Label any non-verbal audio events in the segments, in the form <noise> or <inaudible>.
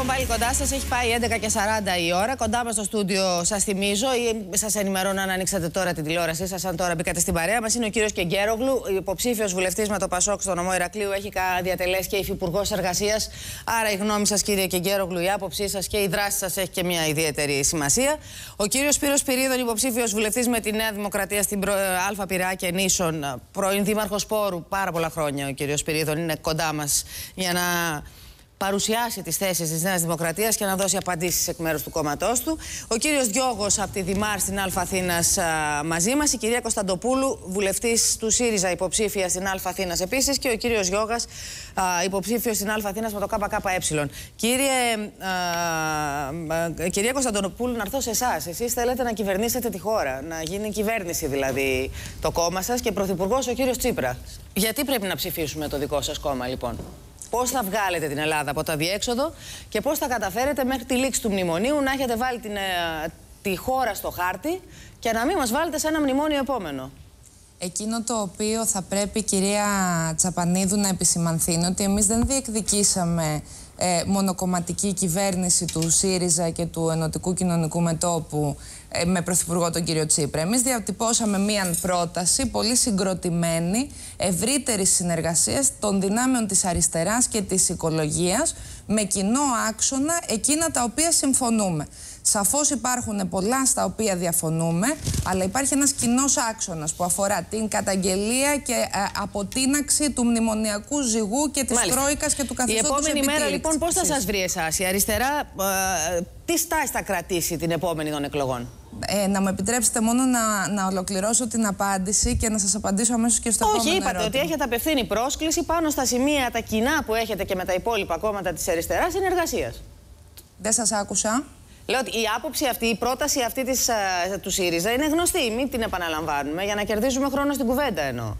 Λοιπόν, πάλι κοντά σας έχει πάει 11 και 40 η ώρα. Κοντά μας στο στούντιο, σας θυμίζω ή σας ενημερώνω αν ανοίξατε τώρα την τηλεόρασή σας, αν τώρα μπήκατε στην παρέα μας. Είναι ο κύριος Κεγκέρογλου, υποψήφιος βουλευτής με το Πασόκ στο νομό Ηρακλείου. Έχει διατελέσει και υφυπουργός εργασίας. Άρα η γνώμη σας, κύριε Κεγκέρογλου, η άποψή σας και η δράση σας έχει και μια ιδιαίτερη σημασία. Ο κύριος Σπύρος Πυρίδων, υποψήφιος βουλευτής με τη Νέα Δημοκρατία στην προ... Αλφα Πειρά και Νήσων, πρώην δήμαρχος Πόρου πάρα πολλά χρόνια. Ο κύριος Πυρίδων είναι κοντά μας για να παρουσιάσει τις θέσεις της Νέας Δημοκρατίας και να δώσει απαντήσεις εκ μέρους του κόμματός του. Ο κύριος Διώγο από τη Δημάρ στην Α Αθήνα μαζί μας. Η κυρία Κωνσταντοπούλου, βουλευτής του ΣΥΡΙΖΑ, υποψήφια στην Α Αθήνα επίσης. Και ο κύριος Γιώγα, υποψήφιος στην Α Αθήνα με το ΚΚΕ. Κύριε, α, κυρία Κωνσταντοπούλου, να έρθω σε εσάς. Εσείς θέλετε να κυβερνήσετε τη χώρα, να γίνει κυβέρνηση δηλαδή το κόμμα σας και πρωθυπουργός ο κύριος Τσίπρας. Γιατί πρέπει να ψηφίσουμε το δικό σας κόμμα, λοιπόν; Πώς θα βγάλετε την Ελλάδα από το αδιέξοδο και πώς θα καταφέρετε μέχρι τη λήξη του μνημονίου να έχετε βάλει την, ε, τη χώρα στο χάρτη και να μην μας βάλετε σε ένα μνημόνιο επόμενο. Εκείνο το οποίο θα πρέπει, κυρία Τσαπανίδου, να επισημανθεί είναι ότι εμείς δεν διεκδικήσαμε ε, μονοκομματική κυβέρνηση του ΣΥΡΙΖΑ και του Ενωτικού Κοινωνικού Μετόπου ε, με πρωθυπουργό τον κύριο Τσίπρα. Εμείς διατυπώσαμε μία πρόταση πολύ συγκροτημένη ευρύτερη συνεργασία των δυνάμεων της αριστεράς και της οικολογίας με κοινό άξονα εκείνα τα οποία συμφωνούμε. Σαφώς υπάρχουν πολλά στα οποία διαφωνούμε, αλλά υπάρχει ένας κοινός άξονας που αφορά την καταγγελία και ε, αποτείναξη του μνημονιακού ζυγού και της Μάλιστα. Τρόικας και του καθεστώτος Η επόμενη μέρα λοιπόν πώς θα σας βρει εσάς, η αριστερά ε, τι στάση θα κρατήσει την επόμενη των εκλογών; Ε, να μου επιτρέψετε μόνο να, να ολοκληρώσω την απάντηση και να σας απαντήσω αμέσως και στο Όχι, επόμενο είπατε ερώτημα. ότι έχετε απευθύνει πρόσκληση πάνω στα σημεία τα κοινά που έχετε και με τα υπόλοιπα κόμματα της αριστεράς συνεργασίας. Δεν σας άκουσα. Λέω ότι η άποψη αυτή, η πρόταση αυτή της, του ΣΥΡΙΖΑ είναι γνωστή. Μην την επαναλαμβάνουμε για να κερδίζουμε χρόνο στην κουβέντα εννοώ.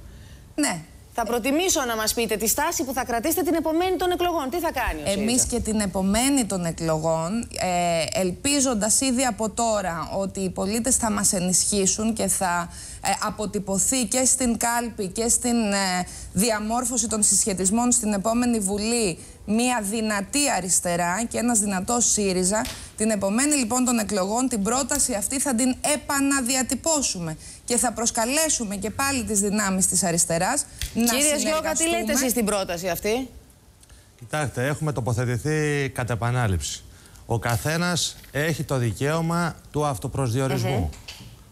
Ναι. Θα προτιμήσω να μας πείτε τη στάση που θα κρατήσετε την επομένη των εκλογών. Τι θα κάνει ο Εμείς και την επομένη των εκλογών, ε, ελπίζοντας ήδη από τώρα ότι οι πολίτες θα μας ενισχύσουν και θα ε, αποτυπωθεί και στην κάλπη και στην ε, διαμόρφωση των συσχετισμών στην επόμενη Βουλή μια δυνατή αριστερά και ένας δυνατός ΣΥΡΙΖΑ, την επομένη λοιπόν των εκλογών την πρόταση αυτή θα την επαναδιατυπώσουμε και θα προσκαλέσουμε και πάλι τις δυνάμεις της αριστεράς να Κύριε Σιώκα, τι λέτε εσείς στην πρόταση αυτή; Κοιτάξτε, έχουμε τοποθετηθεί κατά επανάληψη. Ο καθένας έχει το δικαίωμα του αυτοπροσδιορισμού.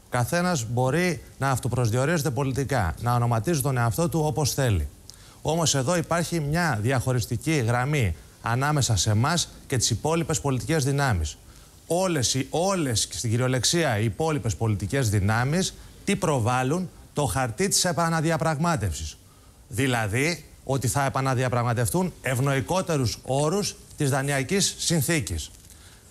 Ο καθένας μπορεί να αυτοπροσδιορίζεται πολιτικά, να ονοματίζει τον εαυτό του όπως θέλει. Όμως εδώ υπάρχει μια διαχωριστική γραμμή ανάμεσα σε εμάς και τις υπόλοιπες πολιτικές δυνάμεις. Όλες, όλες στην κυριολεξία οι υπόλοιπες πολιτικές δυνάμεις τι προβάλλουν; Το χαρτί της επαναδιαπραγμάτευσης. Δηλαδή ότι θα επαναδιαπραγματευτούν ευνοϊκότερους όρους της δανειακής συνθήκης.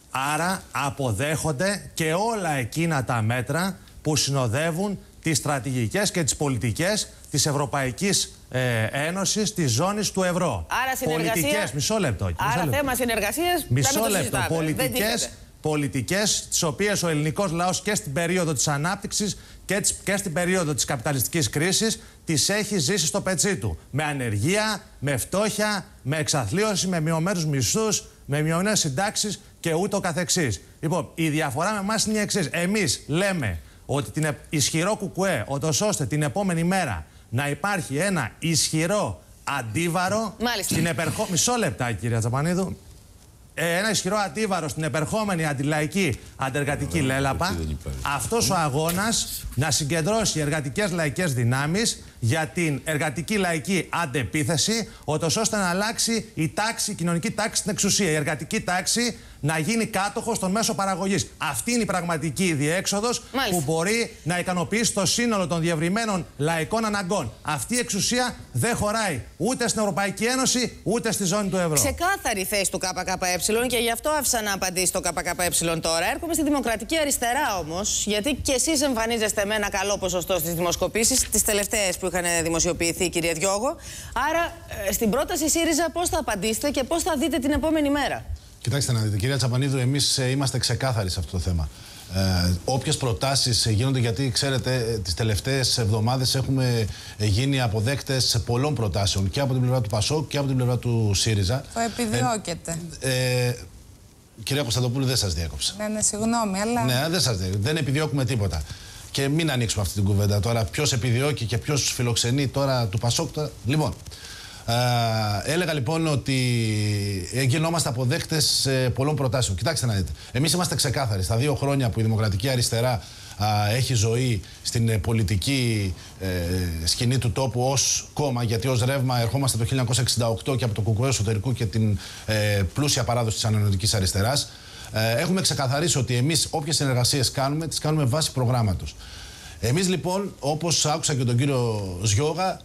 Άρα αποδέχονται και όλα εκείνα τα μέτρα που συνοδεύουν τις στρατηγικές και τις πολιτικές της Ευρωπαϊκής ε, Ένωσης της ζώνης του ευρώ. Άρα συνεργασία... Πολιτικές, μισό λεπτό. Άρα μισό λεπτό. θέμα συνεργασίας Μισό λεπτό. Πολιτικές, πολιτικές τις οποίες ο ελληνικός λαός και στην περίοδο της ανάπτυξης και, και στην περίοδο της καπιταλιστικής κρίσης τις έχει ζήσει στο πετσί του. Με ανεργία, με φτώχεια, με εξαθλίωση, με μειωμένους μισθούς, με μειωμένες συντάξεις και ούτω καθεξής. Λοιπόν, η διαφορά με εμάς είναι η εξής. Εμείς λέμε ότι την ισχυρό κουκουέ, ώστε την επόμενη μέρα να υπάρχει ένα ισχυρό αντίβαρο Μάλιστα. στην επερχόμενη. Μισό λεπτά, κυρία Τσαπανίδου. Ε, ένα ισχυρό αντίβαρο στην επερχόμενη αντιλαϊκή αντεργατική λέλαπα. Αυτός ο αγώνας να συγκεντρώσει εργατικές λαϊκές δυνάμεις για την εργατική λαϊκή αντεπίθεση, ώστε να αλλάξει η τάξη, η κοινωνική τάξη στην εξουσία. Η εργατική τάξη να γίνει κάτοχος των μέσων παραγωγής. Αυτή είναι η πραγματική διέξοδος που μπορεί να ικανοποιήσει το σύνολο των διευρυμένων λαϊκών αναγκών. Αυτή η εξουσία δεν χωράει ούτε στην Ευρωπαϊκή Ένωση ούτε στη ζώνη του ευρώ. Ξεκάθαρη θέση του ΚΚΕ και γι' αυτό άφησα να απαντήσει το ΚΚΕ τώρα. Έρχομαι στη Δημοκρατική Αριστερά όμως, γιατί και εσείς εμφανίζεστε με ένα καλό ποσοστό στις δημοσκοπήσεις, τις τελευταίες που είχαν δημοσιοποιηθεί, κύριε Διώγο. Άρα, ε, στην πρόταση ΣΥΡΙΖΑ, πώς θα απαντήσετε και πώς θα δείτε την επόμενη μέρα; Κοιτάξτε να δείτε, κυρία Τσαπανίδου, εμείς ε, είμαστε ξεκάθαροι σε αυτό το θέμα. Ε, Όποιες προτάσεις γίνονται, γιατί ξέρετε, ε, τις τελευταίες εβδομάδες έχουμε ε, γίνει αποδέκτες πολλών προτάσεων και από την πλευρά του Πασόκ και από την πλευρά του ΣΥΡΙΖΑ. Το επιδιώκεται. Ε, Κυρία Κωνσταντοπούλου, δεν σας διέκοψα. Ναι, ναι, συγγνώμη, αλλά. Ναι, δεν σας διέκοψα. Δεν επιδιώκουμε τίποτα. Και μην ανοίξουμε αυτή την κουβέντα τώρα. Ποιος επιδιώκει και ποιος φιλοξενεί τώρα του Πασόκ. Τώρα. Λοιπόν, ε, έλεγα λοιπόν ότι γινόμαστε αποδέκτες πολλών προτάσεων. Κοιτάξτε να δείτε. Εμείς είμαστε ξεκάθαροι. Στα δύο χρόνια που η Δημοκρατική Αριστερά έχει ζωή στην ε, πολιτική ε, σκηνή του τόπου ως κόμμα, γιατί ως ρεύμα ερχόμαστε το 1968 και από το κουκουέ εσωτερικού και την ε, πλούσια παράδοση της ανανεωτικής αριστεράς. έχουμε ξεκαθαρίσει ότι εμείς όποιες συνεργασίες κάνουμε, τις κάνουμε βάσει προγράμματος. Εμείς λοιπόν, όπως άκουσα και τον κύριο Ζιώγα,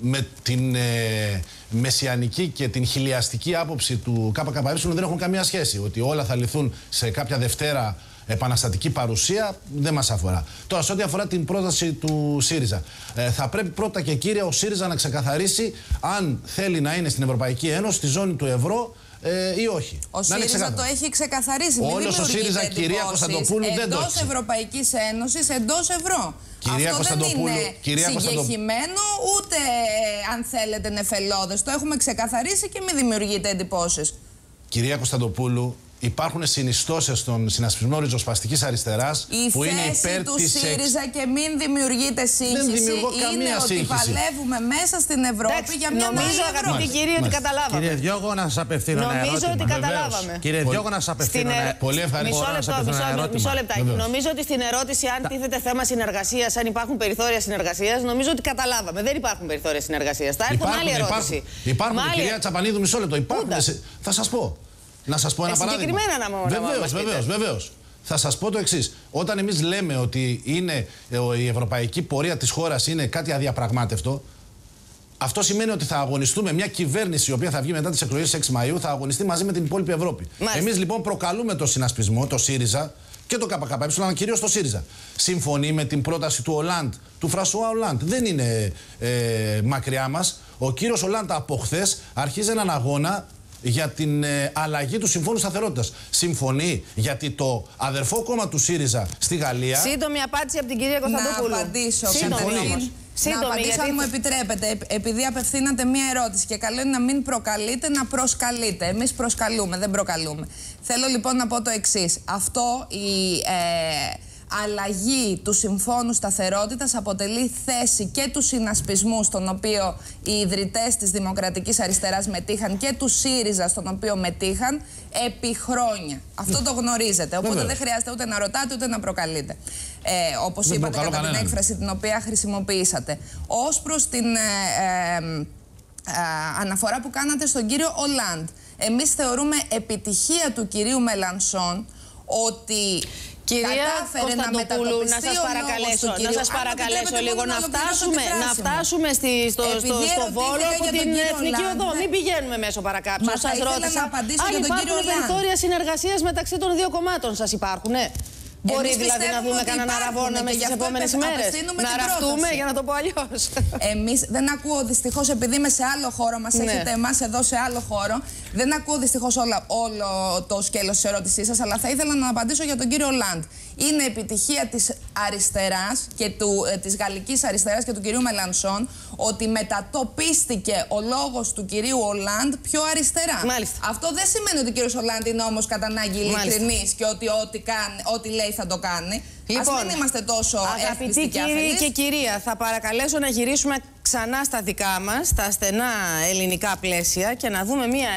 με την ε, μεσιανική και την χιλιαστική άποψη του ΚΚΕ δεν έχουν καμία σχέση. Ότι όλα θα λυθούν σε κάποια Δευτέρα επαναστατική παρουσία δεν μας αφορά. Τώρα, σε ό,τι αφορά την πρόταση του ΣΥΡΙΖΑ, ε, θα πρέπει πρώτα και κύρια ο ΣΥΡΙΖΑ να ξεκαθαρίσει αν θέλει να είναι στην Ευρωπαϊκή Ένωση, στη ζώνη του ευρώ ε, ή όχι. Ο ΣΥΡΙΖΑ το έχει ξεκαθαρίσει. Όλος ο ΣΥΡΙΖΑ, κυρία Κωνσταντοπούλου, δεν το έχει. Εντό Ευρωπαϊκής Ένωσης, εντός ευρώ. Κυρία Αυτό δεν είναι κυρία συγκεχημένο, ούτε αν θέλετε νεφελώδες. Το έχουμε ξεκαθαρίσει και μην δημιουργείτε εντυπώσεις. Κυρία Κωνσταντοπούλου, υπάρχουν συνιστώσεις στον συνασπισμό ριζοσπαστικής αριστεράς που είναι υπέρ του ΣΥΡΙΖΑ και μην δημιουργείτε σύγχυση. Δεν είναι ότι παλεύουμε μέσα στην Ευρώπη για μια Νομίζω, αγαπητοί κύριοι, ότι καταλάβαμε. Κύριε Διώγο, να σας απευθύνω ένα ερώτημα. Νομίζω ότι καταλάβαμε. Κύριε Διώγο, να σας απευθύνω ένα ερώτημα. Πολύ ευχαριστώ. Μισό λεπτάκι. Νομίζω ότι στην ερώτηση, αν τίθεται θέμα συνεργασίας, αν υπάρχουν περιθώρια συνεργασίας, νομίζω ότι καταλάβαμε. Δεν υπάρχουν περιθώρια συνεργασίας. Θα έρθουν άλλη ερώτηση. Υπάρχουν, κυρία Τσαπανίδου, μισό λεπτό. Υπάρχουν. Θα σας πω. Να σας πω ένα ε, παράδειγμα. Συγκεκριμένα να μου Βεβαίως, βεβαίως, βεβαίως. Θα σας πω το εξής. Όταν εμείς λέμε ότι είναι, ε, η ευρωπαϊκή πορεία της χώρας είναι κάτι αδιαπραγμάτευτο, αυτό σημαίνει ότι θα αγωνιστούμε μια κυβέρνηση η οποία θα βγει μετά τις εκλογές 6 Μαου, θα αγωνιστεί μαζί με την υπόλοιπη Ευρώπη. Εμείς λοιπόν προκαλούμε το συνασπισμό, το ΣΥΡΙΖΑ και το ΚΚΕ, αλλά κυρίως το ΣΥΡΙΖΑ. Συμφωνεί με την πρόταση του Ολάντ, του Φρασουά Ολάντ. Δεν είναι ε, μακριά μας. Ο κύριος Ολάντ από χθες αρχίζει έναν αγώνα για την ε, αλλαγή του Συμφώνου Σταθερότητας. Συμφωνεί γιατί το αδερφό κόμμα του ΣΥΡΙΖΑ στη Γαλλία. Σύντομη απάντηση από την κυρία Κωνσταντοπούλου. Να απαντήσω. Σύντομη. Σύντομη, να απαντήσω γιατί... αν μου επιτρέπετε, επειδή απευθύνατε μία ερώτηση και καλό είναι να μην προκαλείτε, να προσκαλείτε. Εμείς προσκαλούμε, δεν προκαλούμε. Θέλω λοιπόν να πω το εξής. Αυτό η, ε, αλλαγή του Συμφώνου Σταθερότητας αποτελεί θέση και του συνασπισμού στον οποίο οι ιδρυτές της Δημοκρατικής Αριστεράς μετήχαν και του ΣΥΡΙΖΑ στον οποίο μετήχαν επί χρόνια. Αυτό το γνωρίζετε, οπότε δεν χρειάζεται ούτε να ρωτάτε ούτε να προκαλείτε. Ε, όπως είπατε κατά την έκφραση την οποία χρησιμοποιήσατε. Ως προς την ε, ε, ε, αναφορά που κάνατε στον κύριο Ολάντ, εμείς θεωρούμε επιτυχία του κυρίου Μελανσόν ότι Κυρία Κωνσταντοπούλου, να σας παρακαλέσω, να σας παρακαλέσω λίγο να φτάσουμε, να φτάσουμε στη, στο, στο, στο Βόλο από την Εθνική Οδό. Μην πηγαίνουμε μέσω παρακάψεων. Σας ρώτησα αν υπάρχουν περιθώρια συνεργασίας μεταξύ των δύο κομμάτων σας υπάρχουν. Μπορεί δηλαδή να δούμε κανένα ραβόνα μέσα στις επόμενες ημέρε. Να ραφτούμε, για να το πω αλλιώς. Εμείς δεν ακούω δυστυχώς, επειδή είμαι σε άλλο χώρο, μας ναι. έχετε εμάς εδώ σε άλλο χώρο. Δεν ακούω δυστυχώς όλο το σκέλος της ερώτησής σας, αλλά θα ήθελα να απαντήσω για τον κύριο Λαντ. Είναι επιτυχία της αριστεράς και ε, της γαλλικής αριστεράς και του κυρίου Μελανσόν ότι μετατοπίστηκε ο λόγος του κυρίου Ολάντ πιο αριστερά. Μάλιστα. Αυτό δεν σημαίνει ότι ο κύριος Ολάντ είναι όμως κατά ανάγκη ειλικρινής και ότι ό,τι, κάνει, ό,τι λέει θα το κάνει. Λοιπόν, Ας μην είμαστε τόσο αγαπητοί κύριοι και κυρία, θα παρακαλέσω να γυρίσουμε ξανά στα δικά μας, στα στενά ελληνικά πλαίσια και να δούμε μία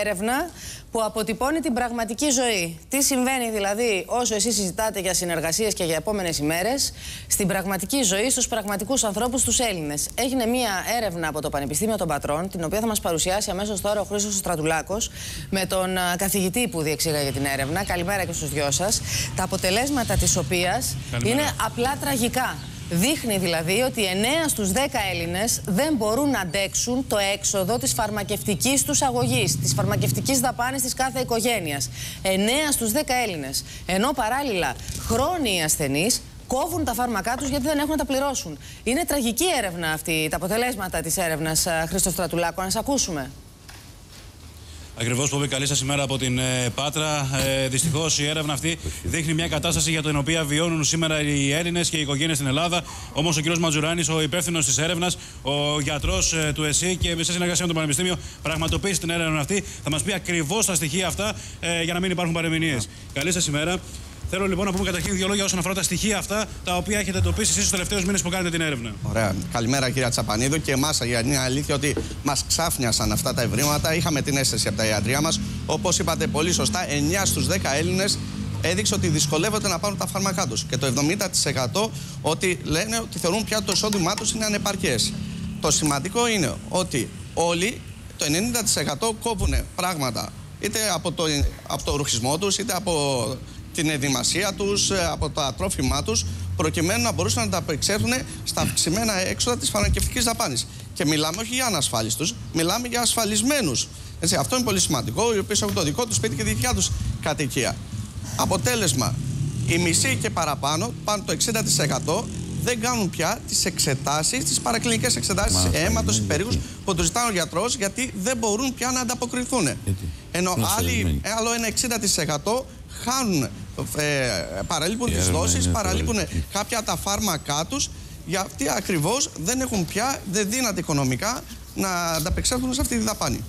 έρευνα που αποτυπώνει την πραγματική ζωή. Τι συμβαίνει δηλαδή όσο εσείς συζητάτε για συνεργασίες και για επόμενες ημέρες στην πραγματική ζωή στους πραγματικούς ανθρώπους, τους Έλληνες. Έγινε μία έρευνα από το Πανεπιστήμιο των Πατρών, την οποία θα μας παρουσιάσει αμέσως τώρα ο Χρήστος Στρατουλάκος με τον καθηγητή που διεξήγαγε την έρευνα. Καλημέρα και στους δυο σας. Τα αποτελέσματα της οποίας είναι απλά τραγικά. Δείχνει δηλαδή ότι 9 στους 10 Έλληνες δεν μπορούν να αντέξουν το έξοδο της φαρμακευτικής τους αγωγής, της φαρμακευτικής δαπάνης της κάθε οικογένειας. 9 στους 10 Έλληνες. Ενώ παράλληλα χρόνιοι ασθενείς κόβουν τα φάρμακά τους γιατί δεν έχουν να τα πληρώσουν. Είναι τραγική έρευνα αυτή, τα αποτελέσματα της έρευνας Χρήστο Στρατουλάκου. Να σας ακούσουμε. Ακριβώς που καλή σας ημέρα από την ε, Πάτρα. Ε, Δυστυχώς η έρευνα αυτή δείχνει μια κατάσταση για την οποία βιώνουν σήμερα οι Έλληνες και οι οικογένειες στην Ελλάδα. Όμως ο κ. Ματζουράνης, ο υπεύθυνος της έρευνας, ο γιατρός ε, του ΕΣΥ και σε συνεργασία με το Πανεπιστήμιο, πραγματοποίησε την έρευνα αυτή. Θα μας πει ακριβώς τα στοιχεία αυτά ε, για να μην υπάρχουν παρεμηνίες. Καλή σας ημέρα. Θέλω λοιπόν να πούμε καταρχήν δύο λόγια όσον αφορά τα στοιχεία αυτά τα οποία έχετε εντοπίσει εσείς τους τελευταίους μήνες που κάνετε την έρευνα. Ωραία. Καλημέρα κύριε Τσαπανίδου και εμάς για είναι αλήθεια ότι μας ξάφνιασαν αυτά τα ευρήματα. Είχαμε την αίσθηση από τα ιατρία μας. Όπως είπατε πολύ σωστά, 9 στους 10 Έλληνες έδειξε ότι δυσκολεύονται να πάρουν τα φάρμακά τους. Και το 70% ότι λένε ότι θεωρούν πια το εισόδημά τους είναι ανεπαρκές. Το σημαντικό είναι ότι όλοι το 90% κόβουν πράγματα είτε από το, από το ρουχισμό τους, είτε από την ενδυμασία τους, ε, από τα τρόφιμά τους, προκειμένου να μπορούσαν να ανταπεξέλθουν στα αυξημένα έξοδα της φαρμακευτικής δαπάνης. Και μιλάμε όχι για ανασφάλιστους, μιλάμε για ασφαλισμένους. Αυτό είναι πολύ σημαντικό, οι οποίοι έχουν το δικό τους σπίτι και τη δικιά τους κατοικία. Αποτέλεσμα, η μισή και παραπάνω, πάνω το 60%, δεν κάνουν πια τις εξετάσεις, τις παρακλινικές εξετάσεις αίματος υπερήγου που τους ζητάνε ο γιατρός, γιατί δεν μπορούν πια να ανταποκριθούν. Ενώ άλλοι, άλλο ένα 60% χάνουν, ε, παραλείπουν τις δόσεις, παραλείπουν κάποια τα φάρμακά τους, γιατί ακριβώς δεν έχουν πια, δεν δύναται οικονομικά να ανταπεξέλθουν σε αυτή τη δαπάνη.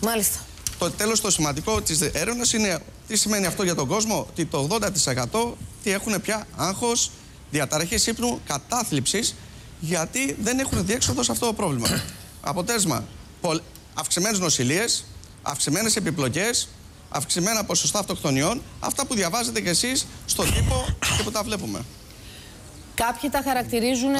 Μάλιστα. Το τέλος, το σημαντικό της έρευνας είναι τι σημαίνει αυτό για τον κόσμο, ότι το 80% τι έχουν πια άγχος, διαταραχή ύπνου, κατάθλιψης, γιατί δεν έχουν διέξοδο σε αυτό το πρόβλημα. Αποτέλεσμα, αυξημένες νοσηλίες, αυξημένες επιπλοκές, αυξημένα ποσοστά αυτοκτονιών, αυτά που διαβάζετε κι εσείς στον τύπο και που τα βλέπουμε. Κάποιοι τα χαρακτηρίζουν.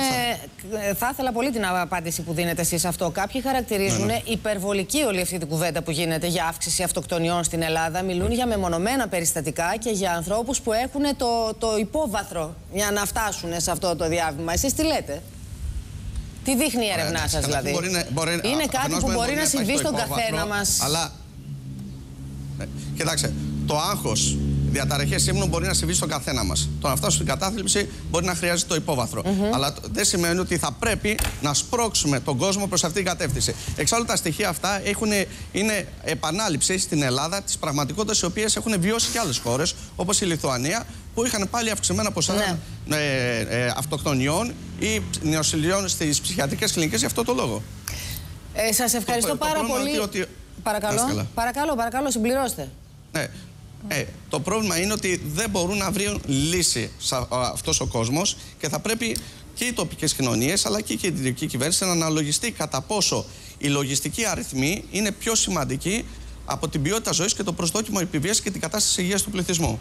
Θα ήθελα πολύ την απάντηση που δίνετε εσείς αυτό. Κάποιοι χαρακτηρίζουν ναι, ναι. υπερβολική όλη αυτή την κουβέντα που γίνεται για αύξηση αυτοκτονιών στην Ελλάδα. Μιλούν για μεμονωμένα περιστατικά και για ανθρώπους που έχουν το, το υπόβαθρο για να φτάσουν σε αυτό το διάβημα. Εσείς τι λέτε; Τι δείχνει η έρευνά σας, δηλαδή; είναι κάτι που μπορεί να συμβεί στον καθένα μας. Αλλά ναι. Κοιτάξτε, το άγχος, διαταραχές ύμνου μπορεί να συμβεί στον καθένα μας. Το να φτάσουμε στην κατάθλιψη μπορεί να χρειάζεται το υπόβαθρο. Αλλά δεν σημαίνει ότι θα πρέπει να σπρώξουμε τον κόσμο προς αυτή την κατεύθυνση. Εξάλλου, τα στοιχεία αυτά έχουν, είναι επανάληψη στην Ελλάδα της πραγματικότητας οι οποίες έχουν βιώσει και άλλες χώρες, όπως η Λιθουανία, που είχαν πάλι αυξημένα ποσά ναι. ε, ε, αυτοκτονιών ή νεοσυλιών στις ψυχιατρικές κλινικές για αυτό το λόγο. Ε, Σας ευχαριστώ πάρα πολύ. Ότι Παρακαλώ, παρακαλώ, παρακαλώ, συμπληρώστε. Ναι. Ε, το πρόβλημα είναι ότι δεν μπορούν να βρουν λύση αυτός ο κόσμος και θα πρέπει και οι τοπικές κοινωνίες αλλά και η κεντρική κυβέρνηση να αναλογιστεί κατά πόσο η λογιστική αριθμή είναι πιο σημαντική από την ποιότητα ζωής και το προσδόκιμο επιβίωσης και την κατάσταση υγείας του πληθυσμού.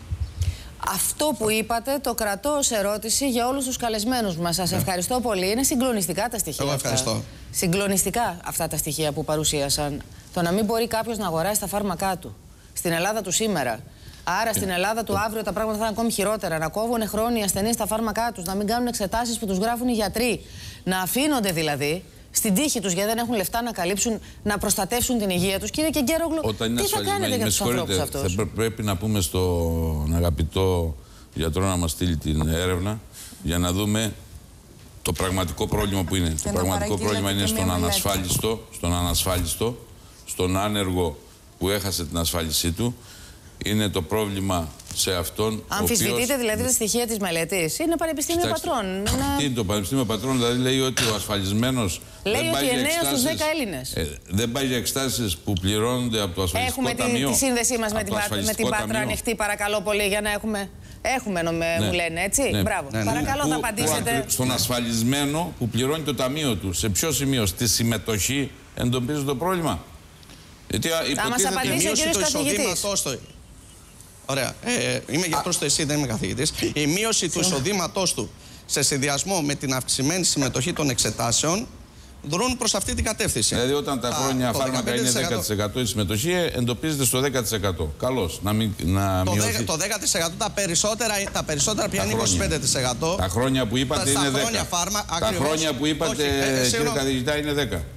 Αυτό που είπατε το κρατώ ως ερώτηση για όλους τους καλεσμένους μας. Σας ναι. ευχαριστώ πολύ. Είναι συγκλονιστικά τα στοιχεία. Εγώ ευχαριστώ. Αυτά. Συγκλονιστικά αυτά τα στοιχεία που παρουσίασαν. Το να μην μπορεί κάποιος να αγοράσει τα φάρμακά του. Στην Ελλάδα του σήμερα. Άρα στην Ελλάδα του αύριο τα πράγματα θα είναι ακόμη χειρότερα. Να κόβουν χρόνια ασθενείς τα φάρμακά τους, να μην κάνουν εξετάσεις που τους γράφουν οι γιατροί. Να αφήνονται δηλαδή στην τύχη τους γιατί δεν έχουν λεφτά να καλύψουν, να προστατεύσουν την υγεία τους. Κύριε Κεγκέρογλου, τι θα κάνετε για τους ανθρώπους αυτούς; Θα πρέπει να πούμε στον αγαπητό γιατρό να μας στείλει την έρευνα για να δούμε το πραγματικό πρόβλημα που είναι. το πραγματικό πρόβλημα είναι στον ανασφάλιστο, στον ανασφάλιστο στον άνεργο που έχασε την ασφάλισή του. Είναι το πρόβλημα σε αυτόν. Αμφισβητείτε οποίος... δηλαδή τα στοιχεία της μελέτης. Είναι Πανεπιστήμιο Κοιτάξτε, Πατρών. <clears throat> Τι είναι το Πανεπιστήμιο Πατρών, δηλαδή λέει ότι ο ασφαλισμένος. Λέει ότι 9 στους 10 Έλληνες. Ε, δεν πάει για εξτάσει που πληρώνονται από το ασφαλιστικό έχουμε ταμείο. Έχουμε τη, σύνδεσή μας με, την, με την Πάτρα ανοιχτή, παρακαλώ πολύ, για να έχουμε. Έχουμε, ναι. μου λένε, έτσι; Ναι. Μπράβο. Ναι, ναι. Παρακαλώ, που, θα απαντήσετε. Που, στον ασφαλισμένο που πληρώνει το ταμείο του, σε ποιο σημείο, στη συμμετοχή εντοπίζει το πρόβλημα. Γιατί θα μας απαντήσει ο κύριος καθηγητής. Ωραία. Ε, ε είμαι γιατρό στο ΕΣΥ, δεν είμαι καθηγητής. Η μείωση του εισοδήματός του σε συνδυασμό με την αυξημένη συμμετοχή των εξετάσεων δρούν προς αυτή την κατεύθυνση. Δηλαδή, όταν τα χρόνια φάρμακα είναι 10% η συμμετοχή, εντοπίζεται στο 10%. Καλώς. Να, μην, να το, μειωθεί. 10, το 10% τα περισσότερα, τα περισσότερα πια είναι 25%. Τα χρόνια που είπατε είναι 10%. Χρόνια φάρμα, τα χρόνια που είπατε, Όχι, ε, κύριε καθηγητά, είναι 10%.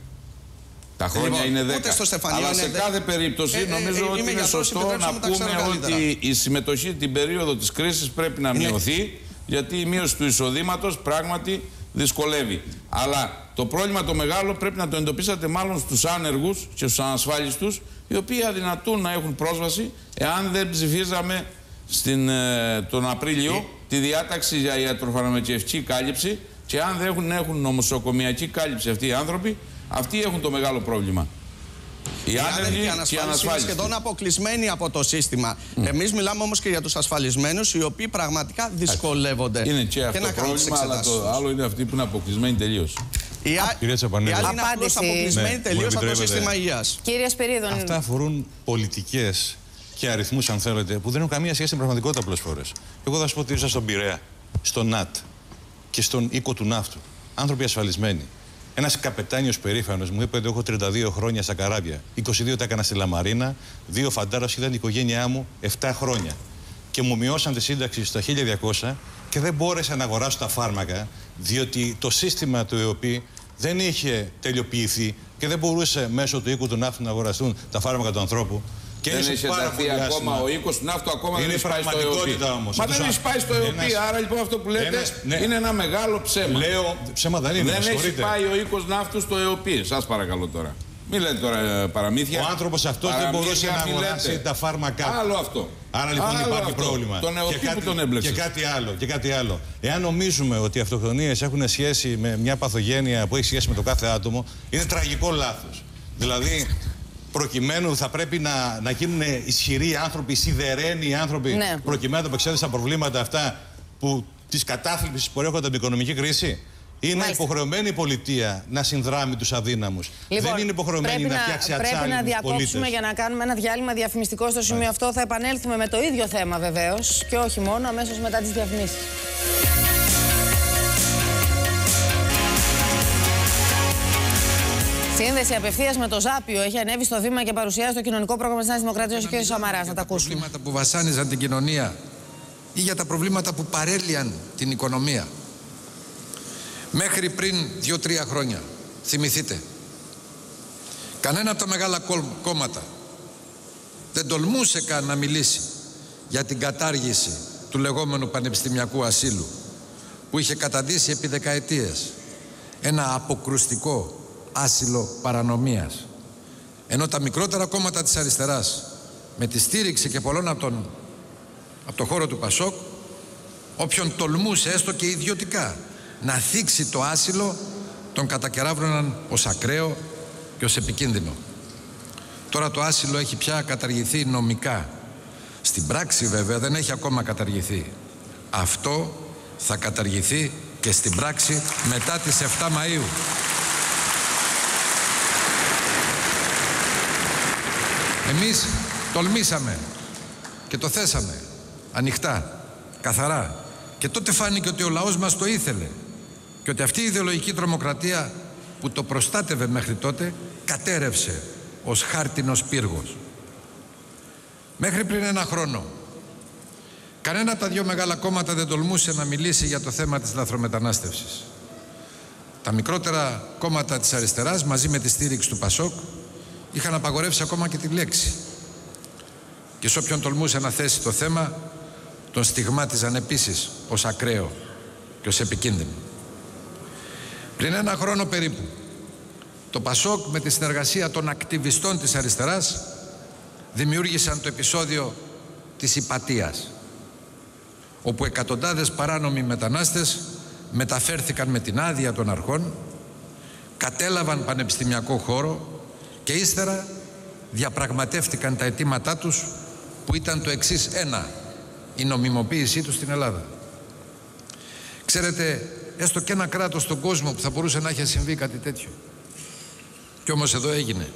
Τα χρόνια λοιπόν, είναι 10. Στο Αλλά σε κάθε περίπτωση ε, ε, νομίζω ε, ότι είναι σωστό να πούμε ότι η συμμετοχή την περίοδο της κρίσης πρέπει να μειωθεί γιατί η μείωση του εισοδήματος πράγματι δυσκολεύει. Αλλά το πρόβλημα το μεγάλο πρέπει να το εντοπίσατε μάλλον στους άνεργους και στους ανασφάλιστους οι οποίοι αδυνατούν να έχουν πρόσβαση εάν δεν ψηφίζαμε στην, ε, τον Απρίλιο τη διάταξη για ιατροφαρμακευτική κάλυψη και αν δεν έχουν, έχουν νομοσοκομιακή κάλυψη αυτοί οι άνθρωποι, αυτοί έχουν το μεγάλο πρόβλημα. Οι άνεργοι και οι ανασφάλιστοι είναι σχεδόν αποκλεισμένοι από το σύστημα. Mm. Εμείς μιλάμε όμως και για τους ασφαλισμένους, οι οποίοι πραγματικά δυσκολεύονται. Είναι και αυτό το πρόβλημα, αλλά το άλλο είναι αυτοί που είναι αποκλεισμένοι τελείως. Οι, Α, οι άλλοι είναι απλώς αποκλεισμένοι ναι, τελείως από το σύστημα υγείας. Κύριε Σπυρίδων. Αυτά αφορούν πολιτικές και αριθμούς, αν θέλετε, που δεν έχουν καμία σχέση με πραγματικότητα πολλές φορές. Εγώ θα σα πω ότι ήρθα στον Πειραιά, στον ΝΑΤ και στον οίκο του ναύτου. Άνθρωποι ασφαλισμένοι. Ένας καπετάνιος περήφανος μου είπε ότι έχω 32 χρόνια στα καράβια. 22 τα έκανα στη Λαμαρίνα. Δύο φαντάρα ήταν η οικογένειά μου 7 χρόνια. Και μου μειώσαν τη σύνταξη στα 1200 και δεν μπόρεσα να αγοράσω τα φάρμακα διότι το σύστημα του ΕΟΠΗ δεν είχε τελειοποιηθεί και δεν μπορούσε μέσω του οίκου του ναύτου να αγοραστούν τα φάρμακα του ανθρώπου. Και δεν έχει ενταθεί ακόμα ο οίκος του ναύτου, ακόμα είναι δεν έχει πάει στο ΕΟΠΗ. Μα δεν έχει πάει στο ΕΟΠΗ. Άρα λοιπόν αυτό που λέτε ένας, ναι. είναι ένα μεγάλο ψέμα. Λέω ψέμα δεν είναι. Δεν έχει πάει ο οίκος ναύτου στο ΕΟΠΗ. Σας παρακαλώ τώρα. Μην λέτε τώρα ε, παραμύθια. Ο άνθρωπος αυτός δεν μπορούσε να αγοράσει τα φάρμακα. Άλλο αυτό. Άρα λοιπόν Άλλο υπάρχει αυτό. πρόβλημα. Τον και, κάτι, που τον έμπλεξες. και κάτι άλλο. Και κάτι άλλο. Εάν νομίζουμε ότι οι αυτοκτονίες έχουν σχέση με μια παθογένεια που έχει σχέση με το κάθε άτομο, είναι τραγικό λάθος. Δηλαδή, προκειμένου θα πρέπει να, να γίνουν ισχυροί άνθρωποι, σιδερένοι άνθρωποι, ναι. προκειμένου να απεξέλθουν στα προβλήματα αυτά που της κατάθλιψης που έρχονται από την οικονομική κρίση. Είναι Μάλιστα. υποχρεωμένη η πολιτεία να συνδράμει τους αδύναμους. Λοιπόν, Δεν είναι υποχρεωμένη να, να φτιάξει ατσάλι. Πρέπει να διακόψουμε πολίτες. για να κάνουμε ένα διάλειμμα διαφημιστικό στο σημείο αυτό. Θα επανέλθουμε με το ίδιο θέμα βεβαίως και όχι μόνο αμέσως μετά τις διαφημίσεις. Σύνδεση απευθείας με το Ζάπιο έχει ανέβει στο βήμα και παρουσιάζει το κοινωνικό πρόγραμμα της Νέας Δημοκρατίας ο κ. Σαμαράς. Να τα ακούσουμε. Για τα προβλήματα που βασάνιζαν την κοινωνία ή για τα προβλήματα που παρέλυαν την οικονομία. Μέχρι πριν δύο-τρία χρόνια, θυμηθείτε, κανένα από τα μεγάλα κόμματα δεν τολμούσε καν να μιλήσει για την κατάργηση του λεγόμενου πανεπιστημιακού ασύλου που είχε καταντήσει επί δεκαετίες ένα αποκρουστικό άσυλο παρανομίας. Ενώ τα μικρότερα κόμματα της αριστεράς με τη στήριξη και πολλών από τον, από το χώρο του Πασόκ όποιον τολμούσε έστω και ιδιωτικά να θίξει το άσυλο τον κατακεράβρωναν ως ακραίο και ως επικίνδυνο. Τώρα το άσυλο έχει πια καταργηθεί νομικά. Στην πράξη βέβαια δεν έχει ακόμα καταργηθεί. Αυτό θα καταργηθεί και στην πράξη μετά τις 7 Μαΐου. Εμείς τολμήσαμε και το θέσαμε ανοιχτά, καθαρά. Και τότε φάνηκε ότι ο λαός μας το ήθελε και ότι αυτή η ιδεολογική τρομοκρατία που το προστάτευε μέχρι τότε κατέρευσε ως χάρτινος πύργος. Μέχρι πριν ένα χρόνο κανένα από τα δύο μεγάλα κόμματα δεν τολμούσε να μιλήσει για το θέμα της λαθρομετανάστευσης. Τα μικρότερα κόμματα της αριστεράς μαζί με τη στήριξη του Πασόκ είχαν απαγορεύσει ακόμα και τη λέξη. Και σε όποιον τολμούσε να θέσει το θέμα, τον στιγμάτιζαν επίσης ως ακραίο και ως επικίνδυνο. Πριν ένα χρόνο περίπου, το Πασόκ με τη συνεργασία των ακτιβιστών της αριστεράς δημιούργησαν το επεισόδιο της υπατίας, όπου εκατοντάδες παράνομοι μετανάστες μεταφέρθηκαν με την άδεια των αρχών, κατέλαβαν πανεπιστημιακό χώρο και ύστερα διαπραγματεύτηκαν τα αιτήματά τους που ήταν το εξής. Ένα η νομιμοποίησή τους στην Ελλάδα. Ξέρετε έστω και ένα κράτος στον κόσμο που θα μπορούσε να έχει συμβεί κάτι τέτοιο. Και όμως εδώ έγινε.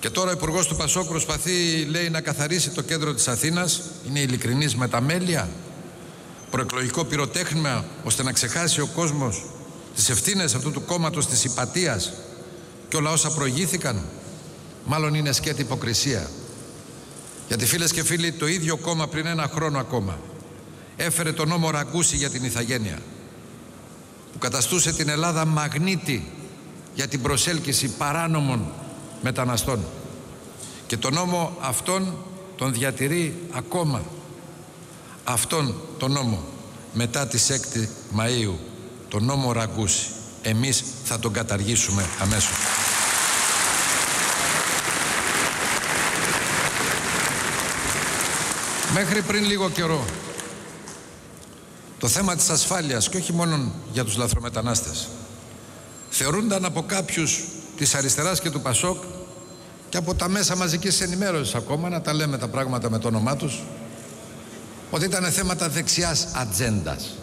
Και τώρα ο Υπουργός του Πασόκ προσπαθεί λέει να καθαρίσει το κέντρο της Αθήνας. Είναι ειλικρινής με τα μέλια. Προεκλογικό πυροτέχνημα ώστε να ξεχάσει ο κόσμος τις ευθύνες αυτού του κόμματος της υπατίας και όλα όσα προηγήθηκαν μάλλον είναι σκέτη υποκρισία. Γιατί φίλες και φίλοι το ίδιο κόμμα πριν ένα χρόνο ακόμα έφερε τον νόμο Ραγκούση για την Ιθαγένεια που καταστούσε την Ελλάδα μαγνήτη για την προσέλκυση παράνομων μεταναστών και τον νόμο αυτόν τον διατηρεί ακόμα αυτόν τον νόμο μετά τις 6 Μαΐου τον νόμο Ραγκούση. Εμείς θα τον καταργήσουμε αμέσως. Μέχρι πριν λίγο καιρό το θέμα της ασφάλειας και όχι μόνο για τους λαθρομετανάστες θεωρούνταν από κάποιους της αριστεράς και του Πασόκ και από τα μέσα μαζικής ενημέρωσης ακόμα να τα λέμε τα πράγματα με το όνομά τους ότι ήταν θέματα δεξιάς ατζέντας.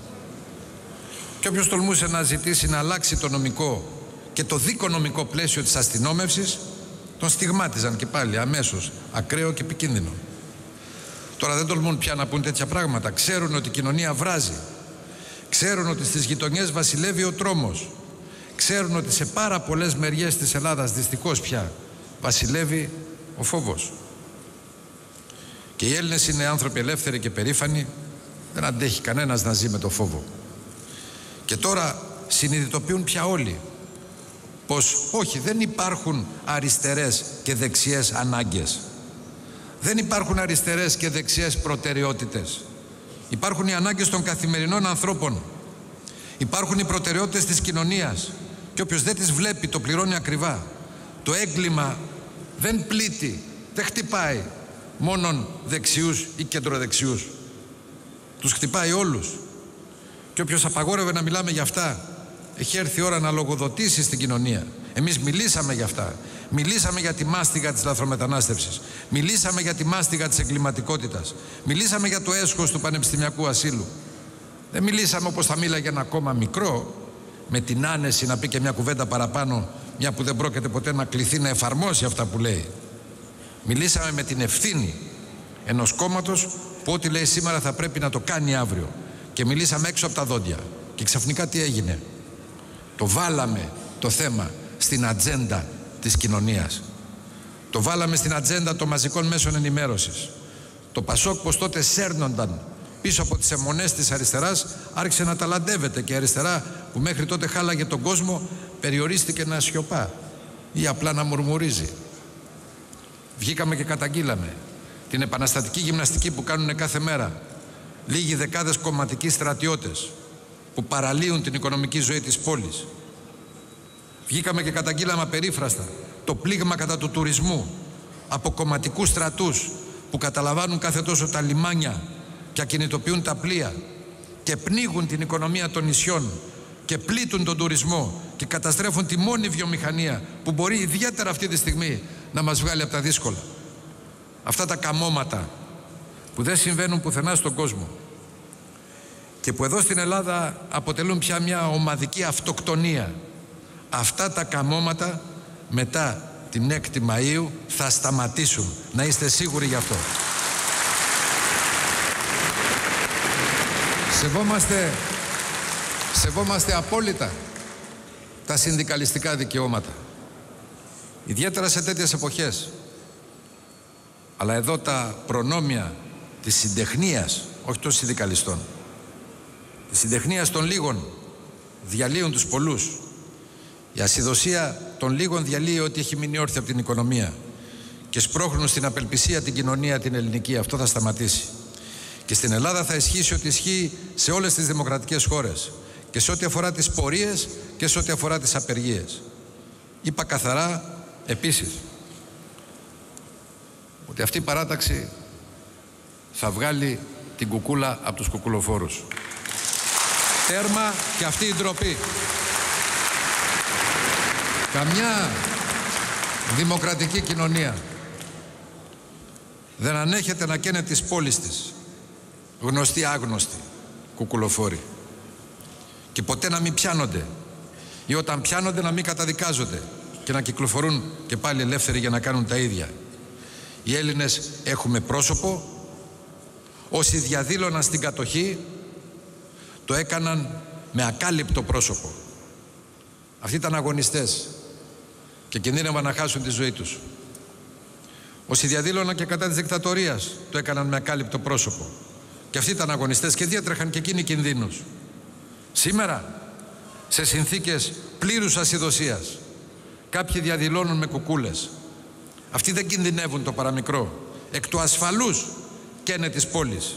Και όποιος τολμούσε να ζητήσει να αλλάξει το νομικό και το δικονομικό πλαίσιο της αστυνόμευσης τον στιγμάτιζαν και πάλι αμέσως ακραίο και επικίνδυνο. Τώρα δεν τολμούν πια να πούν τέτοια πράγματα. Ξέρουν ότι η κοινωνία βράζει. Ξέρουν ότι στις γειτονιές βασιλεύει ο τρόμος. Ξέρουν ότι σε πάρα πολλές μεριές της Ελλάδας δυστυχώς πια βασιλεύει ο φόβος. Και οι Έλληνες είναι άνθρωποι ελεύθεροι και περήφανοι. Δεν αντέχει κανένας να ζει με το φόβο. Και τώρα συνειδητοποιούν πια όλοι πως όχι δεν υπάρχουν αριστερές και δεξιές ανάγκες. Δεν υπάρχουν αριστερές και δεξιές προτεραιότητες. Υπάρχουν οι ανάγκες των καθημερινών ανθρώπων. Υπάρχουν οι προτεραιότητες της κοινωνίας. Και όποιος δεν τις βλέπει το πληρώνει ακριβά. Το έγκλημα δεν πλήττει, δεν χτυπάει μόνον δεξιούς ή κεντροδεξιούς. Τους χτυπάει όλους. Και όποιος απαγόρευε να μιλάμε για αυτά, έχει έρθει η ώρα να λογοδοτήσει στην κοινωνία. Εμείς μιλήσαμε για αυτά. Μιλήσαμε για τη μάστιγα της λαθρομετανάστευσης. Μιλήσαμε για τη μάστιγα της εγκληματικότητας. Μιλήσαμε για το έσχος του πανεπιστημιακού ασύλου. Δεν μιλήσαμε όπως θα μίλαγε ένα κόμμα μικρό, με την άνεση να πει και μια κουβέντα παραπάνω, μια που δεν πρόκειται ποτέ να κληθεί να εφαρμόσει αυτά που λέει. Μιλήσαμε με την ευθύνη ενός κόμματος που ό,τι λέει σήμερα θα πρέπει να το κάνει αύριο. Και μιλήσαμε έξω από τα δόντια. Και ξαφνικά τι έγινε. Το βάλαμε το θέμα στην ατζέντα της κοινωνίας. Το βάλαμε στην ατζέντα των μαζικών μέσων ενημέρωσης. Το Πασόκ πως τότε σέρνονταν πίσω από τις αιμονές της αριστεράς άρχισε να ταλαντεύεται και η αριστερά που μέχρι τότε χάλαγε τον κόσμο περιορίστηκε να σιωπά ή απλά να μουρμουρίζει. Βγήκαμε και καταγγείλαμε την επαναστατική γυμναστική που κάνουν κάθε μέρα λίγοι δεκάδες κομματικοί στρατιώτες που παραλύουν την οικονομική ζωή της πόλης Βγήκαμε και καταγγείλαμε απερίφραστα το πλήγμα κατά του τουρισμού από κομματικούς στρατούς που καταλαμβάνουν κάθε τόσο τα λιμάνια και ακινητοποιούν τα πλοία και πνίγουν την οικονομία των νησιών και πλήττουν τον τουρισμό και καταστρέφουν τη μόνη βιομηχανία που μπορεί ιδιαίτερα αυτή τη στιγμή να μας βγάλει από τα δύσκολα. Αυτά τα καμώματα που δεν συμβαίνουν πουθενά στον κόσμο και που εδώ στην Ελλάδα αποτελούν πια μια ομαδική αυτοκτονία αυτά τα καμώματα μετά την 6η Μαΐου θα σταματήσουν. Να είστε σίγουροι γι' αυτό. Σεβόμαστε, σεβόμαστε απόλυτα τα συνδικαλιστικά δικαιώματα. Ιδιαίτερα σε τέτοιες εποχές. Αλλά εδώ τα προνόμια της συντεχνίας, όχι των συνδικαλιστών, της συντεχνίας των λίγων διαλύουν τους πολλούς η ασυδοσία των λίγων διαλύει ότι έχει μείνει όρθια από την οικονομία και σπρώχνουν στην απελπισία την κοινωνία την ελληνική. Αυτό θα σταματήσει. Και στην Ελλάδα θα ισχύσει ότι ισχύει σε όλες τις δημοκρατικές χώρες και σε ό,τι αφορά τις πορείες και σε ό,τι αφορά τις απεργίες. Είπα καθαρά επίσης ότι αυτή η παράταξη θα βγάλει την κουκούλα από τους κουκουλοφόρους. Τέρμα και αυτή η ντροπή. Καμιά δημοκρατική κοινωνία δεν ανέχεται να καίνε τις πόλεις της γνωστοί άγνωστοι κουκουλοφόροι και ποτέ να μην πιάνονται ή όταν πιάνονται να μην καταδικάζονται και να κυκλοφορούν και πάλι ελεύθεροι για να κάνουν τα ίδια. Οι Έλληνες έχουμε πρόσωπο όσοι διαδήλωναν στην κατοχή το έκαναν με ακάλυπτο πρόσωπο. Αυτοί ήταν αγωνιστές και κινδύνευαν να χάσουν τη ζωή τους. Όσοι διαδήλωναν και κατά της δικτατορίας το έκαναν με ακάλυπτο πρόσωπο. Και αυτοί ήταν αγωνιστές και διέτρεχαν και εκείνοι κινδύνους. Σήμερα, σε συνθήκες πλήρους ασυδοσίας, κάποιοι διαδηλώνουν με κουκούλες. Αυτοί δεν κινδυνεύουν το παραμικρό. Εκ του ασφαλούς καίνε της πόλης,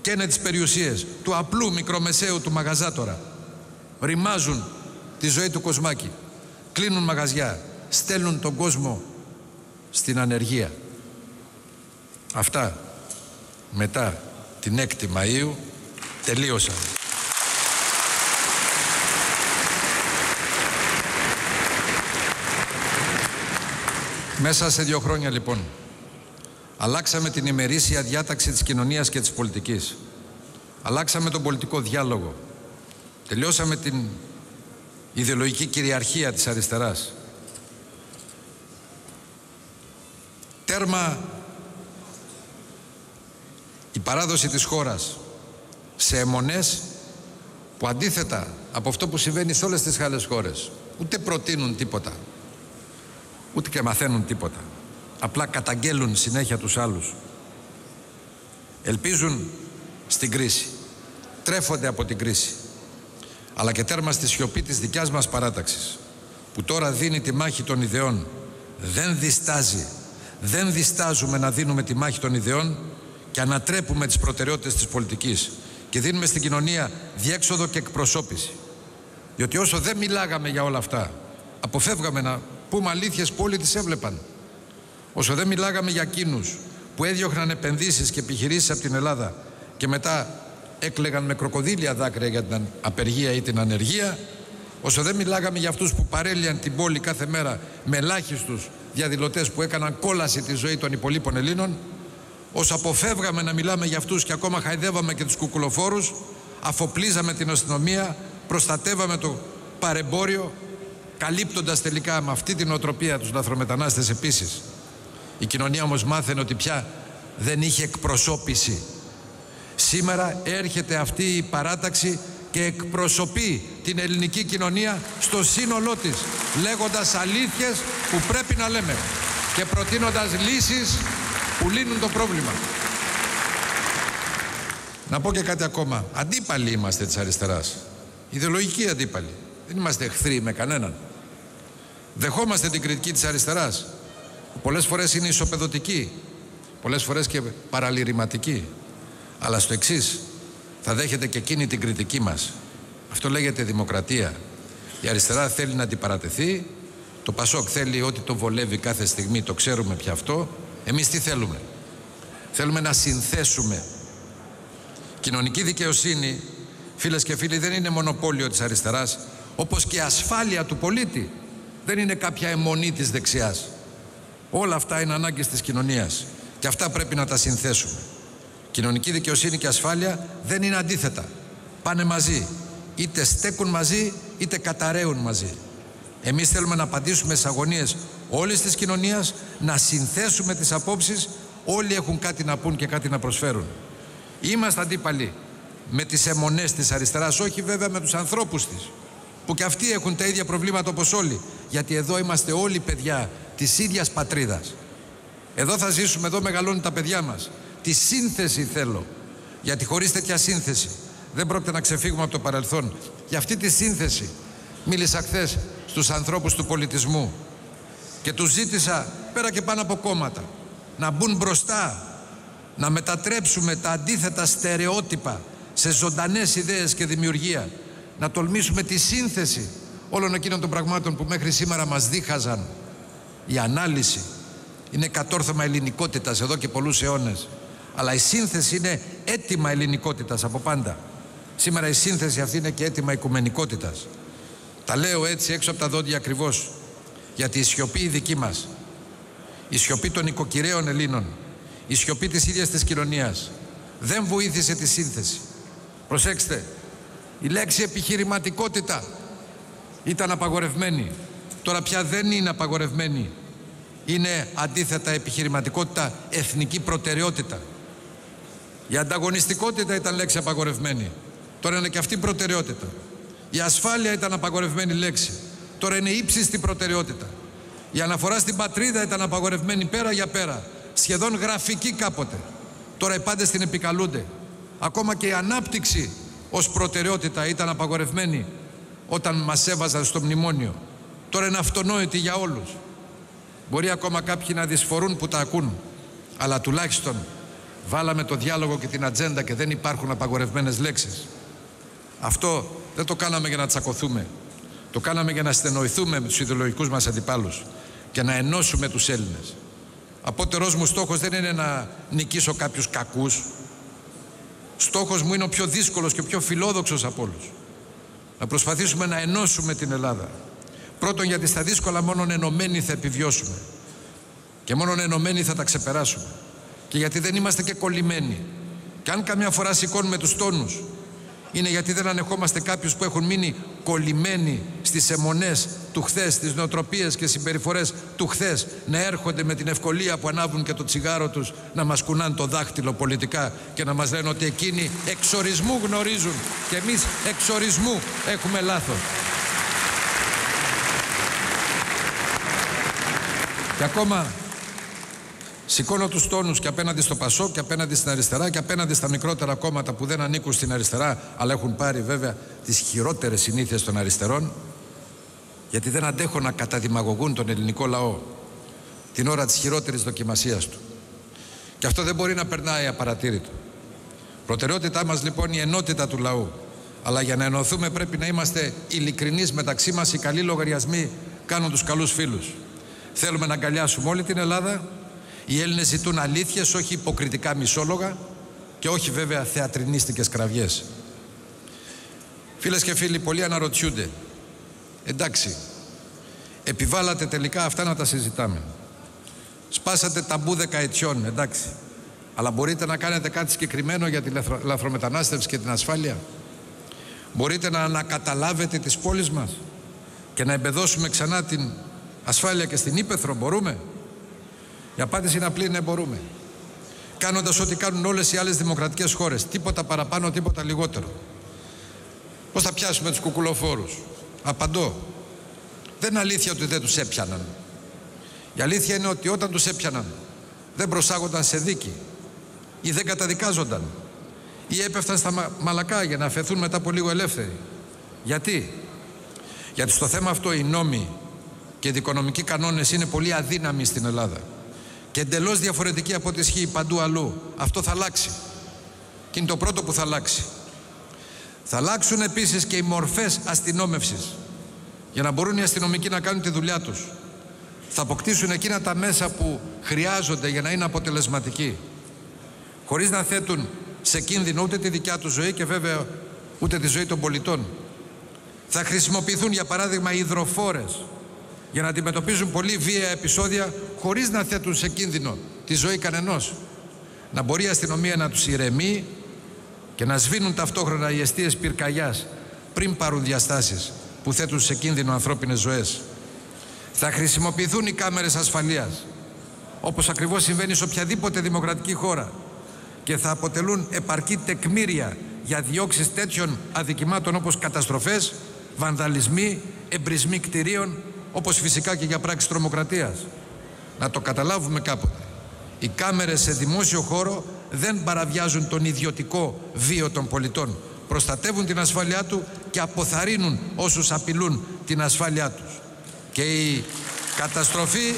καίνε τις περιουσίες, του απλού μικρομεσαίου του μαγαζάτορα. ρημάζουν τη ζωή του Κοσμάκη, κλείνουν μαγαζιά, στέλνουν τον κόσμο στην ανεργία. Αυτά μετά την 6η Μαΐου τελείωσαν. Μέσα σε δύο χρόνια λοιπόν αλλάξαμε την ημερήσια διάταξη της κοινωνίας και της πολιτικής. Αλλάξαμε τον πολιτικό διάλογο. Τελειώσαμε την ιδεολογική κυριαρχία της αριστεράς. Τέρμα η παράδοση της χώρας σε αιμονές που αντίθετα από αυτό που συμβαίνει σε όλες τις άλλες χώρες ούτε προτείνουν τίποτα ούτε και μαθαίνουν τίποτα απλά καταγγέλουν συνέχεια τους άλλους ελπίζουν στην κρίση τρέφονται από την κρίση αλλά και τέρμα στη σιωπή της δικιάς μας παράταξης που τώρα δίνει τη μάχη των ιδεών δεν διστάζει δεν διστάζουμε να δίνουμε τη μάχη των ιδεών και ανατρέπουμε τις προτεραιότητες της πολιτικής και δίνουμε στην κοινωνία διέξοδο και εκπροσώπηση. Διότι όσο δεν μιλάγαμε για όλα αυτά, αποφεύγαμε να πούμε αλήθειες που όλοι τις έβλεπαν. Όσο δεν μιλάγαμε για εκείνους που έδιωχναν επενδύσεις και επιχειρήσεις από την Ελλάδα και μετά έκλεγαν με κροκοδίλια δάκρυα για την απεργία ή την ανεργία, όσο δεν μιλάγαμε για αυτούς που παρέλυαν την πόλη κάθε μέρα με ελάχιστους διαδηλωτές που έκαναν κόλαση τη ζωή των υπολείπων Ελλήνων, όσο αποφεύγαμε να μιλάμε για αυτούς και ακόμα χαϊδεύαμε και τους κουκουλοφόρους, αφοπλίζαμε την αστυνομία, προστατεύαμε το παρεμπόριο, καλύπτοντας τελικά με αυτή την οτροπία τους λαθρομετανάστες επίσης. Η κοινωνία όμως μάθαινε ότι πια δεν είχε εκπροσώπηση. Σήμερα έρχεται αυτή η παράταξη και εκπροσωπεί την ελληνική κοινωνία στο σύνολό της, λέγοντας αλήθειες που πρέπει να λέμε και προτείνοντας λύσεις που λύνουν το πρόβλημα. Να πω και κάτι ακόμα. Αντίπαλοι είμαστε της αριστεράς. Ιδεολογικοί αντίπαλοι. Δεν είμαστε εχθροί με κανέναν. Δεχόμαστε την κριτική της αριστεράς. Πολλές φορές είναι ισοπεδωτική. Πολλές φορές και παραλυρηματική. Αλλά στο εξής θα δέχεται και εκείνη την κριτική μας. Αυτό λέγεται δημοκρατία. Η αριστερά θέλει να αντιπαρατεθεί. Το Πασόκ θέλει ότι το βολεύει κάθε στιγμή, το ξέρουμε πια αυτό. Εμείς τι θέλουμε; Θέλουμε να συνθέσουμε. Κοινωνική δικαιοσύνη, φίλες και φίλοι, δεν είναι μονοπόλιο της αριστεράς, όπως και ασφάλεια του πολίτη δεν είναι κάποια αιμονή της δεξιάς. Όλα αυτά είναι ανάγκες της κοινωνίας και αυτά πρέπει να τα συνθέσουμε. Κοινωνική δικαιοσύνη και ασφάλεια δεν είναι αντίθετα. Πάνε μαζί. Είτε στέκουν μαζί, είτε καταραίουν μαζί. Εμείς θέλουμε να απαντήσουμε στις αγωνίες όλης της κοινωνίας, να συνθέσουμε τις απόψεις, όλοι έχουν κάτι να πούν και κάτι να προσφέρουν. Είμαστε αντίπαλοι με τις αιμονές της αριστεράς, όχι βέβαια με τους ανθρώπους της, που και αυτοί έχουν τα ίδια προβλήματα όπως όλοι, γιατί εδώ είμαστε όλοι παιδιά της ίδιας πατρίδας. Εδώ θα ζήσουμε, εδώ μεγαλώνουν τα παιδιά μας. Τη σύνθεση θέλω, γιατί χωρίς τέτοια σύνθεση δεν πρόκειται να ξεφύγουμε από το παρελθόν. Για αυτή τη σύνθεση μίλησα χθες στους ανθρώπους του πολιτισμού και τους ζήτησα πέρα και πάνω από κόμματα να μπουν μπροστά να μετατρέψουμε τα αντίθετα στερεότυπα σε ζωντανές ιδέες και δημιουργία να τολμήσουμε τη σύνθεση όλων εκείνων των πραγμάτων που μέχρι σήμερα μας δίχαζαν η ανάλυση είναι κατόρθωμα ελληνικότητας εδώ και πολλούς αιώνες. Αλλά η σύνθεση είναι έτοιμα ελληνικότητας από πάντα. Σήμερα η σύνθεση αυτή είναι και έτοιμα οικουμενικότητας. Τα λέω έτσι έξω από τα δόντια ακριβώς γιατί η σιωπή η δική μας, η σιωπή των οικοκυρέων Ελλήνων, η σιωπή της ίδιας της κοινωνίας. Δεν βοήθησε τη σύνθεση. Προσέξτε, η λέξη επιχειρηματικότητα ήταν απαγορευμένη. Τώρα πια δεν είναι απαγορευμένη. Είναι αντίθετα επιχειρηματικότητα εθνική προτεραιότητα. Η ανταγωνιστικότητα ήταν λέξη απαγορευμένη. Τώρα είναι και αυτή προτεραιότητα. Η ασφάλεια ήταν απαγορευμένη λέξη. Τώρα είναι ύψιστη προτεραιότητα. Η αναφορά στην πατρίδα ήταν απαγορευμένη πέρα για πέρα. Σχεδόν γραφική κάποτε. Τώρα οι πάντες την επικαλούνται. Ακόμα και η ανάπτυξη ως προτεραιότητα ήταν απαγορευμένη όταν μας έβαζαν στο μνημόνιο. Τώρα είναι αυτονόητη για όλους. Μπορεί ακόμα κάποιοι να δυσφορούν που τα ακούν. Αλλά τουλάχιστον βάλαμε το διάλογο και την ατζέντα και δεν υπάρχουν απαγορευμένες λέξεις. Αυτό δεν το κάναμε για να τσακωθούμε. Το κάναμε για να στενοηθούμε με τους ιδεολογικούς μας αντιπάλους και να ενώσουμε τους Έλληνες. Απότερός μου στόχος δεν είναι να νικήσω κάποιους κακούς. Στόχος μου είναι ο πιο δύσκολος και ο πιο φιλόδοξος από όλους. Να προσπαθήσουμε να ενώσουμε την Ελλάδα. Πρώτον γιατί στα δύσκολα μόνον ενωμένοι θα επιβιώσουμε. Και μόνον ενωμένοι θα τα ξεπεράσουμε. Και γιατί δεν είμαστε και κολλημένοι. Και αν καμιά φορά σηκώνουμε τους τόνους είναι γιατί δεν ανεχόμαστε κάποιους που έχουν μείνει κολλημένοι στις αιμονές του χθες, στις νοοτροπίες και συμπεριφορές του χθες να έρχονται με την ευκολία που ανάβουν και το τσιγάρο τους να μας κουνάνε το δάχτυλο πολιτικά και να μας λένε ότι εκείνοι εξορισμού γνωρίζουν και εμείς εξορισμού έχουμε λάθος. Και ακόμα Σηκώνω τους τόνους και απέναντι στο Πασό και απέναντι στην αριστερά και απέναντι στα μικρότερα κόμματα που δεν ανήκουν στην αριστερά, αλλά έχουν πάρει βέβαια τις χειρότερες συνήθειες των αριστερών, γιατί δεν αντέχω να καταδημαγωγούν τον ελληνικό λαό την ώρα της χειρότερης δοκιμασίας του. Και αυτό δεν μπορεί να περνάει απαρατήρητο. Προτεραιότητά μας λοιπόν η ενότητα του λαού. Αλλά για να ενωθούμε πρέπει να είμαστε ειλικρινείς μεταξύ μας. Οι καλοί λογαριασμοί κάνουν τους καλούς φίλους. Θέλουμε να αγκαλιάσουμε όλη την Ελλάδα οι Έλληνες ζητούν αλήθειες, όχι υποκριτικά μισόλογα και όχι βέβαια θεατρινίστικες κραυγές. Φίλες και φίλοι, πολλοί αναρωτιούνται. Εντάξει, επιβάλλατε τελικά αυτά να τα συζητάμε. Σπάσατε ταμπού δεκαετιών, εντάξει. Αλλά μπορείτε να κάνετε κάτι συγκεκριμένο για τη λαθρομετανάστευση και την ασφάλεια; Μπορείτε να ανακαταλάβετε τις πόλεις μας και να εμπεδώσουμε ξανά την ασφάλεια και στην Ήπεθρο. Μπορούμε. Η απάντηση είναι απλή, ναι μπορούμε. Κάνοντας ό,τι κάνουν όλες οι άλλες δημοκρατικές χώρες. Τίποτα παραπάνω, τίποτα λιγότερο. Πώς θα πιάσουμε τους κουκουλοφόρους; Απαντώ. Δεν είναι αλήθεια ότι δεν τους έπιαναν. Η αλήθεια είναι ότι όταν τους έπιαναν δεν προσάγονταν σε δίκη ή δεν καταδικάζονταν ή έπεφταν στα μαλακά για να αφαιθούν μετά από λίγο ελεύθεροι. Γιατί; Γιατί στο θέμα αυτό οι νόμοι και οι δικονομικοί κανόνες είναι πολύ αδύναμοι στην Ελλάδα και εντελώς διαφορετική από ό,τι ισχύει παντού αλλού. Αυτό θα αλλάξει. Και είναι το πρώτο που θα αλλάξει. Θα αλλάξουν επίσης και οι μορφές αστυνόμευσης για να μπορούν οι αστυνομικοί να κάνουν τη δουλειά τους. Θα αποκτήσουν εκείνα τα μέσα που χρειάζονται για να είναι αποτελεσματικοί. Χωρίς να θέτουν σε κίνδυνο ούτε τη δικιά τους ζωή και βέβαια ούτε τη ζωή των πολιτών. Θα χρησιμοποιηθούν για παράδειγμα υδροφόρες για να αντιμετωπίζουν πολύ βία επεισόδια χωρίς να θέτουν σε κίνδυνο τη ζωή κανενός. Να μπορεί η αστυνομία να τους ηρεμεί και να σβήνουν ταυτόχρονα οι αιστείες πυρκαγιάς πριν πάρουν διαστάσεις που θέτουν σε κίνδυνο ανθρώπινες ζωές. Θα χρησιμοποιηθούν οι κάμερες ασφαλείας, όπως ακριβώς συμβαίνει σε οποιαδήποτε δημοκρατική χώρα και θα αποτελούν επαρκή τεκμήρια για διώξεις τέτοιων αδικημάτων όπως καταστροφές, βανδαλισμοί, εμπρισμοί κτηρίων όπως φυσικά και για πράξη τρομοκρατίας. Να το καταλάβουμε κάποτε. Οι κάμερες σε δημόσιο χώρο δεν παραβιάζουν τον ιδιωτικό βίο των πολιτών. Προστατεύουν την ασφάλειά του και αποθαρρύνουν όσους απειλούν την ασφάλειά τους. Και η καταστροφή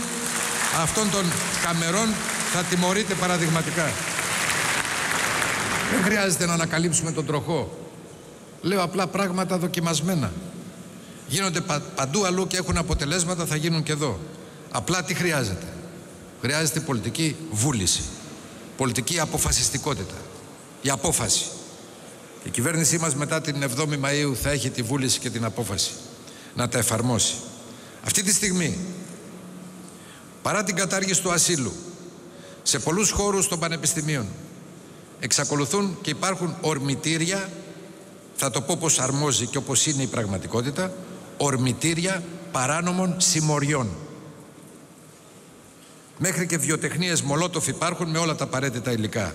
αυτών των καμερών θα τιμωρείται παραδειγματικά. Δεν χρειάζεται να ανακαλύψουμε τον τροχό. Λέω απλά πράγματα δοκιμασμένα γίνονται παντού αλλού και έχουν αποτελέσματα, θα γίνουν και εδώ. Απλά τι χρειάζεται; Χρειάζεται πολιτική βούληση. Πολιτική αποφασιστικότητα. Η απόφαση. Η κυβέρνησή μας μετά την 7η Μαΐου θα έχει τη βούληση και την απόφαση να τα εφαρμόσει. Αυτή τη στιγμή, παρά την κατάργηση του ασύλου, σε πολλούς χώρους των πανεπιστημίων εξακολουθούν και υπάρχουν ορμητήρια, θα το πω πως αρμόζει και όπως είναι η πραγματικότητα, ορμητήρια παράνομων συμμοριών. Μέχρι και βιοτεχνίες μολότοφ υπάρχουν με όλα τα απαραίτητα υλικά.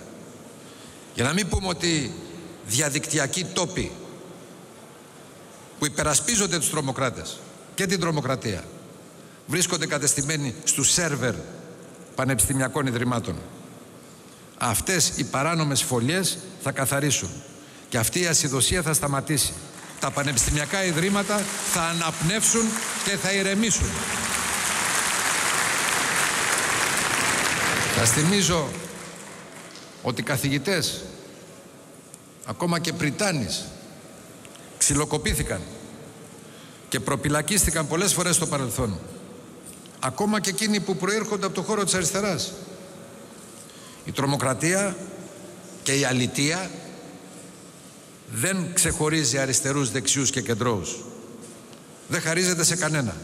Για να μην πούμε ότι διαδικτυακοί τόποι που υπερασπίζονται τους τρομοκράτες και την τρομοκρατία βρίσκονται κατεστημένοι στους σερβερ πανεπιστημιακών ιδρυμάτων. Αυτές οι παράνομες φωλιές θα καθαρίσουν και αυτή η ασυδοσία θα σταματήσει τα πανεπιστημιακά ιδρύματα θα αναπνεύσουν και θα ηρεμήσουν. Θα θυμίζω ότι καθηγητές, ακόμα και πριτάνης, ξυλοκοπήθηκαν και προπυλακίστηκαν πολλές φορές στο παρελθόν. Ακόμα και εκείνοι που προέρχονται από το χώρο της αριστεράς. Η τρομοκρατία και η αλητεία δεν ξεχωρίζει αριστερούς, δεξιούς και κεντρώους. Δεν χαρίζεται σε κανένα.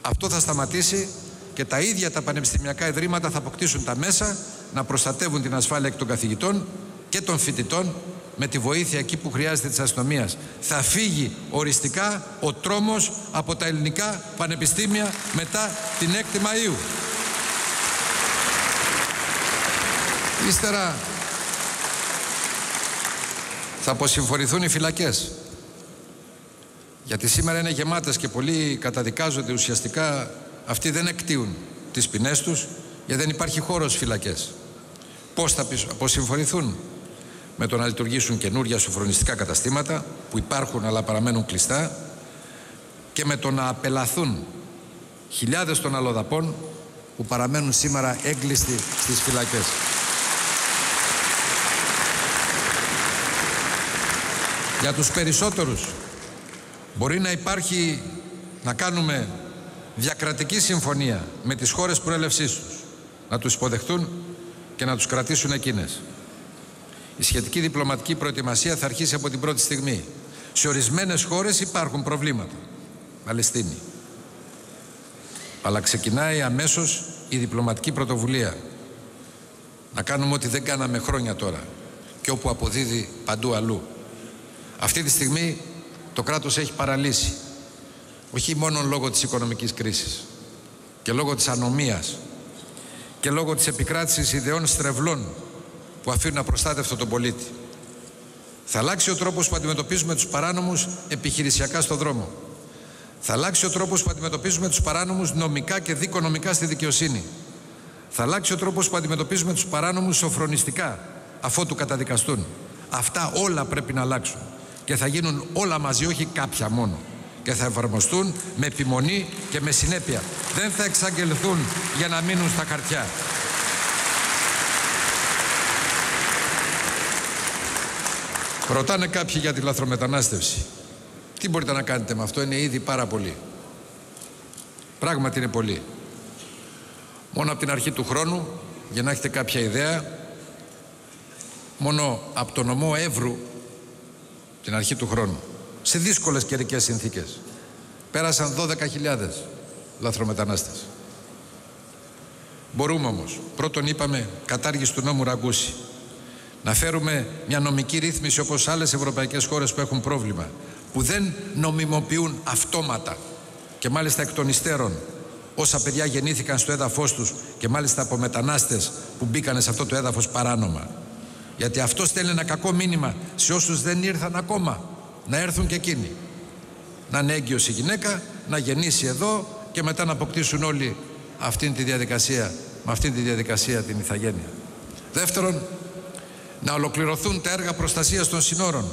Αυτό θα σταματήσει και τα ίδια τα πανεπιστημιακά ιδρύματα θα αποκτήσουν τα μέσα να προστατεύουν την ασφάλεια και των καθηγητών και των φοιτητών με τη βοήθεια εκεί που χρειάζεται της αστυνομίας. Θα φύγει οριστικά ο τρόμος από τα ελληνικά πανεπιστήμια μετά την 6η Μαΐου. Ύστερα θα αποσυμφορηθούν οι φυλακές. Γιατί σήμερα είναι γεμάτες και πολλοί καταδικάζονται ουσιαστικά αυτοί δεν εκτίουν τις ποινές τους γιατί δεν υπάρχει χώρος φυλακές. Πώς θα αποσυμφορηθούν; Με το να λειτουργήσουν καινούργια σοφρονιστικά καταστήματα που υπάρχουν αλλά παραμένουν κλειστά και με το να απελαθούν χιλιάδες των αλλοδαπών που παραμένουν σήμερα έγκλειστοι στις φυλακές. Για τους περισσότερους μπορεί να υπάρχει να κάνουμε διακρατική συμφωνία με τις χώρες προέλευσής τους να τους υποδεχτούν και να τους κρατήσουν εκείνες. Η σχετική διπλωματική προετοιμασία θα αρχίσει από την πρώτη στιγμή. Σε ορισμένες χώρες υπάρχουν προβλήματα. Παλαιστίνη. Αλλά ξεκινάει αμέσως η διπλωματική πρωτοβουλία. Να κάνουμε ό,τι δεν κάναμε χρόνια τώρα και όπου αποδίδει παντού αλλού. Αυτή τη στιγμή το κράτος έχει παραλύσει. Όχι μόνο λόγω της οικονομικής κρίσης και λόγω της ανομίας και λόγω της επικράτησης ιδεών στρεβλών που αφήνουν απροστάτευτο τον πολίτη. Θα αλλάξει ο τρόπος που αντιμετωπίζουμε τους παράνομους επιχειρησιακά στο δρόμο. Θα αλλάξει ο τρόπος που αντιμετωπίζουμε τους παράνομους νομικά και δικονομικά στη δικαιοσύνη. Θα αλλάξει ο τρόπος που αντιμετωπίζουμε τους παράνομους σοφρονιστικά αφότου καταδικαστούν. Αυτά όλα πρέπει να αλλάξουν και θα γίνουν όλα μαζί, όχι κάποια μόνο. Και θα εφαρμοστούν με επιμονή και με συνέπεια. Δεν θα εξαγγελθούν για να μείνουν στα χαρτιά. Ρωτάνε κάποιοι για τη λαθρομετανάστευση. Τι μπορείτε να κάνετε με αυτό, είναι ήδη πάρα πολύ. Πράγματι είναι πολύ. Μόνο από την αρχή του χρόνου, για να έχετε κάποια ιδέα, μόνο από το νομό Εύρου την αρχή του χρόνου, σε δύσκολες καιρικές συνθήκες. Πέρασαν 12.000 λαθρομετανάστες. Μπορούμε όμως, πρώτον είπαμε κατάργηση του νόμου Ραγκούση, να φέρουμε μια νομική ρύθμιση όπως άλλες ευρωπαϊκές χώρες που έχουν πρόβλημα, που δεν νομιμοποιούν αυτόματα και μάλιστα εκ των υστέρων όσα παιδιά γεννήθηκαν στο έδαφος τους και μάλιστα από μετανάστες που μπήκανε σε αυτό το έδαφος παράνομα. Γιατί αυτό στέλνει ένα κακό μήνυμα σε όσους δεν ήρθαν ακόμα να έρθουν και εκείνοι. Να είναι έγκυος η γυναίκα, να γεννήσει εδώ και μετά να αποκτήσουν όλοι αυτήν τη διαδικασία, με αυτήν τη διαδικασία την ηθαγένεια. Δεύτερον, να ολοκληρωθούν τα έργα προστασίας των συνόρων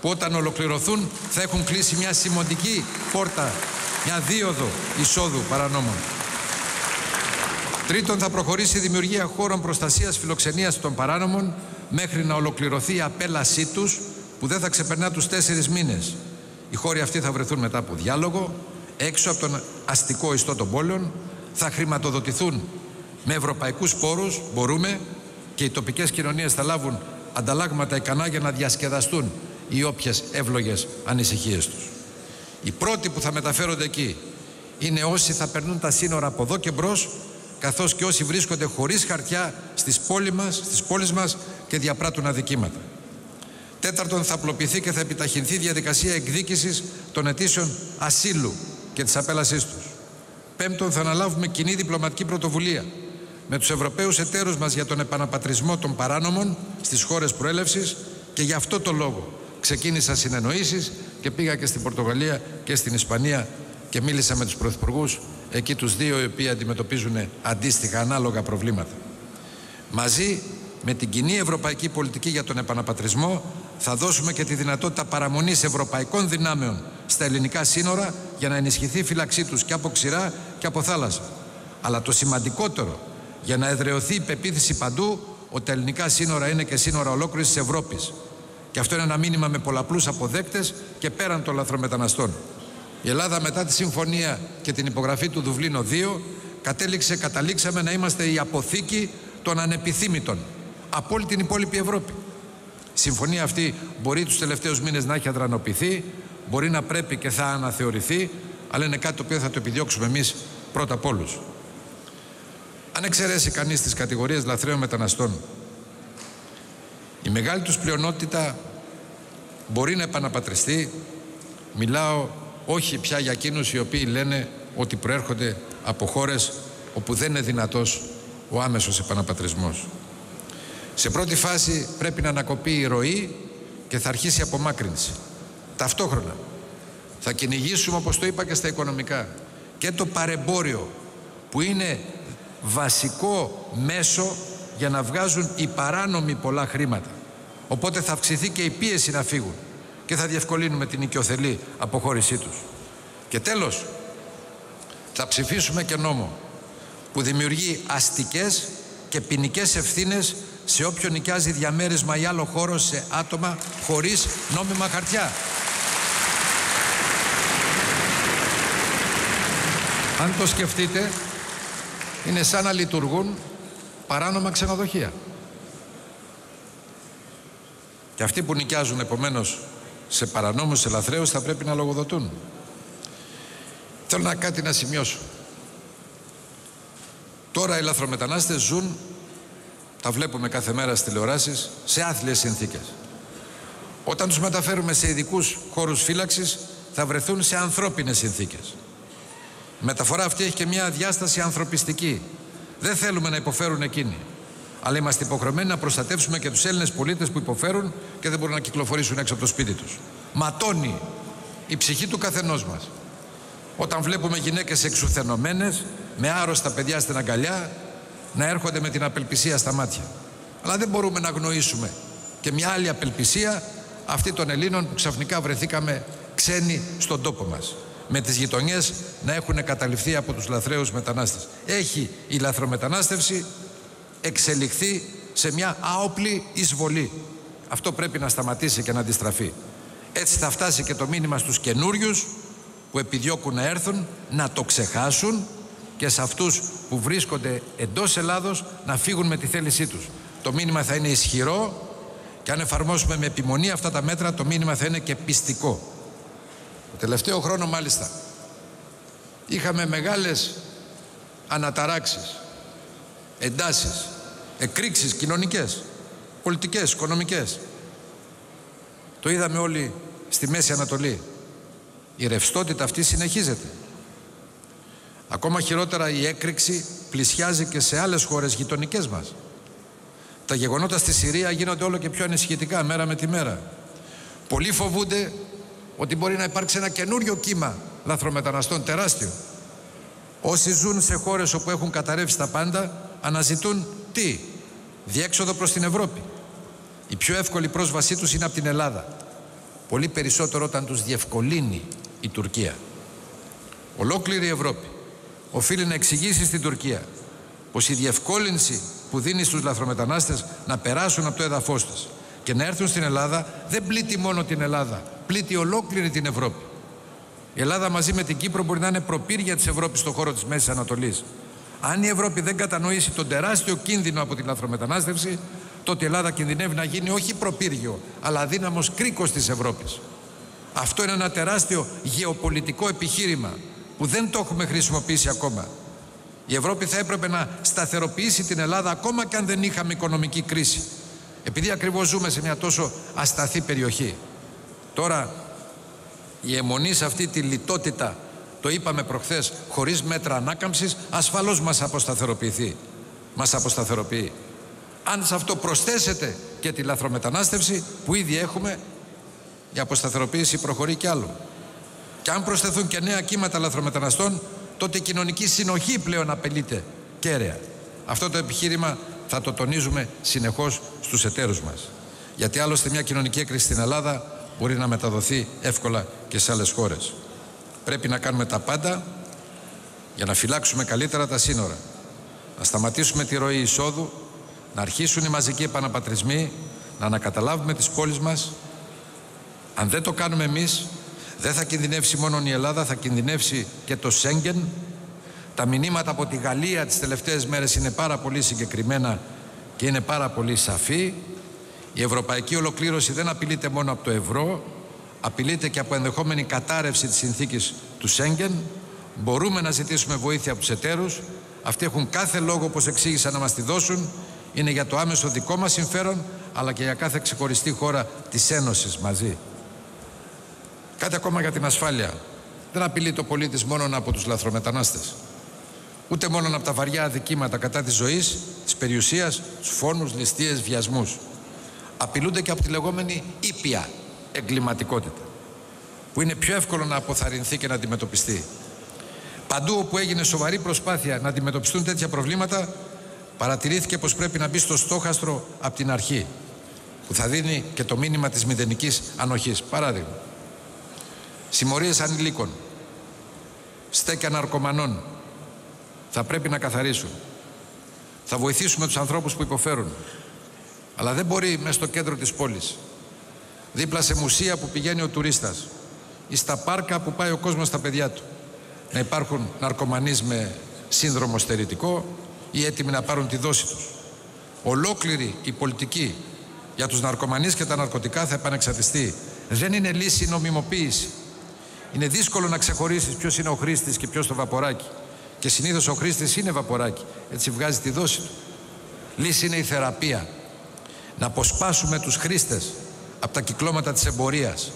που όταν ολοκληρωθούν θα έχουν κλείσει μια σημαντική πόρτα, μια δίωδο εισόδου παρανόμων. Τρίτον, θα προχωρήσει η δημιουργία χώρων προστασίας φιλοξενίας των παράνομων μέχρι να ολοκληρωθεί η απέλασή τους που δεν θα ξεπερνά τους τέσσερις μήνες. Οι χώροι αυτοί θα βρεθούν μετά από διάλογο, έξω από τον αστικό ιστό των πόλεων, θα χρηματοδοτηθούν με ευρωπαϊκούς πόρους, μπορούμε, και οι τοπικές κοινωνίες θα λάβουν ανταλλάγματα ικανά για να διασκεδαστούν οι όποιες εύλογες ανησυχίες τους. Οι πρώτοι που θα μεταφέρονται εκεί είναι όσοι θα περνούν τα σύνορα από εδώ και μπρος καθώς και όσοι βρίσκονται χωρίς χαρτιά στις πόλεις μας, στις πόλεις μας και διαπράττουν αδικήματα. Τέταρτον, θα απλοποιηθεί και θα επιταχυνθεί η διαδικασία εκδίκησης των αιτήσεων ασύλου και της απέλασής τους. Πέμπτον, θα αναλάβουμε κοινή διπλωματική πρωτοβουλία με τους Ευρωπαίους εταίρους μας για τον επαναπατρισμό των παράνομων στις χώρες προέλευσης και γι' αυτό το λόγο ξεκίνησα συνεννοήσεις και πήγα και στην Πορτογαλία και στην Ισπανία και μίλησα με τους πρωθυπουργούς εκεί τους δύο οι οποίοι αντιμετωπίζουν αντίστοιχα ανάλογα προβλήματα. Μαζί με την κοινή ευρωπαϊκή πολιτική για τον επαναπατρισμό θα δώσουμε και τη δυνατότητα παραμονής ευρωπαϊκών δυνάμεων στα ελληνικά σύνορα για να ενισχυθεί η φύλαξή τους και από ξηρά και από θάλασσα. Αλλά το σημαντικότερο για να εδρεωθεί η πεποίθηση παντού ότι τα ελληνικά σύνορα είναι και σύνορα ολόκληρης της Ευρώπης Και αυτό είναι ένα μήνυμα με πολλαπλούς αποδέκτες και πέραν των λαθρομεταναστών. Η Ελλάδα μετά τη συμφωνία και την υπογραφή του Δουβλίνο 2 κατέληξε, καταλήξαμε να είμαστε η αποθήκη των ανεπιθύμητων από όλη την υπόλοιπη Ευρώπη. Η συμφωνία αυτή μπορεί τους τελευταίους μήνες να έχει αδρανοποιηθεί, μπορεί να πρέπει και θα αναθεωρηθεί, αλλά είναι κάτι το οποίο θα το επιδιώξουμε εμείς πρώτα απ' όλους. Αν εξαιρέσει κανείς τις κατηγορίες λαθρέων μεταναστών, η μεγάλη τους πλειονότητα μπορεί να επαναπατριστεί. Μιλάω όχι πια για εκείνους οι οποίοι λένε ότι προέρχονται από χώρες όπου δεν είναι δυνατός ο άμεσος επαναπατρισμός. Σε πρώτη φάση πρέπει να ανακοπεί η ροή και θα αρχίσει η απομάκρυνση. Ταυτόχρονα θα κυνηγήσουμε όπως το είπα και στα οικονομικά και το παρεμπόριο που είναι βασικό μέσο για να βγάζουν οι παράνομοι πολλά χρήματα. Οπότε θα αυξηθεί και η πίεση να φύγουν και θα διευκολύνουμε την οικειοθελή αποχώρησή τους. Και τέλος, θα ψηφίσουμε και νόμο που δημιουργεί αστικές και ποινικές ευθύνες σε όποιον νοικιάζει διαμέρισμα ή άλλο χώρο σε άτομα χωρίς νόμιμα χαρτιά. Αν το σκεφτείτε, είναι σαν να λειτουργούν παράνομα ξενοδοχεία. Και αυτοί που νοικιάζουν επομένως σε παρανόμους ελαθρέους θα πρέπει να λογοδοτούν. Θέλω να κάτι να σημειώσω. Τώρα οι λαθρομετανάστες ζουν, τα βλέπουμε κάθε μέρα στις τηλεοράσεις, σε άθλιες συνθήκες. Όταν τους μεταφέρουμε σε ειδικούς χώρους φύλαξης θα βρεθούν σε ανθρώπινες συνθήκες. Η μεταφορά αυτή έχει και μια διάσταση ανθρωπιστική. Δεν θέλουμε να υποφέρουν εκείνοι. Αλλά είμαστε υποχρεωμένοι να προστατεύσουμε και τους Έλληνες πολίτες που υποφέρουν και δεν μπορούν να κυκλοφορήσουν έξω από το σπίτι τους. Ματώνει η ψυχή του καθενός μας. Όταν βλέπουμε γυναίκες εξουθενωμένες, με άρρωστα παιδιά στην αγκαλιά, να έρχονται με την απελπισία στα μάτια. Αλλά δεν μπορούμε να αγνοήσουμε και μια άλλη απελπισία αυτή των Ελλήνων που ξαφνικά βρεθήκαμε ξένοι στον τόπο μας με τις γειτονιές να έχουν καταληφθεί από τους λαθρέους μετανάστες. Έχει η λαθρομετανάστευση εξελιχθεί σε μια άοπλη εισβολή. Αυτό πρέπει να σταματήσει και να αντιστραφεί. Έτσι θα φτάσει και το μήνυμα στους καινούριους που επιδιώκουν να έρθουν, να το ξεχάσουν και σε αυτούς που βρίσκονται εντός Ελλάδος να φύγουν με τη θέλησή τους. Το μήνυμα θα είναι ισχυρό και αν εφαρμόσουμε με επιμονή αυτά τα μέτρα το μήνυμα θα είναι και πιστικό. Το τελευταίο χρόνο μάλιστα είχαμε μεγάλες αναταράξεις, εντάσεις, εκρήξεις κοινωνικές, πολιτικές, οικονομικές. Το είδαμε όλοι στη Μέση Ανατολή. Η ρευστότητα αυτή συνεχίζεται. Ακόμα χειρότερα η έκρηξη πλησιάζει και σε άλλες χώρες γειτονικές μας. Τα γεγονότα στη Συρία γίνονται όλο και πιο ανησυχητικά μέρα με τη μέρα. Πολλοί φοβούνται ότι μπορεί να υπάρξει ένα καινούριο κύμα λαθρομεταναστών τεράστιο. Όσοι ζουν σε χώρες όπου έχουν καταρρεύσει τα πάντα αναζητούν τι, διέξοδο προς την Ευρώπη. Η πιο εύκολη πρόσβασή τους είναι από την Ελλάδα. Πολύ περισσότερο όταν τους διευκολύνει η Τουρκία. Ολόκληρη η Ευρώπη οφείλει να εξηγήσει στην Τουρκία πως η διευκόλυνση που δίνει στους λαθρομετανάστες να περάσουν από το έδαφος της και να έρθουν στην Ελλάδα δεν πλήττει μόνο την Ελλάδα, πλήττει ολόκληρη την Ευρώπη. Η Ελλάδα μαζί με την Κύπρο μπορεί να είναι προπήρια της Ευρώπης στον χώρο της Μέσης Ανατολής. Αν η Ευρώπη δεν κατανοήσει τον τεράστιο κίνδυνο από την λαθρομετανάστευση, τότε η Ελλάδα κινδυνεύει να γίνει όχι προπύργιο, αλλά αδύναμος κρίκος της Ευρώπης. Αυτό είναι ένα τεράστιο γεωπολιτικό επιχείρημα που δεν το έχουμε χρησιμοποιήσει ακόμα. Η Ευρώπη θα έπρεπε να σταθεροποιήσει την Ελλάδα ακόμα και αν δεν είχαμε οικονομική κρίση. Επειδή ακριβώς ζούμε σε μια τόσο ασταθή περιοχή. Τώρα η αιμονή σε αυτή τη λιτότητα, το είπαμε προχθές, χωρίς μέτρα ανάκαμψης, ασφαλώς μας αποσταθεροποιηθεί. Μας αποσταθεροποιεί. Αν σε αυτό προσθέσετε και τη λαθρομετανάστευση που ήδη έχουμε, η αποσταθεροποίηση προχωρεί κι άλλο. Και αν προσθεθούν και νέα κύματα λαθρομεταναστών, τότε η κοινωνική συνοχή πλέον απελείται κέραια. Αυτό το επιχείρημα θα το τονίζουμε συνεχώς στους εταίρους μας. Γιατί άλλωστε μια κοινωνική έκρηξη στην Ελλάδα μπορεί να μεταδοθεί εύκολα και σε άλλες χώρες. Πρέπει να κάνουμε τα πάντα για να φυλάξουμε καλύτερα τα σύνορα. Να σταματήσουμε τη ροή εισόδου, να αρχίσουν οι μαζικοί επαναπατρισμοί, να ανακαταλάβουμε τις πόλεις μας, Αν δεν το κάνουμε εμείς, δεν θα κινδυνεύσει μόνο η Ελλάδα, θα κινδυνεύσει και το Σέγγεν. Τα μηνύματα από τη Γαλλία τις τελευταίες μέρες είναι πάρα πολύ συγκεκριμένα και είναι πάρα πολύ σαφή. Η ευρωπαϊκή ολοκλήρωση δεν απειλείται μόνο από το ευρώ, απειλείται και από ενδεχόμενη κατάρρευση της συνθήκης του Σέγγεν. Μπορούμε να ζητήσουμε βοήθεια από τους εταίρους. Αυτοί έχουν κάθε λόγο, όπως εξήγησα, να μας τη δώσουν. Είναι για το άμεσο δικό μας συμφέρον, αλλά και για κάθε ξεχωριστή χώρα της Ένωσης μαζί. Κάτι ακόμα για την ασφάλεια. Δεν απειλεί το πολίτη μόνο από τους λαθρομετανάστες. Ούτε μόνο από τα βαριά αδικήματα κατά της ζωής, της περιουσίας, τους φόνους, ληστείες, βιασμούς. Απειλούνται και από τη λεγόμενη ήπια εγκληματικότητα, που είναι πιο εύκολο να αποθαρρυνθεί και να αντιμετωπιστεί. Παντού όπου έγινε σοβαρή προσπάθεια να αντιμετωπιστούν τέτοια προβλήματα, παρατηρήθηκε πως πρέπει να μπει στο στόχαστρο από την αρχή, που θα δίνει και το μήνυμα της μηδενικής ανοχής. Παράδειγμα, συμμορίες ανηλίκων, στέκια ναρκωμανών, θα πρέπει να καθαρίσουν. Θα βοηθήσουμε τους ανθρώπους που υποφέρουν. Αλλά δεν μπορεί μέσα στο κέντρο της πόλης, δίπλα σε μουσεία που πηγαίνει ο τουρίστας ή στα πάρκα που πάει ο κόσμος στα παιδιά του, να υπάρχουν ναρκωμανείς με σύνδρομο στερητικό ή έτοιμοι να πάρουν τη δόση τους. Ολόκληρη η πολιτική για τους ναρκωμανείς και τα ναρκωτικά θα επανεξαρτηστεί. Δεν είναι λύση η νομιμοποίηση. Είναι δύσκολο να ξεχωρίσεις ποιος είναι ο χρήστης και ποιος το βαποράκι. Και συνήθως ο χρήστης είναι βαποράκι. Έτσι βγάζει τη δόση του. Λύση είναι η θεραπεία. Να αποσπάσουμε τους χρήστες από τα κυκλώματα της εμπορίας.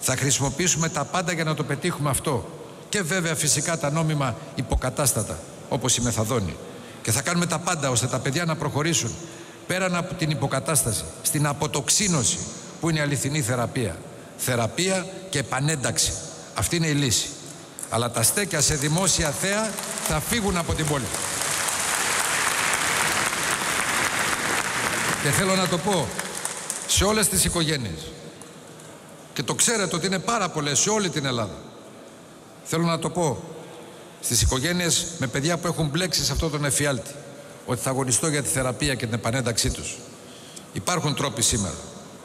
Θα χρησιμοποιήσουμε τα πάντα για να το πετύχουμε αυτό. Και βέβαια φυσικά τα νόμιμα υποκατάστατα, όπως η μεθαδόνη. Και θα κάνουμε τα πάντα ώστε τα παιδιά να προχωρήσουν πέραν από την υποκατάσταση, στην αποτοξίνωση που είναι η αληθινή θεραπεία. Θεραπεία και επανένταξη. Αυτή είναι η λύση. Αλλά τα στέκια σε δημόσια θέα θα φύγουν από την πόλη. Και θέλω να το πω σε όλες τις οικογένειες. Και το ξέρετε ότι είναι πάρα πολλές σε όλη την Ελλάδα. Θέλω να το πω στις οικογένειες με παιδιά που έχουν μπλέξει σε αυτό τον εφιάλτη. Ότι θα αγωνιστώ για τη θεραπεία και την επανένταξή τους. Υπάρχουν τρόποι σήμερα.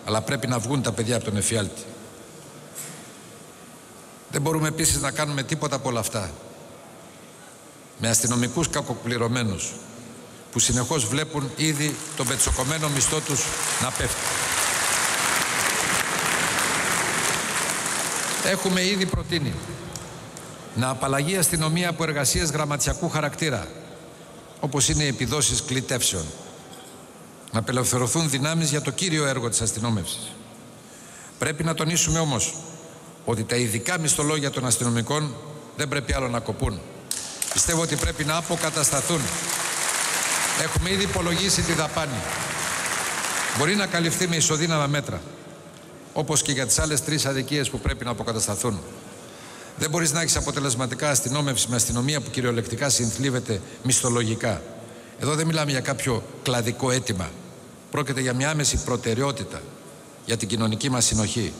Αλλά πρέπει να βγουν τα παιδιά από τον εφιάλτη. Δεν μπορούμε επίσης να κάνουμε τίποτα από όλα αυτά. Με αστυνομικούς κακοπληρωμένους που συνεχώς βλέπουν ήδη τον πετσοκομμένο μισθό τους να πέφτει. Έχουμε ήδη προτείνει να απαλλαγεί η αστυνομία από εργασίες γραμματιακού χαρακτήρα, όπως είναι οι επιδόσεις κλητεύσεων. Να απελευθερωθούν δυνάμεις για το κύριο έργο της αστυνόμευσης. Πρέπει να τονίσουμε όμως ότι τα ειδικά μισθολόγια των αστυνομικών δεν πρέπει άλλο να κοπούν. Πιστεύω ότι πρέπει να αποκατασταθούν. Έχουμε ήδη υπολογίσει τη δαπάνη. Μπορεί να καλυφθεί με ισοδύναμα μέτρα, όπως και για τις άλλες τρεις αδικίες που πρέπει να αποκατασταθούν. Δεν μπορείς να έχεις αποτελεσματικά αστυνόμευση με αστυνομία που κυριολεκτικά συνθλίβεται μισθολογικά. Εδώ δεν μιλάμε για κάποιο κλαδικό αίτημα. Πρόκειται για μια άμεση προτεραιότητα για την κοινωνική μας συνοχή.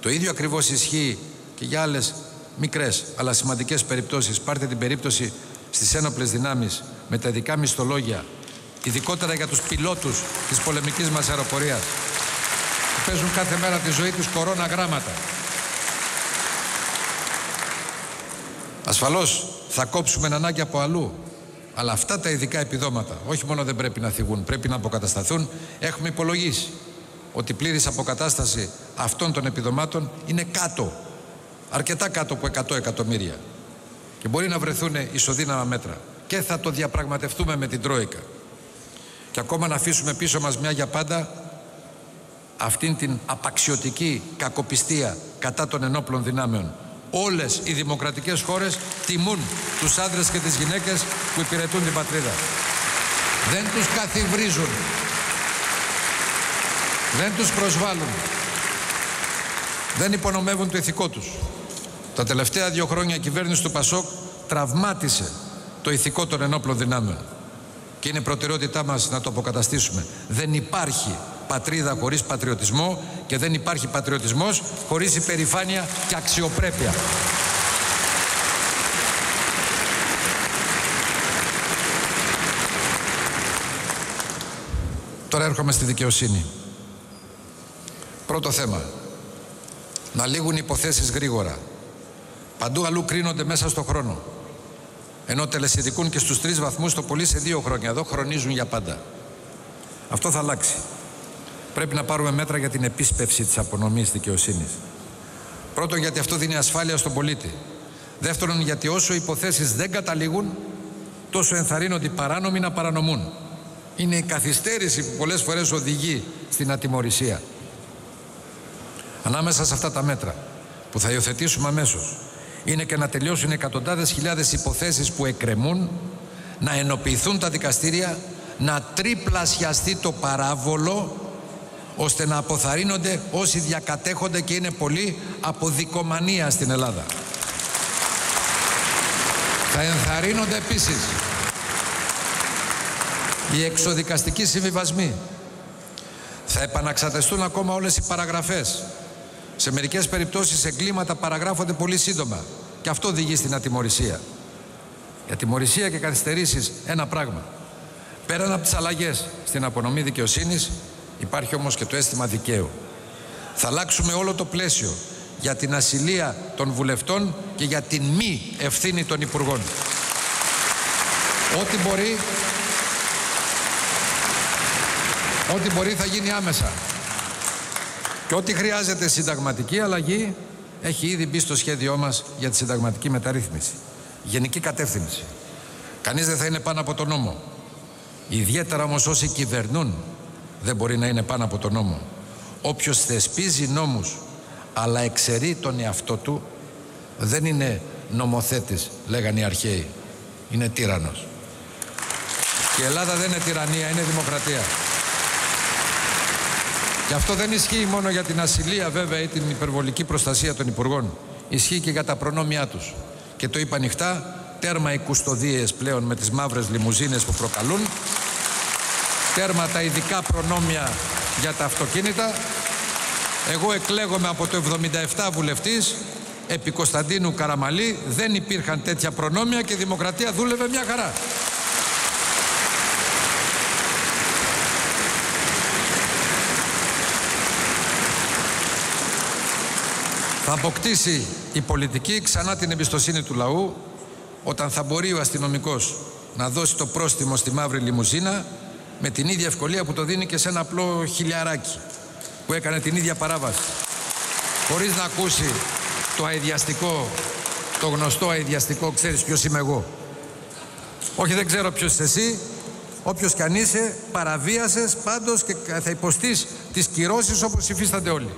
Το ίδιο ακριβώς ισχύει και για άλλες μικρές αλλά σημαντικές περιπτώσεις. Πάρτε την περίπτωση στις ένοπλες δυνάμεις με τα ειδικά μισθολόγια, ειδικότερα για τους πιλότους της πολεμικής μας αεροπορίας που παίζουν κάθε μέρα τη ζωή τους κορώνα γράμματα. Ασφαλώς θα κόψουμε ανάγκη από αλλού. Αλλά αυτά τα ειδικά επιδόματα όχι μόνο δεν πρέπει να θυγούν, πρέπει να αποκατασταθούν. Έχουμε υπολογίσει ότι η πλήρης αποκατάσταση αυτών των επιδομάτων είναι κάτω, αρκετά κάτω από 100 εκατομμύρια. Και μπορεί να βρεθούν ισοδύναμα μέτρα. Και θα το διαπραγματευτούμε με την Τρόικα. Και ακόμα να αφήσουμε πίσω μας μια για πάντα αυτήν την απαξιωτική κακοπιστία κατά των ενόπλων δυνάμεων. Όλες οι δημοκρατικές χώρες τιμούν τους άντρες και τις γυναίκες που υπηρετούν την πατρίδα. Δεν τους καθιβρίζουν δεν τους προσβάλλουν. Δεν υπονομεύουν το ηθικό τους. Τα τελευταία δύο χρόνια η κυβέρνηση του Πασόκ τραυμάτισε το ηθικό των ενόπλων δυνάμεων. Και είναι προτεραιότητά μας να το αποκαταστήσουμε. Δεν υπάρχει πατρίδα χωρίς πατριωτισμό και δεν υπάρχει πατριωτισμός χωρίς υπερηφάνεια και αξιοπρέπεια. Τώρα έρχομαι στη δικαιοσύνη. Πρώτο θέμα. να λήγουν υποθέσεις γρήγορα. Παντού αλλού κρίνονται μέσα στο χρόνο. Ενώ τελεσιδικούν και στους τρεις βαθμούς το πολύ σε δύο χρόνια. Εδώ χρονίζουν για πάντα. Αυτό θα αλλάξει. Πρέπει να πάρουμε μέτρα για την επίσπευση της απονομής δικαιοσύνης. Πρώτον γιατί αυτό δίνει ασφάλεια στον πολίτη. Δεύτερον γιατί όσο οι υποθέσεις δεν καταλήγουν τόσο ενθαρρύνονται οι παράνομοι να παρανομούν. Είναι η καθυστέρηση που πολλές φορές οδηγεί στην ατιμορρησία. Ανάμεσα σε αυτά τα μέτρα που θα υιοθετήσουμε αμέσως είναι και να τελειώσουν εκατοντάδες χιλιάδες υποθέσεις που εκκρεμούν, να ενοποιηθούν τα δικαστήρια, να τριπλασιαστεί το παράβολο ώστε να αποθαρρύνονται όσοι διακατέχονται και είναι πολλοί από δικομανία στην Ελλάδα. Θα ενθαρρύνονται επίσης οι εξοδικαστικοί συμβιβασμοί. Θα επαναξατεστούν ακόμα όλες οι παραγραφές. Σε μερικές περιπτώσεις εγκλήματα παραγράφονται πολύ σύντομα και αυτό οδηγεί στην ατιμορρησία. Η ατιμορρησία και καθυστερήσεις ένα πράγμα. Πέραν από τις αλλαγές στην απονομή δικαιοσύνης υπάρχει όμως και το αίσθημα δικαίου. Θα αλλάξουμε όλο το πλαίσιο για την ασυλία των βουλευτών και για την μη ευθύνη των υπουργών. Ό,τι μπορεί, ό,τι μπορεί θα γίνει άμεσα. Και ό,τι χρειάζεται συνταγματική αλλαγή έχει ήδη μπει στο σχέδιό μας για τη συνταγματική μεταρρύθμιση. Γενική κατεύθυνση. Κανείς δεν θα είναι πάνω από τον νόμο. Ιδιαίτερα όμως όσοι κυβερνούν δεν μπορεί να είναι πάνω από τον νόμο. Όποιος θεσπίζει νόμους αλλά εξαιρεί τον εαυτό του δεν είναι νομοθέτης λέγανε οι αρχαίοι. Είναι τύρανος. Και η Ελλάδα δεν είναι τυραννία είναι δημοκρατία. Και αυτό δεν ισχύει μόνο για την ασυλία βέβαια ή την υπερβολική προστασία των υπουργών. Ισχύει και για τα προνόμια τους. Και το είπα ανοιχτά τέρμα οι κουστοδίες πλέον με τις μαύρες λιμουζίνες που προκαλούν τέρμα τα ειδικά προνόμια για τα αυτοκίνητα εγώ εκλέγομαι από το 77 βουλευτής επί Κωνσταντίνου Καραμαλή δεν υπήρχαν τέτοια προνόμια και η δημοκρατία δούλευε μια χαρά. Θα αποκτήσει η πολιτική ξανά την εμπιστοσύνη του λαού όταν θα μπορεί ο αστυνομικός να δώσει το πρόστιμο στη μαύρη λιμουζίνα με την ίδια ευκολία που το δίνει και σε ένα απλό χιλιαράκι που έκανε την ίδια παράβαση χωρίς να ακούσει το αειδιαστικό, το γνωστό αειδιαστικό ξέρεις ποιος είμαι εγώ. Όχι δεν ξέρω ποιος είσαι εσύ, όποιος κι αν είσαι παραβίασες πάντως και θα υποστείς τις κυρώσεις όπως υφίστανται όλοι.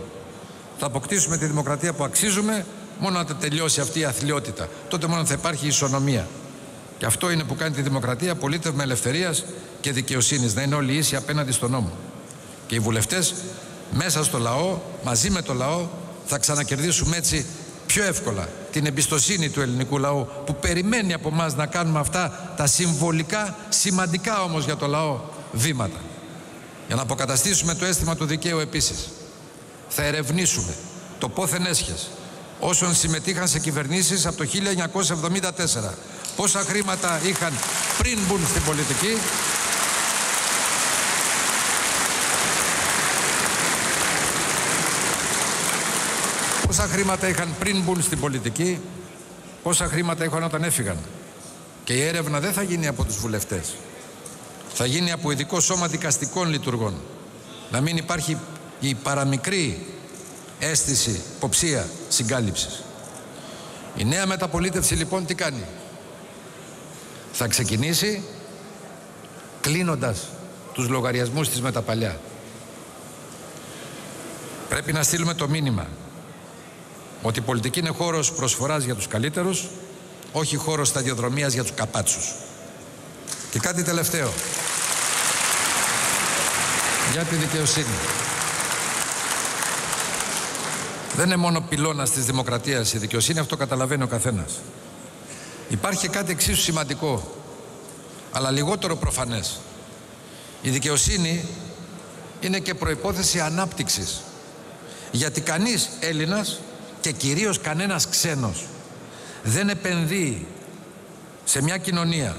Θα αποκτήσουμε τη δημοκρατία που αξίζουμε μόνο να τελειώσει αυτή η αθλειότητα. Τότε μόνο θα υπάρχει ισονομία. Και αυτό είναι που κάνει τη δημοκρατία πολίτευμα ελευθερίας και δικαιοσύνης, να είναι όλοι ίσοι απέναντι στον νόμο. Και οι βουλευτές μέσα στο λαό, μαζί με το λαό, θα ξανακερδίσουμε έτσι πιο εύκολα την εμπιστοσύνη του ελληνικού λαού που περιμένει από μας να κάνουμε αυτά τα συμβολικά, σημαντικά όμως για το λαό βήματα. Για να αποκαταστήσουμε το αίσθημα του δικαίου επίσης. Θα ερευνήσουμε το πόθεν έσχες όσων συμμετείχαν σε κυβερνήσεις από το 1974. Πόσα χρήματα είχαν πριν μπουν στην πολιτική Πόσα χρήματα είχαν πριν μπουν στην πολιτική, πόσα χρήματα είχαν όταν έφυγαν. Και η έρευνα δεν θα γίνει από τους βουλευτές. Θα γίνει από ειδικό σώμα δικαστικών λειτουργών. Να μην υπάρχει η παραμικρή αίσθηση, υποψία συγκάλυψης. Η νέα μεταπολίτευση λοιπόν τι κάνει; Θα ξεκινήσει κλείνοντας τους λογαριασμούς της μεταπαλιά. Πρέπει να στείλουμε το μήνυμα ότι η πολιτική είναι χώρος προσφοράς για τους καλύτερους, όχι χώρος σταδιοδρομίας για τους καπάτσους. Και κάτι τελευταίο. Για τη δικαιοσύνη. Δεν είναι μόνο πυλώνας της δημοκρατίας η δικαιοσύνη, αυτό καταλαβαίνει ο καθένας. Υπάρχει κάτι εξίσου σημαντικό, αλλά λιγότερο προφανές. Η δικαιοσύνη είναι και προϋπόθεση ανάπτυξης. Γιατί κανείς Έλληνας και κυρίως κανένας ξένος δεν επενδύει σε μια κοινωνία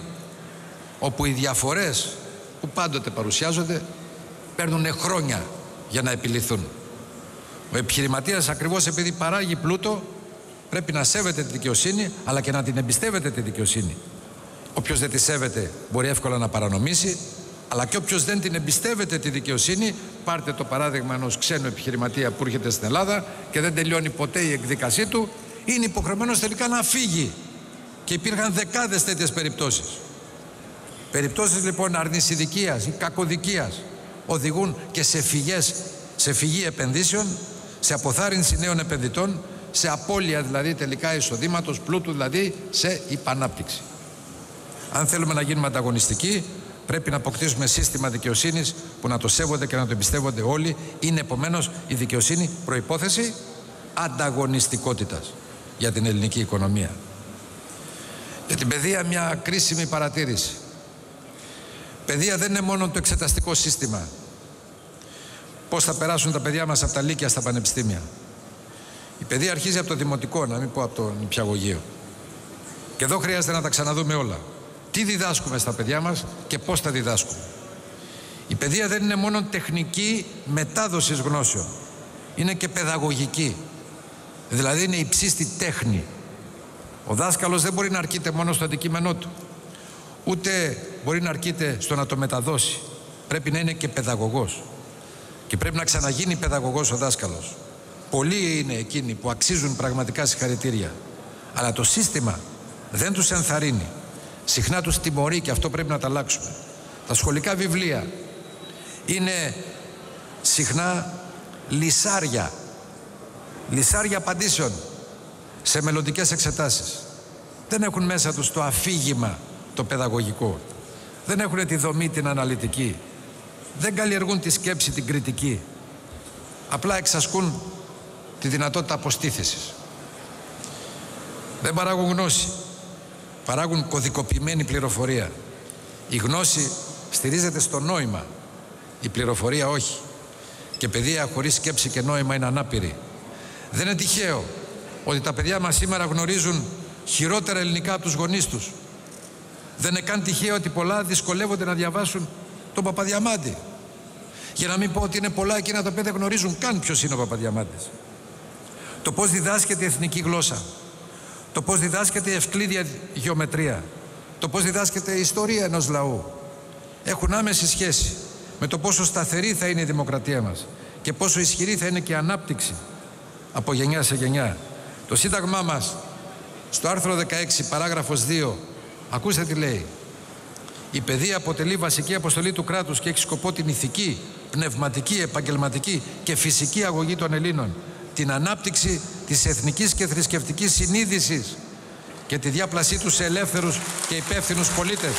όπου οι διαφορές που πάντοτε παρουσιάζονται παίρνουν χρόνια για να επιληθούν. Ο επιχειρηματίας ακριβώς επειδή παράγει πλούτο πρέπει να σέβεται τη δικαιοσύνη αλλά και να την εμπιστεύεται τη δικαιοσύνη. Όποιος δεν τη σέβεται μπορεί εύκολα να παρανομήσει αλλά και όποιος δεν την εμπιστεύεται τη δικαιοσύνη πάρτε το παράδειγμα ενός ξένου επιχειρηματία που έρχεται στην Ελλάδα και δεν τελειώνει ποτέ η εκδίκασή του είναι υποχρεωμένος τελικά να φύγει και υπήρχαν δεκάδες τέτοιες περιπτώσεις. Περιπτώσεις λοιπόν αρνησιδικίας ή κακοδικίας οδηγούν και σε φυγές, σε φυγή επενδύσεων, σε αποθάρρυνση νέων επενδυτών, σε απώλεια δηλαδή τελικά εισοδήματος, πλούτου δηλαδή σε υπανάπτυξη. Αν θέλουμε να γίνουμε ανταγωνιστικοί, πρέπει να αποκτήσουμε σύστημα δικαιοσύνης που να το σέβονται και να το εμπιστεύονται όλοι. Είναι επομένως η δικαιοσύνη προπόθεση ανταγωνιστικότητας για την ελληνική οικονομία. Για την παιδεία μια κρίσιμη παρατήρηση. Παιδεία δεν είναι μόνο το εξεταστικό σύστημα. Πώς θα περάσουν τα παιδιά μας από τα λύκεια στα πανεπιστήμια. Η παιδεία αρχίζει από το δημοτικό, να μην πω από το νηπιαγωγείο. Και εδώ χρειάζεται να τα ξαναδούμε όλα. Τι διδάσκουμε στα παιδιά μας και πώς τα διδάσκουμε. Η παιδεία δεν είναι μόνο τεχνική μετάδοση γνώσεων. Είναι και παιδαγωγική. Δηλαδή είναι υψίστη τέχνη. Ο δάσκαλος δεν μπορεί να αρκείται μόνο στο αντικείμενό του. Ούτε μπορεί να αρκείται στο να το μεταδώσει. Πρέπει να είναι και παιδαγωγός. Και πρέπει να ξαναγίνει παιδαγωγός ο δάσκαλος. Πολλοί είναι εκείνοι που αξίζουν πραγματικά συγχαρητήρια. Αλλά το σύστημα δεν τους ενθαρρύνει. Συχνά τους τιμωρεί και αυτό πρέπει να τα αλλάξουμε. Τα σχολικά βιβλία είναι συχνά λυσάρια. Λυσάρια απαντήσεων σε μελλοντικές εξετάσεις. Δεν έχουν μέσα τους το αφήγημα το παιδαγωγικό. Δεν έχουν τη δομή την αναλυτική. Δεν καλλιεργούν τη σκέψη την κριτική. Απλά εξασκούν τη δυνατότητα αποστήθησης. Δεν παράγουν γνώση. Παράγουν κωδικοποιημένη πληροφορία. Η γνώση στηρίζεται στο νόημα. Η πληροφορία όχι. Και παιδεία χωρίς σκέψη και νόημα είναι ανάπηρη. Δεν είναι τυχαίο ότι τα παιδιά μας σήμερα γνωρίζουν χειρότερα ελληνικά από τους γονείς τους. Δεν είναι καν τυχαίο ότι πολλά δυσκολεύονται να διαβάσουν τον Παπαδιαμάντη. Για να μην πω ότι είναι πολλά εκείνα τα οποία δεν γνωρίζουν καν ποιος είναι ο Παπαδιαμάντης. Το πώς διδάσκεται η εθνική γλώσσα. Το πώς διδάσκεται η ευκλήδια γεωμετρία. Το πώς διδάσκεται η ιστορία ενός λαού. Έχουν άμεση σχέση με το πόσο σταθερή θα είναι η δημοκρατία μας και πόσο ισχυρή θα είναι και η ανάπτυξη από γενιά σε γενιά. Το Σύνταγμά μας στο άρθρο 16 παράγραφος 2 ακούστε τι λέει η παιδεία αποτελεί βασική αποστολή του κράτους και έχει σκοπό την ηθική, πνευματική, επαγγελματική και φυσική αγωγή των Ελλήνων την ανάπτυξη της εθνικής και θρησκευτικής συνείδησης και τη διάπλασή τους σε ελεύθερους και υπεύθυνους πολίτες.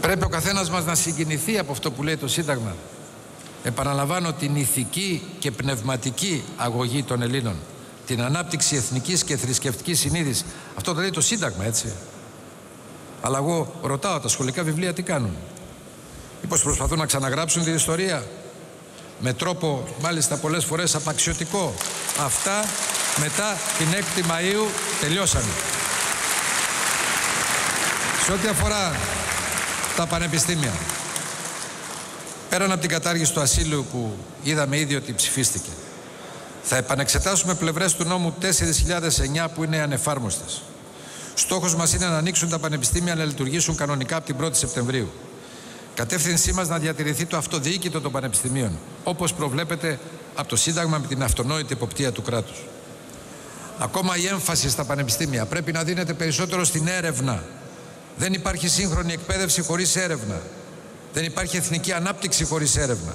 Πρέπει ο καθένας μας να συγκινηθεί από αυτό που λέει το Σύνταγμα. Επαναλαμβάνω την ηθική και πνευματική αγωγή των Ελλήνων. Την ανάπτυξη εθνικής και θρησκευτικής συνείδησης. Αυτό το λέει το Σύνταγμα, έτσι. Αλλά εγώ ρωτάω τα σχολικά βιβλία τι κάνουν. Μήπως προσπαθούν να ξαναγράψουν την ιστορία; Με τρόπο μάλιστα πολλές φορές απαξιωτικό. Αυτά μετά την 6η Μαΐου τελειώσανε. Σε ό,τι αφορά τα πανεπιστήμια. Πέραν από την κατάργηση του ασύλου που είδαμε ήδη ότι ψηφίστηκε. Θα επανεξετάσουμε πλευρές του νόμου 4.009 που είναι ανεφάρμοστες. Στόχος μας είναι να ανοίξουν τα πανεπιστήμια να λειτουργήσουν κανονικά από την 1η Σεπτεμβρίου. Κατεύθυνσή μας να διατηρηθεί το αυτοδιοίκητο των πανεπιστημίων, όπως προβλέπεται από το Σύνταγμα με την αυτονόητη εποπτεία του κράτους. Ακόμα η έμφαση στα πανεπιστήμια πρέπει να δίνεται περισσότερο στην έρευνα. Δεν υπάρχει σύγχρονη εκπαίδευση χωρίς έρευνα. Δεν υπάρχει εθνική ανάπτυξη χωρίς έρευνα.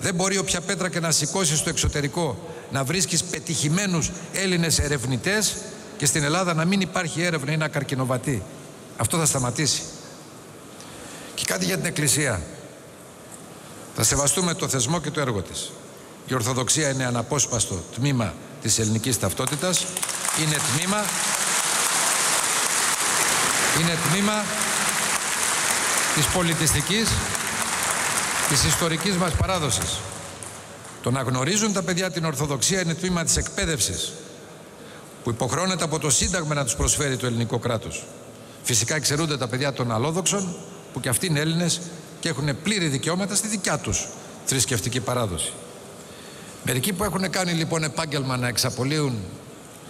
Δεν μπορεί όποια πέτρα και να σηκώσεις στο εξωτερικό να βρίσκεις πετυχημένους Έλληνες ερευνητές και στην Ελλάδα να μην υπάρχει έρευνα ή να καρκινοβατεί. Αυτό θα σταματήσει. Και κάτι για την Εκκλησία. Θα σεβαστούμε το θεσμό και το έργο της. Η Ορθοδοξία είναι αναπόσπαστο τμήμα της ελληνικής ταυτότητας. Είναι τμήμα είναι τμήμα της πολιτιστικής, της ιστορικής μας παράδοσης. Το να γνωρίζουν τα παιδιά την Ορθοδοξία είναι τμήμα της εκπαίδευσης που υποχρεώνεται από το Σύνταγμα να τους προσφέρει το ελληνικό κράτος. Φυσικά εξαιρούνται τα παιδιά των αλόδοξων, που και αυτοί είναι Έλληνες και έχουν πλήρη δικαιώματα στη δικιά τους θρησκευτική παράδοση. Μερικοί που έχουν κάνει λοιπόν επάγγελμα να εξαπολύουν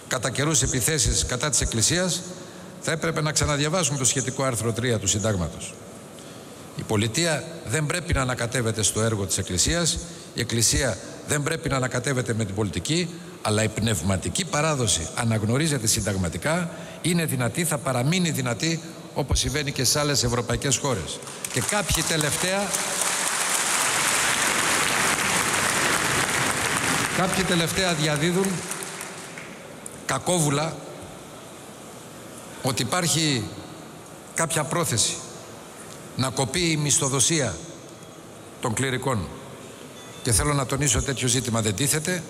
κατά καιρούς επιθέσεις κατά της Εκκλησίας θα έπρεπε να ξαναδιαβάσουμε το σχετικό άρθρο 3 του Συντάγματος. Η πολιτεία δεν πρέπει να ανακατεύεται στο έργο της Εκκλησίας, η Εκκλησία δεν πρέπει να ανακατεύεται με την πολιτική, αλλά η πνευματική παράδοση αναγνωρίζεται συνταγματικά, είναι δυνατή, θα παραμείνει δυνατή όπως συμβαίνει και σε άλλες ευρωπαϊκές χώρες. Και κάποιοι τελευταία Κάποιοι τελευταία διαδίδουν κακόβουλα ότι υπάρχει κάποια πρόθεση να κοπεί η μισθοδοσία των κληρικών. Και θέλω να τονίσω τέτοιο ζήτημα δεν τίθεται.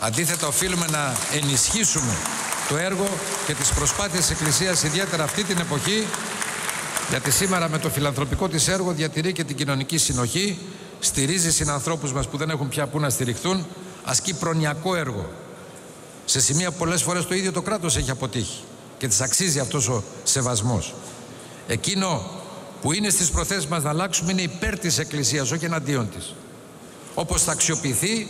Αντίθετα οφείλουμε να ενισχύσουμε το έργο και τις προσπάθειες της Εκκλησίας ιδιαίτερα αυτή την εποχή γιατί σήμερα με το φιλανθρωπικό της έργο διατηρεί και την κοινωνική συνοχή στηρίζει συνανθρώπους μας που δεν έχουν πια που να στηριχθούν ασκεί προνοιακό έργο σε σημεία πολλές φορές το ίδιο το κράτος έχει αποτύχει και της αξίζει αυτός ο σεβασμός. Εκείνο που είναι στις προθέσεις μας να αλλάξουμε είναι υπέρ της Εκκλησίας, όχι εναντίον της. Όπως θα αξιοποιηθεί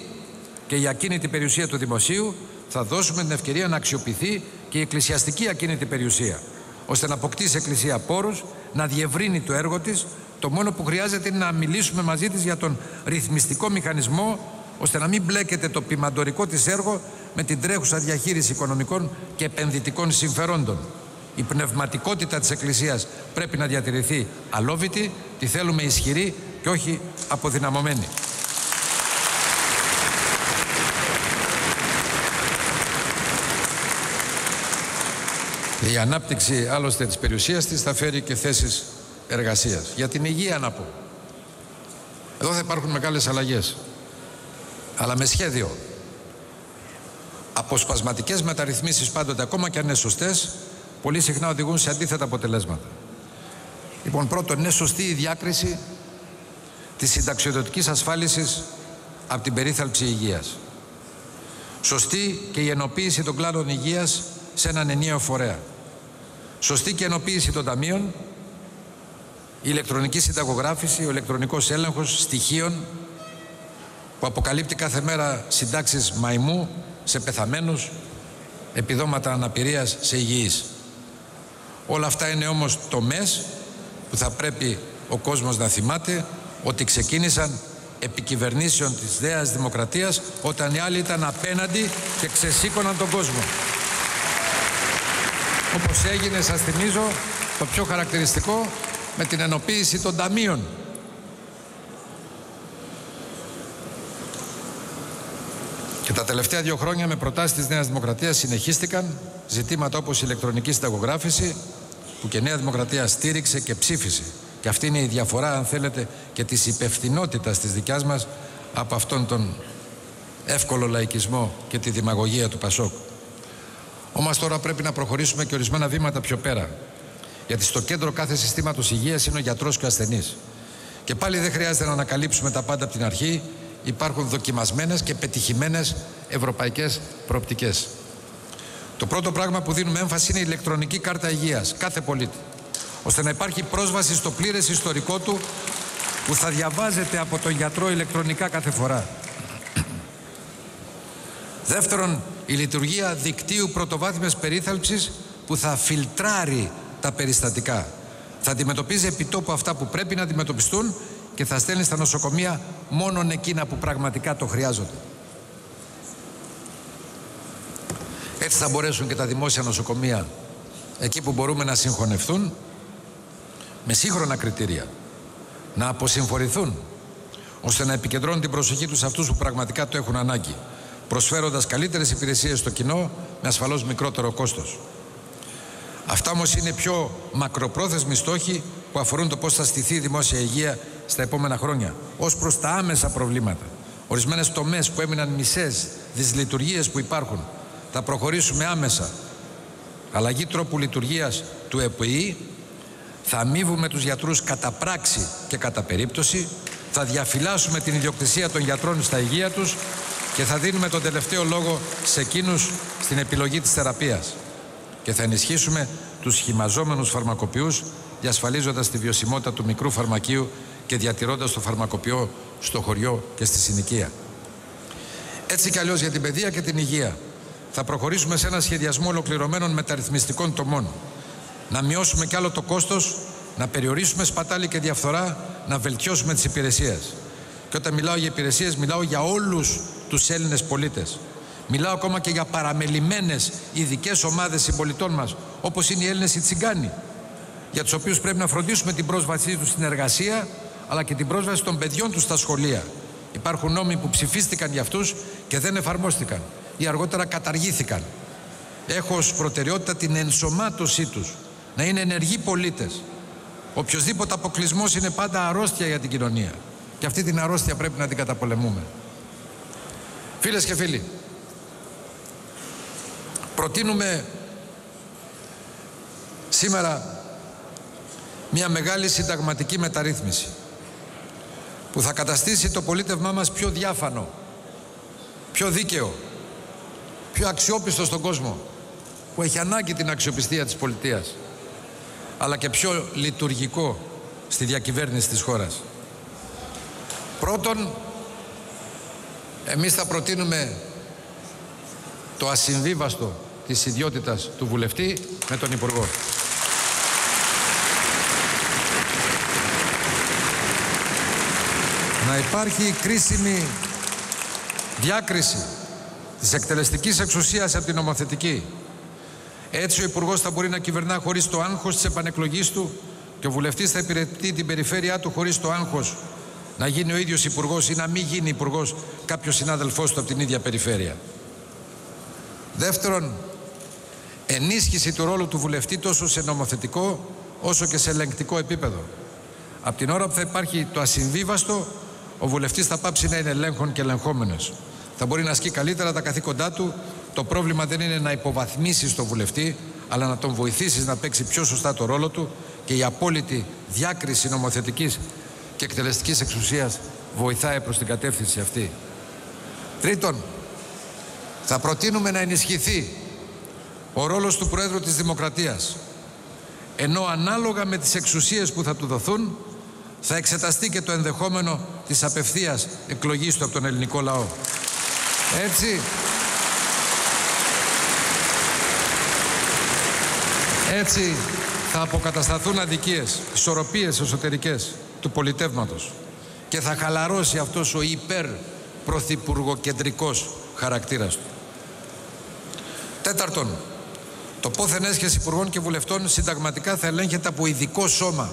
και η ακίνητη περιουσία του δημοσίου, θα δώσουμε την ευκαιρία να αξιοποιηθεί και η εκκλησιαστική ακίνητη περιουσία, ώστε να αποκτήσει η Εκκλησία πόρους, να διευρύνει το έργο της. Το μόνο που χρειάζεται είναι να μιλήσουμε μαζί της για τον ρυθμιστικό μηχανισμό ώστε να μην μπλέκεται το ποιμαντορικό της έργο με την τρέχουσα διαχείριση οικονομικών και επενδυτικών συμφερόντων. Η πνευματικότητα της Εκκλησίας πρέπει να διατηρηθεί αλόβητη, τη θέλουμε ισχυρή και όχι αποδυναμωμένη. Η ανάπτυξη άλλωστε της περιουσίας της θα φέρει και θέσεις εργασίας. Για την υγεία να πω. Εδώ θα υπάρχουν μεγάλες αλλαγές αλλά με σχέδιο. Αποσπασματικές μεταρρυθμίσεις πάντοτε, ακόμα και αν είναι σωστές, πολύ συχνά οδηγούν σε αντίθετα αποτελέσματα. Λοιπόν, πρώτον, είναι σωστή η διάκριση της συνταξιοδοτικής ασφάλισης από την περίθαλψη υγείας. Σωστή και η ενοποίηση των κλάδων υγείας σε έναν ενιαίο φορέα. Σωστή και η ενοποίηση των ταμείων, η ηλεκτρονική συνταγογράφηση, ο ηλεκτρονικός έλεγχος στοιχείων που αποκαλύπτει κάθε μέρα συντάξεις μαϊμού σε πεθαμένους, επιδόματα αναπηρίας σε υγιείς. Όλα αυτά είναι όμως τομές που θα πρέπει ο κόσμος να θυμάται ότι ξεκίνησαν επικυβερνήσεων της Νέας Δημοκρατίας όταν οι άλλοι ήταν απέναντι και ξεσήκωναν τον κόσμο. Όπως έγινε, σας θυμίζω, το πιο χαρακτηριστικό με την ενοποίηση των ταμείων Και τα τελευταία δύο χρόνια με προτάσεις της Νέας Δημοκρατίας συνεχίστηκαν ζητήματα όπως η ηλεκτρονική συνταγογράφηση που και η Νέα Δημοκρατία στήριξε και ψήφισε. Και αυτή είναι η διαφορά αν θέλετε και της υπευθυνότητας της δικιάς μας από αυτόν τον εύκολο λαϊκισμό και τη δημαγωγία του Πασόκ. Όμως τώρα πρέπει να προχωρήσουμε και ορισμένα βήματα πιο πέρα. Γιατί στο κέντρο κάθε συστήματος υγείας είναι ο γιατρός και ο ασθενής. Και πάλι δεν χρειάζεται να ανακαλύψουμε τα πάντα από την αρχή υπάρχουν δοκιμασμένες και πετυχημένες ευρωπαϊκές προοπτικές. Το πρώτο πράγμα που δίνουμε έμφαση είναι η ηλεκτρονική κάρτα υγείας, κάθε πολίτη, ώστε να υπάρχει πρόσβαση στο πλήρες ιστορικό του που θα διαβάζεται από τον γιατρό ηλεκτρονικά κάθε φορά. Δεύτερον, η λειτουργία δικτύου πρωτοβάθμιας περίθαλψης που θα φιλτράρει τα περιστατικά. Θα αντιμετωπίζει επιτόπου αυτά που πρέπει να αντιμετωπιστούν και θα στέλνει στα νοσοκομεία μόνο εκείνα που πραγματικά το χρειάζονται. Έτσι θα μπορέσουν και τα δημόσια νοσοκομεία εκεί που μπορούμε να συγχωνευτούν με σύγχρονα κριτήρια να αποσυμφορηθούν ώστε να επικεντρώνουν την προσοχή τους σε αυτούς που πραγματικά το έχουν ανάγκη προσφέροντας καλύτερες υπηρεσίες στο κοινό με ασφαλώς μικρότερο κόστος. Αυτά όμως είναι πιο μακροπρόθεσμοι στόχοι που αφορούν το πώς θα στηθεί η δημόσια υγεία στα επόμενα χρόνια ως προς τα άμεσα προβλήματα. Ορισμένες τομές που έμειναν μισές δυσλειτουργίες που υπάρχουν θα προχωρήσουμε άμεσα. Αλλαγή τρόπου λειτουργίας του ΕΠΗ θα αμείβουμε τους γιατρούς κατά πράξη και κατά περίπτωση θα διαφυλάσσουμε την ιδιοκτησία των γιατρών στα υγεία τους και θα δίνουμε τον τελευταίο λόγο σε εκείνους στην επιλογή της θεραπείας και θα ενισχύσουμε τους σχημαζόμενους φαρμακοποιούς, διασφαλίζοντας τη βιωσιμότητα του μικρού φαρμακείου και διατηρώντας το φαρμακοποιό στο χωριό και στη συνοικία. Έτσι κι αλλιώς για την παιδεία και την υγεία θα προχωρήσουμε σε ένα σχεδιασμό ολοκληρωμένων μεταρρυθμιστικών τομών. Να μειώσουμε κι άλλο το κόστος, να περιορίσουμε σπατάλη και διαφθορά, να βελτιώσουμε τις υπηρεσίες. Και όταν μιλάω για υπηρεσίες, μιλάω για όλους τους Έλληνες πολίτες. Μιλάω ακόμα και για παραμελημένες ειδικές ομάδες συμπολιτών μας, όπως είναι οι Έλληνες οι Τσιγκάνοι, για τους οποίους πρέπει να φροντίσουμε την πρόσβασή τους στην εργασία, αλλά και την πρόσβαση των παιδιών τους στα σχολεία. Υπάρχουν νόμοι που ψηφίστηκαν για αυτούς και δεν εφαρμόστηκαν ή αργότερα καταργήθηκαν. Έχω ως προτεραιότητα την ενσωμάτωσή τους, να είναι ενεργοί πολίτες. Οποιοδήποτε αποκλεισμός είναι πάντα αρρώστια για την κοινωνία. Και αυτή την αρρώστια πρέπει να την καταπολεμούμε. Φίλες και φίλοι, προτείνουμε σήμερα μια μεγάλη συνταγματική μεταρρύθμιση που θα καταστήσει το πολίτευμά μας πιο διάφανο, πιο δίκαιο, πιο αξιόπιστο στον κόσμο που έχει ανάγκη την αξιοπιστία της πολιτείας αλλά και πιο λειτουργικό στη διακυβέρνηση της χώρας. Πρώτον, εμείς θα προτείνουμε το ασυμβίβαστο της ιδιότητας του βουλευτή με τον Υπουργό. Να υπάρχει κρίσιμη διάκριση της εκτελεστικής εξουσίας από την νομοθετική. Έτσι ο Υπουργός θα μπορεί να κυβερνά χωρίς το άγχος της επανεκλογής του και ο βουλευτής θα υπηρετεί την περιφέρειά του χωρίς το άγχος να γίνει ο ίδιος υπουργός ή να μην γίνει υπουργός κάποιος συνάδελφός του από την ίδια περιφέρεια. Δεύτερον, ενίσχυση του ρόλου του βουλευτή τόσο σε νομοθετικό όσο και σε ελεγκτικό επίπεδο. Από την ώρα που θα υπάρχει το ασυμβίβαστο, ο βουλευτής θα πάψει να είναι ελέγχον και ελεγχόμενος. Θα μπορεί να ασκεί καλύτερα τα καθήκοντά του. Το πρόβλημα δεν είναι να υποβαθμίσεις τον βουλευτή, αλλά να τον βοηθήσεις να παίξει πιο σωστά το ρόλο του και η απόλυτη διάκριση νομοθετικής και εκτελεστικής εξουσίας βοηθάει προς την κατεύθυνση αυτή. Τρίτον, θα προτείνουμε να ενισχυθεί ο ρόλος του Προέδρου της Δημοκρατίας ενώ ανάλογα με τις εξουσίες που θα του δοθούν θα εξεταστεί και το ενδεχόμενο της απευθείας εκλογής του από τον ελληνικό λαό. Έτσι, έτσι θα αποκατασταθούν αδικίες, ισορροπίες εσωτερικές του πολιτεύματος και θα χαλαρώσει αυτός ο υπερ πρωθυπουργοκεντρικός χαρακτήρας του. Τέταρτον, το πόθεν έσχεση υπουργών και βουλευτών συνταγματικά θα ελέγχεται από ειδικό σώμα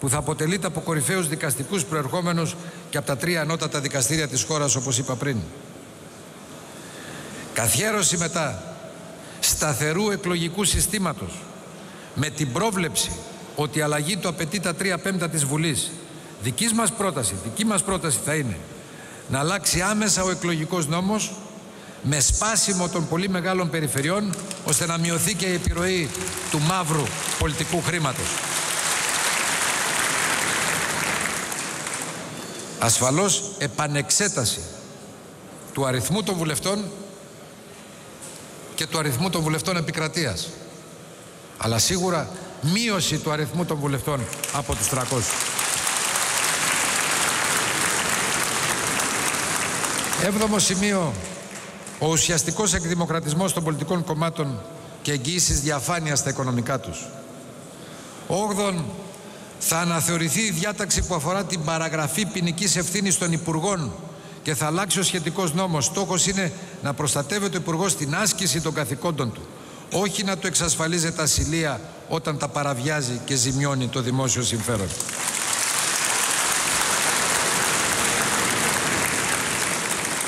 που θα αποτελείται από κορυφαίους δικαστικούς προερχόμενους και από τα τρία ανώτατα δικαστήρια της χώρας όπως είπα πριν. Καθιέρωση μετά σταθερού εκλογικού συστήματος με την πρόβλεψη ότι η αλλαγή του απαιτεί τα τρία πέμπτα της Βουλής. Δικής μας πρόταση, δική μας πρόταση θα είναι να αλλάξει άμεσα ο εκλογικός νόμος με σπάσιμο των πολύ μεγάλων περιφερειών ώστε να μειωθεί και η επιρροή του μαύρου πολιτικού χρήματος. Ασφαλώς επανεξέταση του αριθμού των βουλευτών και του αριθμού των βουλευτών επικρατείας. Αλλά σίγουρα μείωση του αριθμού των βουλευτών από τους 300. Έβδομο σημείο, ο ουσιαστικός εκδημοκρατισμός των πολιτικών κομμάτων και εγγύησης διαφάνειας στα οικονομικά τους. Όγδον, θα αναθεωρηθεί η διάταξη που αφορά την παραγραφή ποινικής ευθύνης των Υπουργών και θα αλλάξει ο σχετικός νόμος. Στόχος είναι να προστατεύεται ο Υπουργός στην άσκηση των καθηκόντων του. Όχι να το εξασφαλίζεται ασυλία όταν τα παραβιάζει και ζημιώνει το δημόσιο συμφέρον.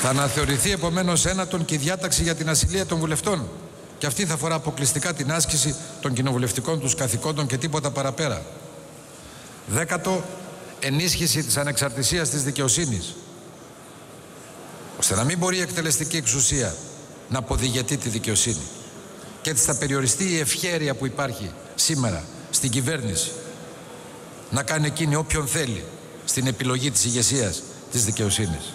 Θα αναθεωρηθεί επομένως ένατον και η διάταξη για την ασυλία των βουλευτών. Και αυτή θα αφορά αποκλειστικά την άσκηση των κοινοβουλευτικών τους καθηκόντων και τίποτα παραπέρα. Δέκατο, ενίσχυση της ανεξαρτησίας της δικαιοσύνης. Ώστε να μην μπορεί η εκτελεστική εξουσία να αποδηγετεί τη δικαιοσύνη. Και έτσι θα περιοριστεί η ευχέρεια που υπάρχει σήμερα στην κυβέρνηση να κάνει εκείνη όποιον θέλει στην επιλογή της ηγεσίας της δικαιοσύνης.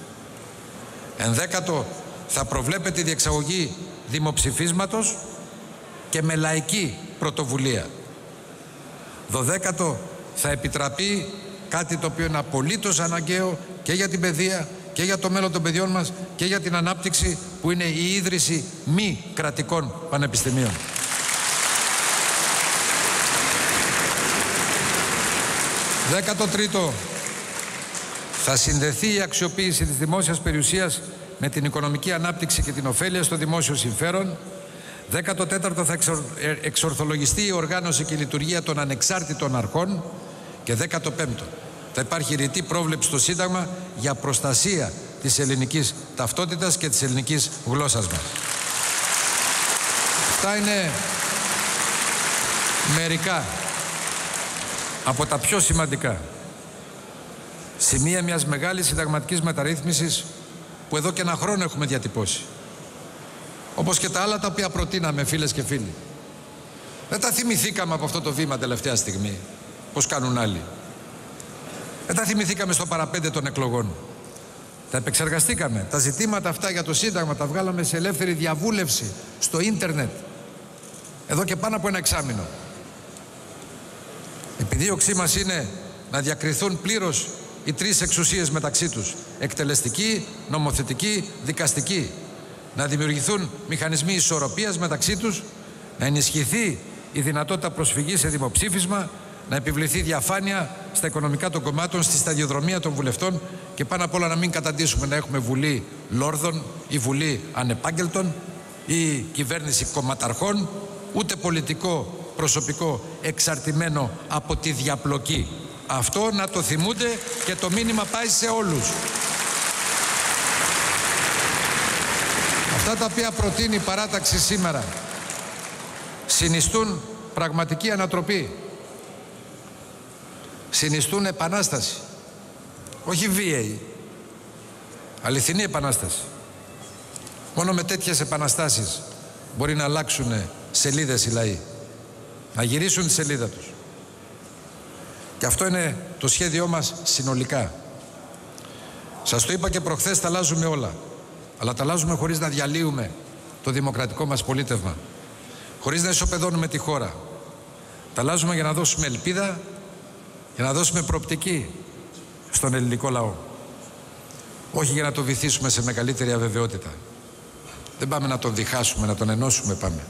Ενδέκατο, θα προβλέπεται η διεξαγωγή δημοψηφίσματος και με λαϊκή πρωτοβουλία. Δωδέκατο, θα επιτραπεί κάτι το οποίο είναι απολύτως αναγκαίο και για την παιδεία και για το μέλλον των παιδιών μας και για την ανάπτυξη που είναι η ίδρυση μη κρατικών πανεπιστημίων. Δέκατο τρίτο, θα συνδεθεί η αξιοποίηση της δημόσιας περιουσίας με την οικονομική ανάπτυξη και την ωφέλεια στο δημόσιο συμφέρον. Δέκατο τέταρτο θα ε, εξορθολογιστεί η οργάνωση και η λειτουργία των ανεξάρτητων αρχών. Και δέκατο πέμπτο, θα υπάρχει ρητή πρόβλεψη στο Σύνταγμα για προστασία της ελληνικής ταυτότητας και της ελληνικής γλώσσας μας. Αυτά είναι μερικά από τα πιο σημαντικά σημεία μιας μεγάλης συνταγματικής μεταρρύθμισης που εδώ και ένα χρόνο έχουμε διατυπώσει. Όπως και τα άλλα τα οποία προτείναμε φίλες και φίλοι. Δεν τα θυμηθήκαμε από αυτό το βήμα τελευταία στιγμή, πως κάνουν άλλοι. Δεν τα θυμηθήκαμε στο παραπέντε των εκλογών. Τα επεξεργαστήκαμε. Τα ζητήματα αυτά για το Σύνταγμα τα βγάλαμε σε ελεύθερη διαβούλευση στο ίντερνετ. Εδώ και πάνω από ένα εξάμεινο. Η επιδίωξή μας είναι να διακριθούν πλήρως οι τρεις εξουσίες μεταξύ τους. Εκτελεστική, νομοθετική, δικαστική. Να δημιουργηθούν μηχανισμοί ισορροπίας μεταξύ τους, να ενισχυθεί η δυνατότητα προσφυγής σε δημοψήφισμα, να επιβληθεί διαφάνεια στα οικονομικά των κομμάτων, στη σταδιοδρομία των βουλευτών και πάνω απ' όλα να μην καταντήσουμε να έχουμε Βουλή Λόρδων ή Βουλή Ανεπάγγελτων ή κυβέρνηση κομματαρχών, ούτε πολιτικό προσωπικό εξαρτημένο από τη διαπλοκή. Αυτό να το θυμούνται και το μήνυμα πάει σε όλους. Αυτά τα οποία προτείνει η παράταξη σήμερα συνιστούν πραγματική ανατροπή. Συνιστούν επανάσταση. Όχι βίαιη. Αληθινή επανάσταση. Μόνο με τέτοιες επαναστάσεις μπορεί να αλλάξουν σελίδες οι λαοί. Να γυρίσουν τη σελίδα τους. Και αυτό είναι το σχέδιό μας συνολικά. Σας το είπα και προχθές, τα αλλάζουμε όλα. Αλλά τα αλλάζουμε χωρίς να διαλύουμε το δημοκρατικό μας πολίτευμα. Χωρίς να ισοπεδώνουμε τη χώρα. Τα αλλάζουμε για να δώσουμε ελπίδα, για να δώσουμε προοπτική στον ελληνικό λαό. Όχι για να το βυθίσουμε σε μεγαλύτερη αβεβαιότητα. Δεν πάμε να τον διχάσουμε, να τον ενώσουμε πάμε.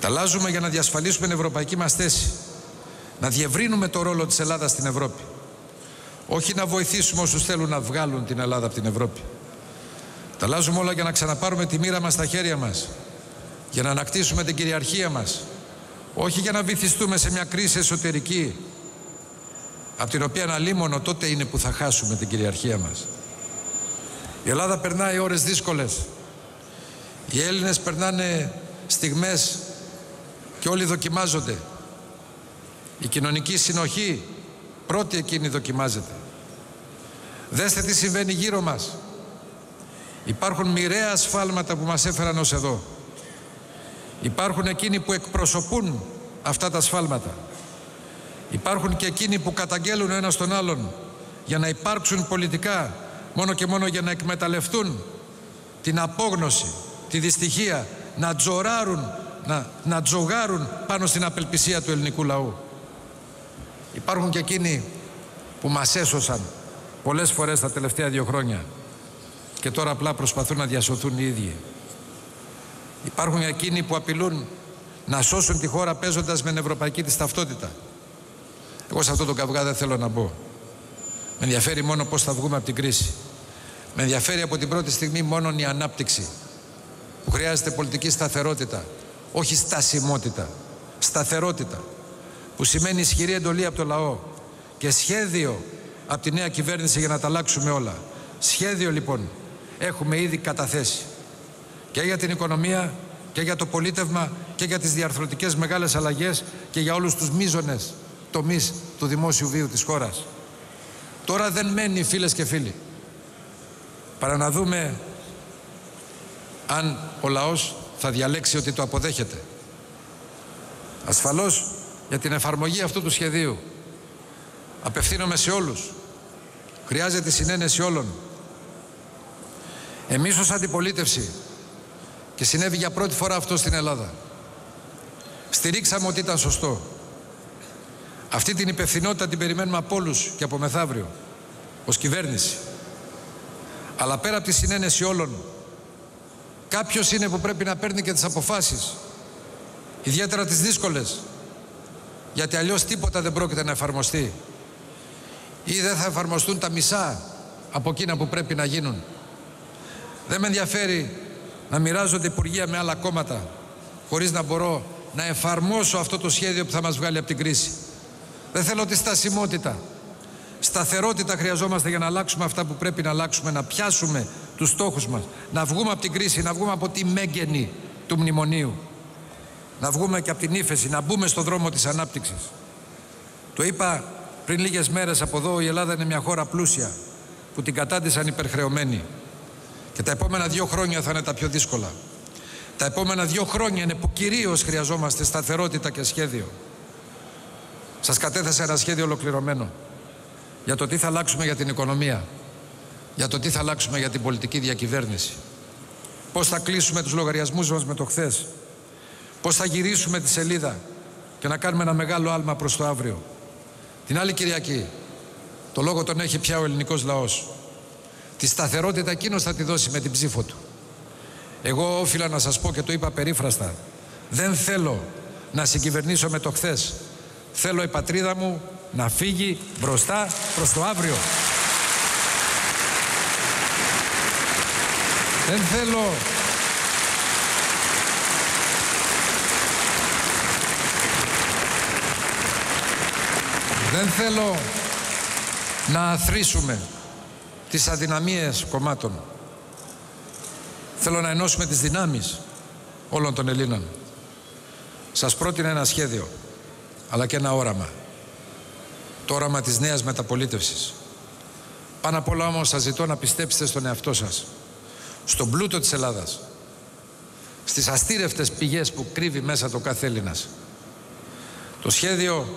Τα αλλάζουμε για να διασφαλίσουμε την ευρωπαϊκή μας θέση να διευρύνουμε το ρόλο της Ελλάδας στην Ευρώπη. Όχι να βοηθήσουμε όσους θέλουν να βγάλουν την Ελλάδα από την Ευρώπη. Τα αλλάζουμε όλα για να ξαναπάρουμε τη μοίρα μας στα χέρια μας. Για να ανακτήσουμε την κυριαρχία μας. Όχι για να βυθιστούμε σε μια κρίση εσωτερική από την οποία αναλύμωνο τότε είναι που θα χάσουμε την κυριαρχία μας. Η Ελλάδα περνάει ώρες δύσκολες. Οι Έλληνες περνάνε στιγμές και όλοι δοκιμάζονται. Η κοινωνική συνοχή πρώτη εκείνη δοκιμάζεται. Δέστε τι συμβαίνει γύρω μας. Υπάρχουν μοιραία ασφάλματα που μας έφεραν ως εδώ. Υπάρχουν εκείνοι που εκπροσωπούν αυτά τα ασφάλματα. Υπάρχουν και εκείνοι που καταγγέλουν ένα τον άλλον για να υπάρξουν πολιτικά μόνο και μόνο για να εκμεταλλευτούν την απόγνωση, τη δυστυχία, να τζοράρουν, να, να τζογάρουν πάνω στην απελπισία του ελληνικού λαού. Υπάρχουν και εκείνοι που μας έσωσαν πολλές φορές τα τελευταία δύο χρόνια και τώρα απλά προσπαθούν να διασωθούν οι ίδιοι. Υπάρχουν εκείνοι που απειλούν να σώσουν τη χώρα παίζοντας με την ευρωπαϊκή της ταυτότητα. Εγώ σε αυτό το καυγά δεν θέλω να μπω. Με ενδιαφέρει μόνο πώς θα βγούμε από την κρίση. Με ενδιαφέρει από την πρώτη στιγμή μόνο η ανάπτυξη που χρειάζεται πολιτική σταθερότητα, όχι στασιμότητα, σταθερότητα που σημαίνει ισχυρή εντολή από το λαό και σχέδιο από τη νέα κυβέρνηση για να τα αλλάξουμε όλα. Σχέδιο λοιπόν έχουμε ήδη καταθέσει και για την οικονομία και για το πολίτευμα και για τις διαρθρωτικές μεγάλες αλλαγές και για όλους τους μείζονες τομείς του δημόσιου βίου της χώρας. Τώρα δεν μένει φίλες και φίλοι παρά να δούμε αν ο λαός θα διαλέξει ότι το αποδέχεται. Ασφαλώς για την εφαρμογή αυτού του σχεδίου. Απευθύνομαι σε όλους. Χρειάζεται συνένεση όλων. Εμείς ως αντιπολίτευση και συνέβη για πρώτη φορά αυτό στην Ελλάδα. Στηρίξαμε ότι ήταν σωστό. Αυτή την υπευθυνότητα την περιμένουμε από όλους και από μεθαύριο, ως κυβέρνηση. Αλλά πέρα από τη συνένεση όλων, κάποιος είναι που πρέπει να παίρνει και τις αποφάσεις, ιδιαίτερα τις δύσκολες, γιατί αλλιώς τίποτα δεν πρόκειται να εφαρμοστεί ή δεν θα εφαρμοστούν τα μισά από εκείνα που πρέπει να γίνουν. Δεν με ενδιαφέρει να μοιράζονται υπουργεία με άλλα κόμματα χωρίς να μπορώ να εφαρμόσω αυτό το σχέδιο που θα μας βγάλει από την κρίση. Δεν θέλω τη στασιμότητα. Σταθερότητα χρειαζόμαστε για να αλλάξουμε αυτά που πρέπει να αλλάξουμε, να πιάσουμε τους στόχους μας, να βγούμε από την κρίση, να βγούμε από τη μέγενη του μνημονίου, να βγούμε και από την ύφεση, να μπούμε στο δρόμο της ανάπτυξης. Το είπα πριν λίγες μέρες από εδώ, η Ελλάδα είναι μια χώρα πλούσια, που την κατάντησαν υπερχρεωμένη. Και τα επόμενα δύο χρόνια θα είναι τα πιο δύσκολα. Τα επόμενα δύο χρόνια είναι που κυρίως χρειαζόμαστε σταθερότητα και σχέδιο. Σας κατέθεσα ένα σχέδιο ολοκληρωμένο για το τι θα αλλάξουμε για την οικονομία, για το τι θα αλλάξουμε για την πολιτική διακυβέρνηση, πώς θα κλείσουμε τους λογαριασμούς μας με το χθες, πώς θα γυρίσουμε τη σελίδα και να κάνουμε ένα μεγάλο άλμα προς το αύριο. Την άλλη Κυριακή, το λόγο τον έχει πια ο ελληνικός λαός. Τη σταθερότητα εκείνος θα τη δώσει με την ψήφο του. Εγώ όφιλα να σας πω και το είπα περίφραστα. Δεν θέλω να συγκυβερνήσω με το χθες. Θέλω η πατρίδα μου να φύγει μπροστά προς το αύριο. Δεν θέλω Δεν θέλω να αθροίσουμε τις αδυναμίες κομμάτων. Θέλω να ενώσουμε τις δυνάμεις όλων των Ελλήνων. Σας πρότεινα ένα σχέδιο, αλλά και ένα όραμα. Το όραμα της νέας μεταπολίτευσης. Πάνω απ' όλα όμως σας ζητώ να πιστέψετε στον εαυτό σας. Στον πλούτο της Ελλάδας. Στις αστήρευτες πηγές που κρύβει μέσα το κάθε Έλληνας. Το σχέδιο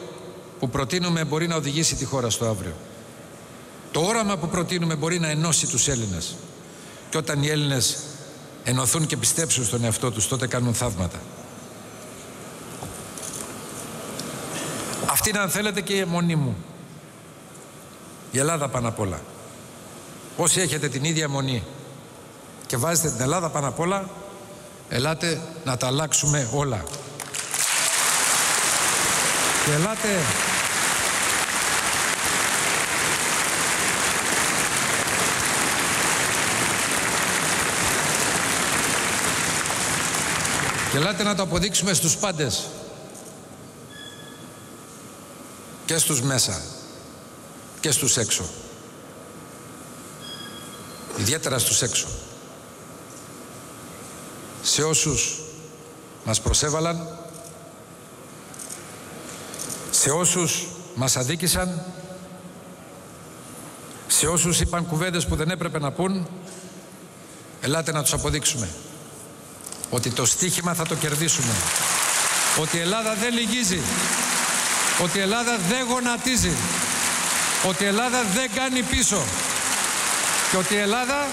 που προτείνουμε μπορεί να οδηγήσει τη χώρα στο αύριο. Το όραμα που προτείνουμε μπορεί να ενώσει τους Έλληνες. Και όταν οι Έλληνες ενωθούν και πιστέψουν στον εαυτό τους, τότε κάνουν θαύματα. Αυτή είναι αν θέλετε και η αιμονή μου. Η Ελλάδα πάνω απ' όλα. Όσοι έχετε την ίδια αιμονή και βάζετε την Ελλάδα πάνω απ' όλα, ελάτε να τα αλλάξουμε όλα. Και ελάτε Και ελάτε να το αποδείξουμε στους πάντες. Και στους μέσα. Και στους έξω. Ιδιαίτερα στους έξω. Σε όσους μας προσέβαλαν, σε όσους μας αδίκησαν, σε όσους είπαν κουβέντες που δεν έπρεπε να πούν, ελάτε να τους αποδείξουμε ότι το στίχημα θα το κερδίσουμε. Ότι η Ελλάδα δεν λυγίζει. Ότι η Ελλάδα δεν γονατίζει. Ότι η Ελλάδα δεν κάνει πίσω. Και ότι η Ελλάδα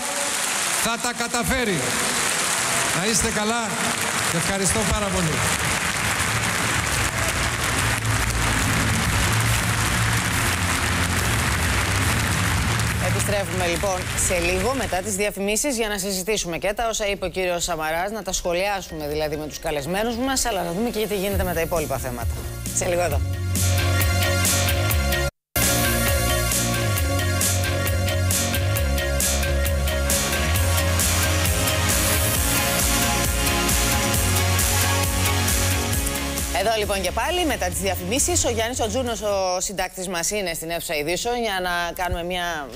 θα τα καταφέρει. Να είστε καλά και ευχαριστώ πάρα πολύ. Επιστρέφουμε λοιπόν σε λίγο μετά τις διαφημίσεις για να συζητήσουμε και τα όσα είπε ο κύριος Σαμαράς, να τα σχολιάσουμε δηλαδή με τους καλεσμένους μας, αλλά να δούμε και τι γίνεται με τα υπόλοιπα θέματα. Σε λίγο εδώ. Και πάλι μετά τις διαφημίσεις ο Γιάννης ο Τζούρνος ο συντάκτης μας είναι στην αίθουσα ειδήσεων για να κάνουμε μια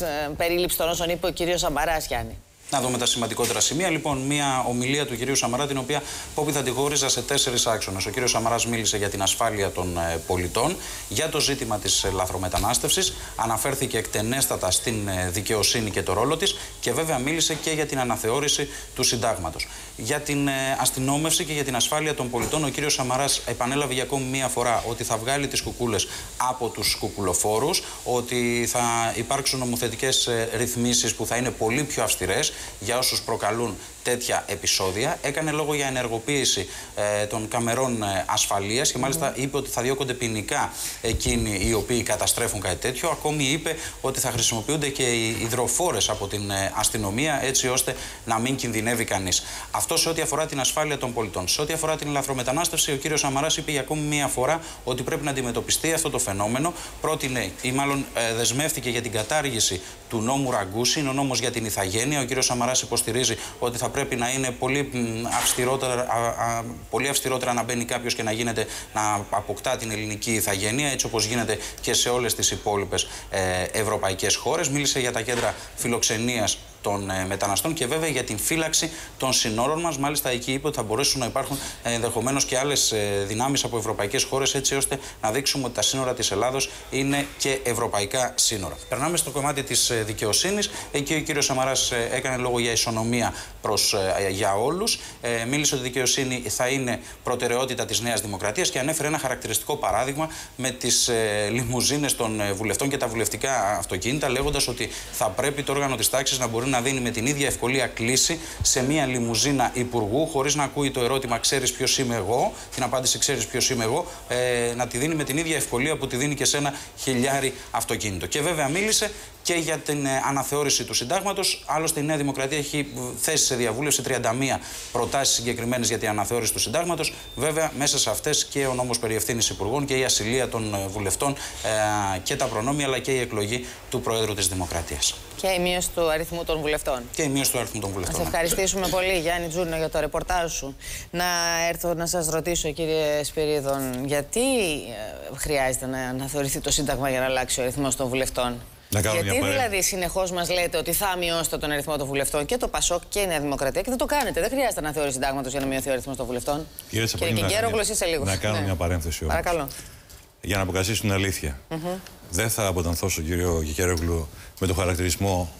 ε, περίληψη των όσων είπε ο κύριος Σαμπαράς Γιάννη. Να δούμε τα σημαντικότερα σημεία. Λοιπόν, μια ομιλία του κυρίου Σαμαρά, την οποία Πόπη θα τη χώριζα σε τέσσερις άξονες. Ο κύριος Σαμαρά μίλησε για την ασφάλεια των ε, πολιτών, για το ζήτημα της ε, λαθρομετανάστευσης, αναφέρθηκε εκτενέστατα στην ε, δικαιοσύνη και το ρόλο της και βέβαια μίλησε και για την αναθεώρηση του συντάγματος. Για την αστυνόμευση και για την ασφάλεια των πολιτών, ο κύριος Σαμαράς επανέλαβε για ακόμη μία φορά ότι θα βγάλει τις κουκούλες από τους κουκουλοφόρους, ότι θα υπάρξουν νομοθετικές ρυθμίσεις που θα είναι πολύ πιο αυστηρές για όσους προκαλούν τέτοια επεισόδια. Έκανε λόγο για ενεργοποίηση ε, των καμερών ε, ασφαλείας και μάλιστα είπε ότι θα διώκονται ποινικά εκείνοι οι οποίοι καταστρέφουν κάτι τέτοιο. Ακόμη είπε ότι θα χρησιμοποιούνται και οι υδροφόρες από την ε, αστυνομία έτσι ώστε να μην κινδυνεύει κανείς. Αυτό σε ό,τι αφορά την ασφάλεια των πολιτών. Σε ό,τι αφορά την λαθρομετανάστευση, ο κύριος Σαμαράς είπε για ακόμη μία φορά ότι πρέπει να αντιμετωπιστεί αυτό το φαινόμενο. Πρότεινε ή μάλλον ε, δεσμεύτηκε για την κατάργηση του νόμου Ραγκούση. Είναι ο νόμος για την ηθαγένεια. Ο κύριος Σαμαράς υποστηρίζει ότι θα πρέπει να είναι πολύ αυστηρότερα, πολύ αυστηρότερα να μπαίνει κάποιος και να γίνεται να αποκτά την ελληνική ηθαγένεια, έτσι όπως γίνεται και σε όλες τις υπόλοιπες ε, ευρωπαϊκές χώρες. Μίλησε για τα κέντρα φιλοξενίας των ε, μεταναστών και βέβαια για την φύλαξη των συνόρων μας. Μάλιστα, εκεί είπε ότι θα μπορέσουν να υπάρχουν ε, ενδεχομένως και άλλες δυνάμεις από ευρωπαϊκές χώρες, έτσι ώστε να δείξουμε ότι τα σύνορα της Ελλάδος είναι και ευρωπαϊκά σύνορα. Περνάμε στο κομμάτι της ε, δικαιοσύνης. Εκεί ο κύριος Σαμαράς ε, έκανε λόγο για ισονομία προς, ε, για όλους. μίλησε ότι η δικαιοσύνη θα είναι προτεραιότητα της Νέας Δημοκρατίας και ανέφερε ένα χαρακτηριστικό παράδειγμα με τις λιμουζίνες των βουλευτών και τα βουλευτικά αυτοκίνητα, λέγοντας ότι θα πρέπει το όργανο της τάξης να μπορεί να δίνει με την ίδια ευκολία κλίση σε μία λιμουζίνα υπουργού, χωρίς να ακούει το ερώτημα Ξέρεις ποιος είμαι εγώ, την απάντηση Ξέρεις ποιος είμαι εγώ, ε, να τη δίνει με την ίδια ευκολία που τη δίνει και σε ένα χιλιάρι αυτοκίνητο. Και βέβαια μίλησε και για την ε, αναθεώρηση του συντάγματος. Άλλωστε, η Νέα Δημοκρατία έχει θέσει σε διαβούλευση 31 προτάσεις συγκεκριμένες για την αναθεώρηση του συντάγματος. Βέβαια, μέσα σε αυτές και ο νόμος περί ευθύνης υπουργών και η ασυλία των ε, βουλευτών ε, και τα προνόμια, αλλά και η εκλογή του Προέδρου της Δημοκρατίας. Και η μείωση του αριθμού των βουλευτών. Και η μείωση του αριθμού των βουλευτών. Θα ευχαριστήσουμε πολύ, Γιάννη Τζούρνο, για το ρεπορτάζ σου. Να έρθω να σας ρωτήσω, κύριε Σπυρίδων, γιατί χρειάζεται να αναθεωρηθεί το Σύνταγμα για να αλλάξει ο αριθμός των βουλευτών; Να κάνω Γιατί μια δηλαδή συνεχώς μας λέτε ότι θα μειώσετε τον αριθμό των βουλευτών και το Πασόκ και η Νέα Δημοκρατία και δεν το κάνετε. Δεν χρειάζεται να θεωρήσει συντάγματος για να μειωθεί ο αριθμός των βουλευτών. Κύριε Τσαπανίδη, λίγο. Να κάνω ναι. μια παρένθεση όμως. Παρακαλώ. Για να αποκασίσει την αλήθεια. Mm -hmm. Δεν θα αποτανθώ στον κύριο Κικέρογλου με το χαρακτηρισμό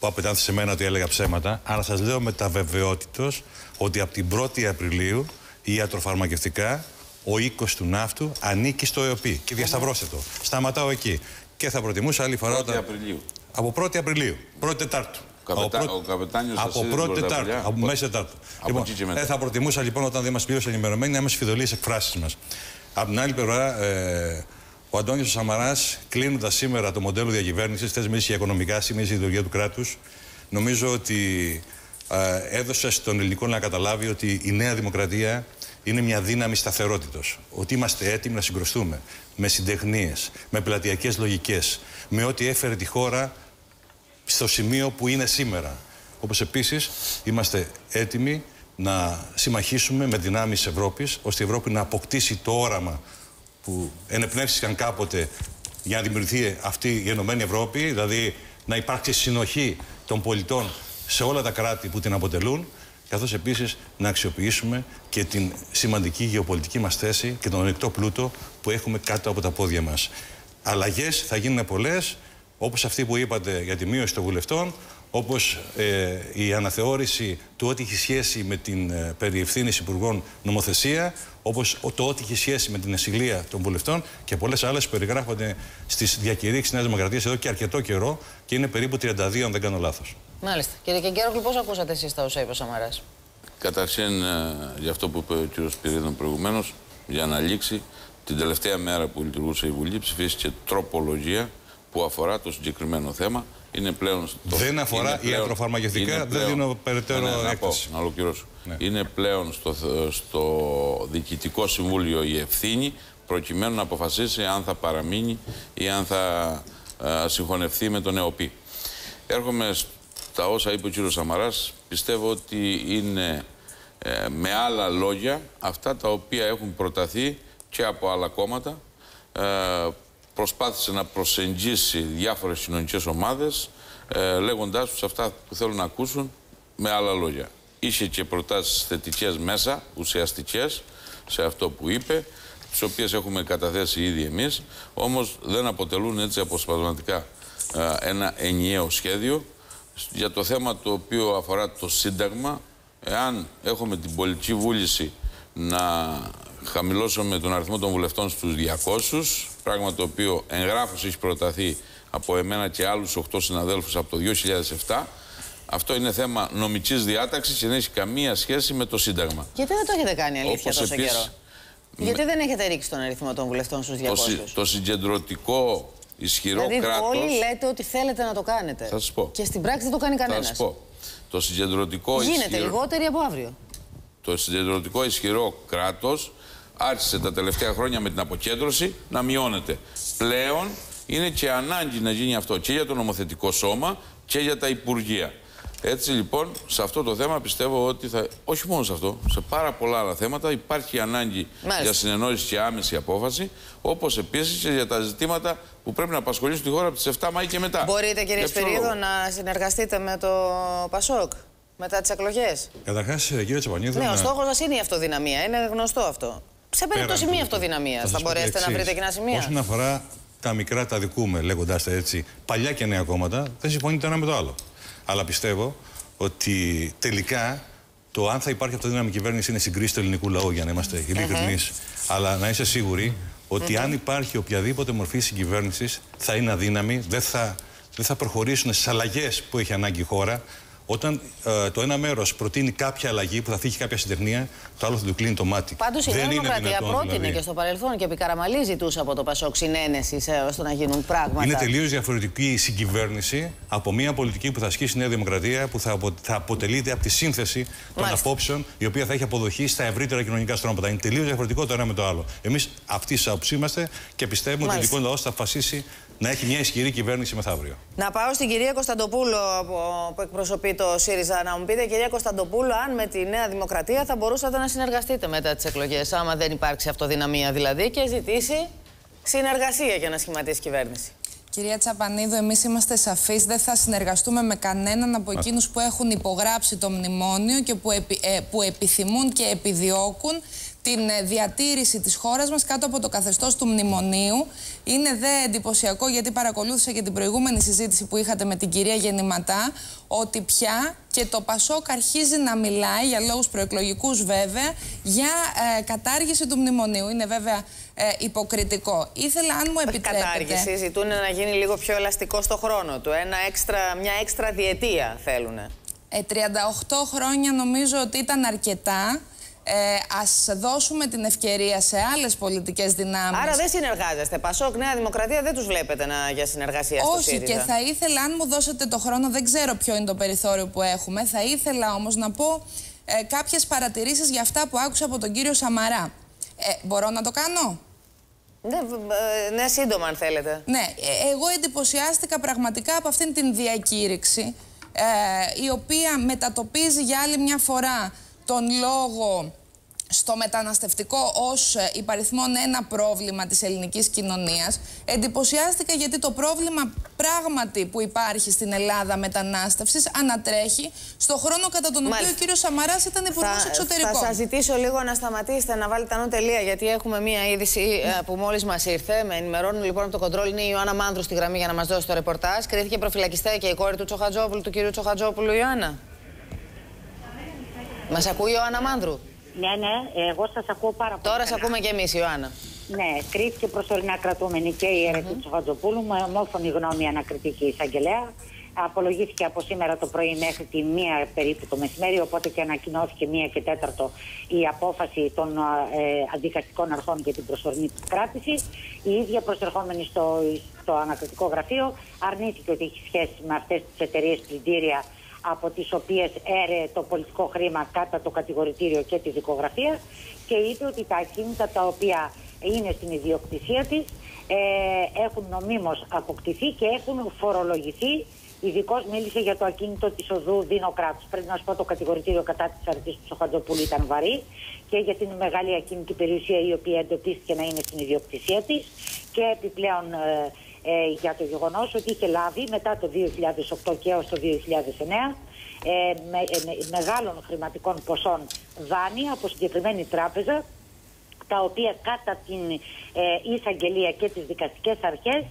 που απαιτάνθη σε μένα ότι έλεγα ψέματα, αλλά σας λέω με τα βεβαιότητος ότι από την 1η Απριλίου η ιατροφαρμακευτικά ο οίκος του ναύτου ανήκει στο ΕΟΠΗ. Και διασταυρώστε το. Σταματάω εκεί και θα προτιμούσα άλλη φορά. 1η Απριλίου. Από 1η Απριλίου. 1η Τετάρτου. Καπετά... Ο καπετάνιος από 1η Τετάρτου. Από μέσα Τετάρτου. Λοιπόν, ε, θα προτιμούσα λοιπόν όταν δεν μας πλήρωσε ενημερωμένοι να είμαστε φιδωλοί στις εκφράσεις μας. Από την άλλη πλευρά, ε, ο Αντώνιος Σαμαράς, κλείνοντας σήμερα το μοντέλο διακυβέρνησης, θες μιλήσεις για οικονομικά, σημαίνει η ιδεολογία του κράτους, νομίζω ότι ε, έδωσε στον ελληνικό να καταλάβει ότι η Νέα Δημοκρατία είναι μια δύναμη σταθερότητα. Ότι είμαστε έτοιμοι να συγκροστούμε με συντεχνίες, με πλατειακές λογικές, με ό,τι έφερε τη χώρα στο σημείο που είναι σήμερα. Όπως επίσης είμαστε έτοιμοι να συμμαχίσουμε με δυνάμεις Ευρώπης, ώστε η Ευρώπη να αποκτήσει το όραμα που ενεπνεύστηκαν κάποτε για να δημιουργηθεί αυτή η Ενωμένη Ευρώπη, δηλαδή να υπάρξει συνοχή των πολιτών σε όλα τα κράτη που την αποτελούν, καθώς επίσης να αξιοποιήσουμε και την σημαντική γεωπολιτική μας θέση και τον ανοιχτό πλούτο που έχουμε κάτω από τα πόδια μας. Αλλαγές θα γίνουν πολλές, όπως αυτή που είπατε για τη μείωση των βουλευτών, όπως ε, η αναθεώρηση του ό,τι έχει σχέση με την ε, υπουργών νομοθεσία, όπως το ό,τι έχει σχέση με την ασυλία των βουλευτών και πολλές άλλες που περιγράφονται στις διακηρύξεις Νέας Δημοκρατίας εδώ και αρκετό καιρό και είναι περίπου 32 αν δεν κάνω λάθος. Μάλιστα. Κύριε Κεγκέρογλου, πώς ακούσατε εσείς τα όσα είπε ο Σαμαράς; Καταρχήν, ε, για αυτό που είπε ο κ. Σπυρίδων προηγουμένως, για να λήξει, την τελευταία μέρα που λειτουργούσε η Βουλή ψηφίστηκε τροπολογία που αφορά το συγκεκριμένο θέμα. Είναι πλέον στο... Δεν αφορά πλέον... ιατροφαρμακευτικά, δεν δίνω περαιτέρω ναι, ναι, έκθεση. Να, ολοκληρώσω. Ναι. Είναι πλέον στο, στο Διοικητικό Συμβούλιο η ευθύνη προκειμένου να αποφασίσει αν θα παραμείνει ή αν θα α, συγχωνευτεί με τον ΕΟΠΗ. Έρχομαι στα όσα είπε ο κ. Σαμαράς. Πιστεύω ότι είναι ε, με άλλα λόγια αυτά τα οποία έχουν προταθεί και από άλλα κόμματα ε, προσπάθησε να προσεγγίσει διάφορες κοινωνικές ομάδες ε, λέγοντάς τους αυτά που θέλουν να ακούσουν με άλλα λόγια. Είχε και προτάσεις θετικές μέσα, ουσιαστικές, σε αυτό που είπε, τις οποίες έχουμε καταθέσει ήδη εμείς, όμως δεν αποτελούν έτσι αποσπασματικά ε, ένα ενιαίο σχέδιο. Για το θέμα το οποίο αφορά το Σύνταγμα, εάν έχουμε την πολιτική βούληση να χαμηλώσουμε τον αριθμό των βουλευτών στους 200, πράγμα το οποίο εγγράφως έχει προταθεί από εμένα και άλλους 8 συναδέλφους από το 2007, Αυτό είναι θέμα νομικής διάταξης και δεν έχει καμία σχέση με το Σύνταγμα. Γιατί δεν το έχετε κάνει αλήθεια Όπως τόσο καιρό; Γιατί δεν έχετε ρίξει τον αριθμό των βουλευτών στους 200. Το, το συγκεντρωτικό ισχυρό δηλαδή, κράτο. Όλοι λέτε ότι θέλετε να το κάνετε. Θα σας πω. Και στην πράξη δεν το κάνει κανένα. Θα σας πω. Το συγκεντρωτικό Γίνεται ισχυρό... λιγότεροι από αύριο. Το συγκεντρωτικό ισχυρό κράτος άρχισε τα τελευταία χρόνια με την αποκέντρωση να μειώνεται. Πλέον είναι και ανάγκη να γίνει αυτό και για το νομοθετικό σώμα και για τα Υπουργεία. Έτσι λοιπόν, σε αυτό το θέμα πιστεύω ότι θα. Όχι μόνο σε αυτό, σε πάρα πολλά άλλα θέματα υπάρχει ανάγκη για συνεννόηση και άμεση απόφαση, όπως επίσης και για τα ζητήματα που πρέπει να απασχολήσουν τη χώρα από τις 7 Μαΐ και μετά. Μπορείτε, κύριε Σπυρίδο, να συνεργαστείτε με το Πασόκ μετά τις εκλογές; Καταρχάς, κύριε Τσαπανίδη. Ναι, ο στόχος σας είναι η αυτοδυναμία. Είναι γνωστό αυτό. Σε περίπτωση μη αυτοδυναμίας, θα, μπορέσετε να βρείτε κοινά σημεία. Όσον αφορά τα μικρά τα δικούμε, λέγοντάς τα έτσι, παλιά και νέα κόμματα, δεν συμφωνεί το ένα με το άλλο. Αλλά πιστεύω ότι τελικά το αν θα υπάρχει αυτοδύναμη κυβέρνηση είναι συγκρίση του ελληνικού λαού, για να είμαστε ειλικρινείς. Αλλά να είσαι σίγουροι ότι αν υπάρχει οποιαδήποτε μορφή συγκυβέρνησης θα είναι αδύναμη, δεν θα, δεν θα προχωρήσουν στις αλλαγές που έχει ανάγκη η χώρα. Όταν ε, το ένα μέρος προτείνει κάποια αλλαγή που θα θίξει κάποια συντεχνία, το άλλο θα του κλείνει το μάτι. Πάντως η Νέα Δημοκρατία πρότεινε δηλαδή. και στο παρελθόν και επί Καραμαλή ζητούσε από το Πασόκ συνένεση ώστε να γίνουν πράγματα. Είναι τελείως διαφορετική η συγκυβέρνηση από μια πολιτική που θα ασκήσει η Νέα Δημοκρατία, που θα, απο, θα αποτελείται από τη σύνθεση των Μάλιστα. απόψεων, η οποία θα έχει αποδοχή στα ευρύτερα κοινωνικά στρώματα. Είναι τελείως διαφορετικό το ένα με το άλλο. Εμείς αυτή τη άποψη είμαστε και πιστεύουμε Μάλιστα. ότι ο λαό θα αποφασίσει να έχει μια ισχυρή κυβέρνηση μεθαύριο. Να πάω στην κυρία Κωνσταντοπούλου που εκπροσωπεί το ΣΥΡΙΖΑ. Να μου πείτε, κυρία Κωνσταντοπούλου, αν με τη Νέα Δημοκρατία θα μπορούσατε να συνεργαστείτε μετά τις εκλογές, άμα δεν υπάρξει αυτοδυναμία δηλαδή, και ζητήσει συνεργασία για να σχηματίσει κυβέρνηση. Κυρία Τσαπανίδου, εμείς είμαστε σαφείς, δεν θα συνεργαστούμε με κανέναν από εκείνους που έχουν υπογράψει το μνημόνιο και που, επι, ε, που επιθυμούν και επιδιώκουν την ε, διατήρηση της χώρας μας κάτω από το καθεστώς του μνημονίου. Είναι δε εντυπωσιακό γιατί παρακολούθησα και την προηγούμενη συζήτηση που είχατε με την κυρία Γεννηματά ότι πια και το Πασόκ αρχίζει να μιλάει για λόγους προεκλογικούς βέβαια για ε, κατάργηση του μνημονίου. Είναι βέβαια ε, υποκριτικό. Ήθελα αν μου επιτρέπετε... κατάργηση, ζητούν να γίνει λίγο πιο ελαστικό στο χρόνο του. Ένα έξτρα, μια έξτρα διετία θέλουν. 38 χρόνια νομίζω ότι ήταν αρκετά ε, ας δώσουμε την ευκαιρία σε άλλες πολιτικές δυνάμεις. Άρα δεν συνεργάζεστε. Πασόκ, Νέα Δημοκρατία δεν τους βλέπετε να, για συνεργασία στο Όχι και θα ήθελα, αν μου δώσετε το χρόνο, δεν ξέρω ποιο είναι το περιθώριο που έχουμε, θα ήθελα όμως να πω ε, κάποιες παρατηρήσεις για αυτά που άκουσα από τον κύριο Σαμαρά. Ε, μπορώ να το κάνω; Ναι, ε, ναι, σύντομα αν θέλετε. Ναι, ε, εγώ εντυπωσιάστηκα πραγματικά από αυτήν την διακήρυξη ε, η οποία μετατοπίζει για άλλη μια φορά τον λόγο στο μεταναστευτικό ως ε, υπαριθμόν ένα πρόβλημα της ελληνικής κοινωνίας. Εντυπωσιάστηκα γιατί το πρόβλημα πράγματι που υπάρχει στην Ελλάδα μετανάστευσης ανατρέχει στο χρόνο κατά τον οποίο ο κύριος Σαμαράς ήταν υπουργός εξωτερικών. Θα σας ζητήσω λίγο να σταματήσετε να βάλετε ανώ τελεία γιατί έχουμε μία είδηση ε, που μόλις μας ήρθε. Με ενημερώνουν λοιπόν από το κοντρόλ είναι η Ιωάννα Μάνδρου στη γραμμή για να μας δώσει το ρεπορτάζ. Κρίθηκε προφυλακιστέ και η κόρη του Τσοχατζόπουλου, του κύριου Τσοχατζόπουλου, Ιωάννα. Μας ακούει ο Ιωάννα Μάνδρου; Ναι, ναι, εγώ σας ακούω πάρα πολύ. Τώρα σα ακούμε και εμείς, Ιωάννα. Ναι, κρίθηκε προσωρινά κρατούμενη και η αίρετη mm -hmm. του Φαντζοπούλου με ομόφωνη γνώμη ανακριτική εισαγγελέα. Απολογήθηκε από σήμερα το πρωί μέχρι τη μία περίπου το μεσημέρι, οπότε και ανακοινώθηκε μία και τέταρτο η απόφαση των ε, αντικαστικών αρχών για την προσωρινή κράτηση. Η ίδια προσερχόμενη στο, στο ανακριτικό γραφείο αρνήθηκε ότι έχει σχέση με αυτές τις εταιρείες πλυντήρια από τις οποίες έρεε το πολιτικό χρήμα κατά το κατηγορητήριο και τη δικογραφία και είπε ότι τα ακίνητα τα οποία είναι στην ιδιοκτησία της ε, έχουν νομίμως αποκτηθεί και έχουν φορολογηθεί. Ειδικώ μίλησε για το ακίνητο της οδού Δίνο Κράτου. Πρέπει να σου πω το κατηγορητήριο κατά της αρετή του Σοχαντοπούλου ήταν βαρύ και για την μεγάλη ακίνητη περιουσία η οποία εντοπίστηκε να είναι στην ιδιοκτησία της και επιπλέον ε, ε, για το γεγονός ότι είχε λάβει μετά το 2008 και έως το 2009 ε, με, ε, μεγάλων χρηματικών ποσών δάνεια από συγκεκριμένη τράπεζα τα οποία κατά την ε, εισαγγελία και τις δικαστικές αρχές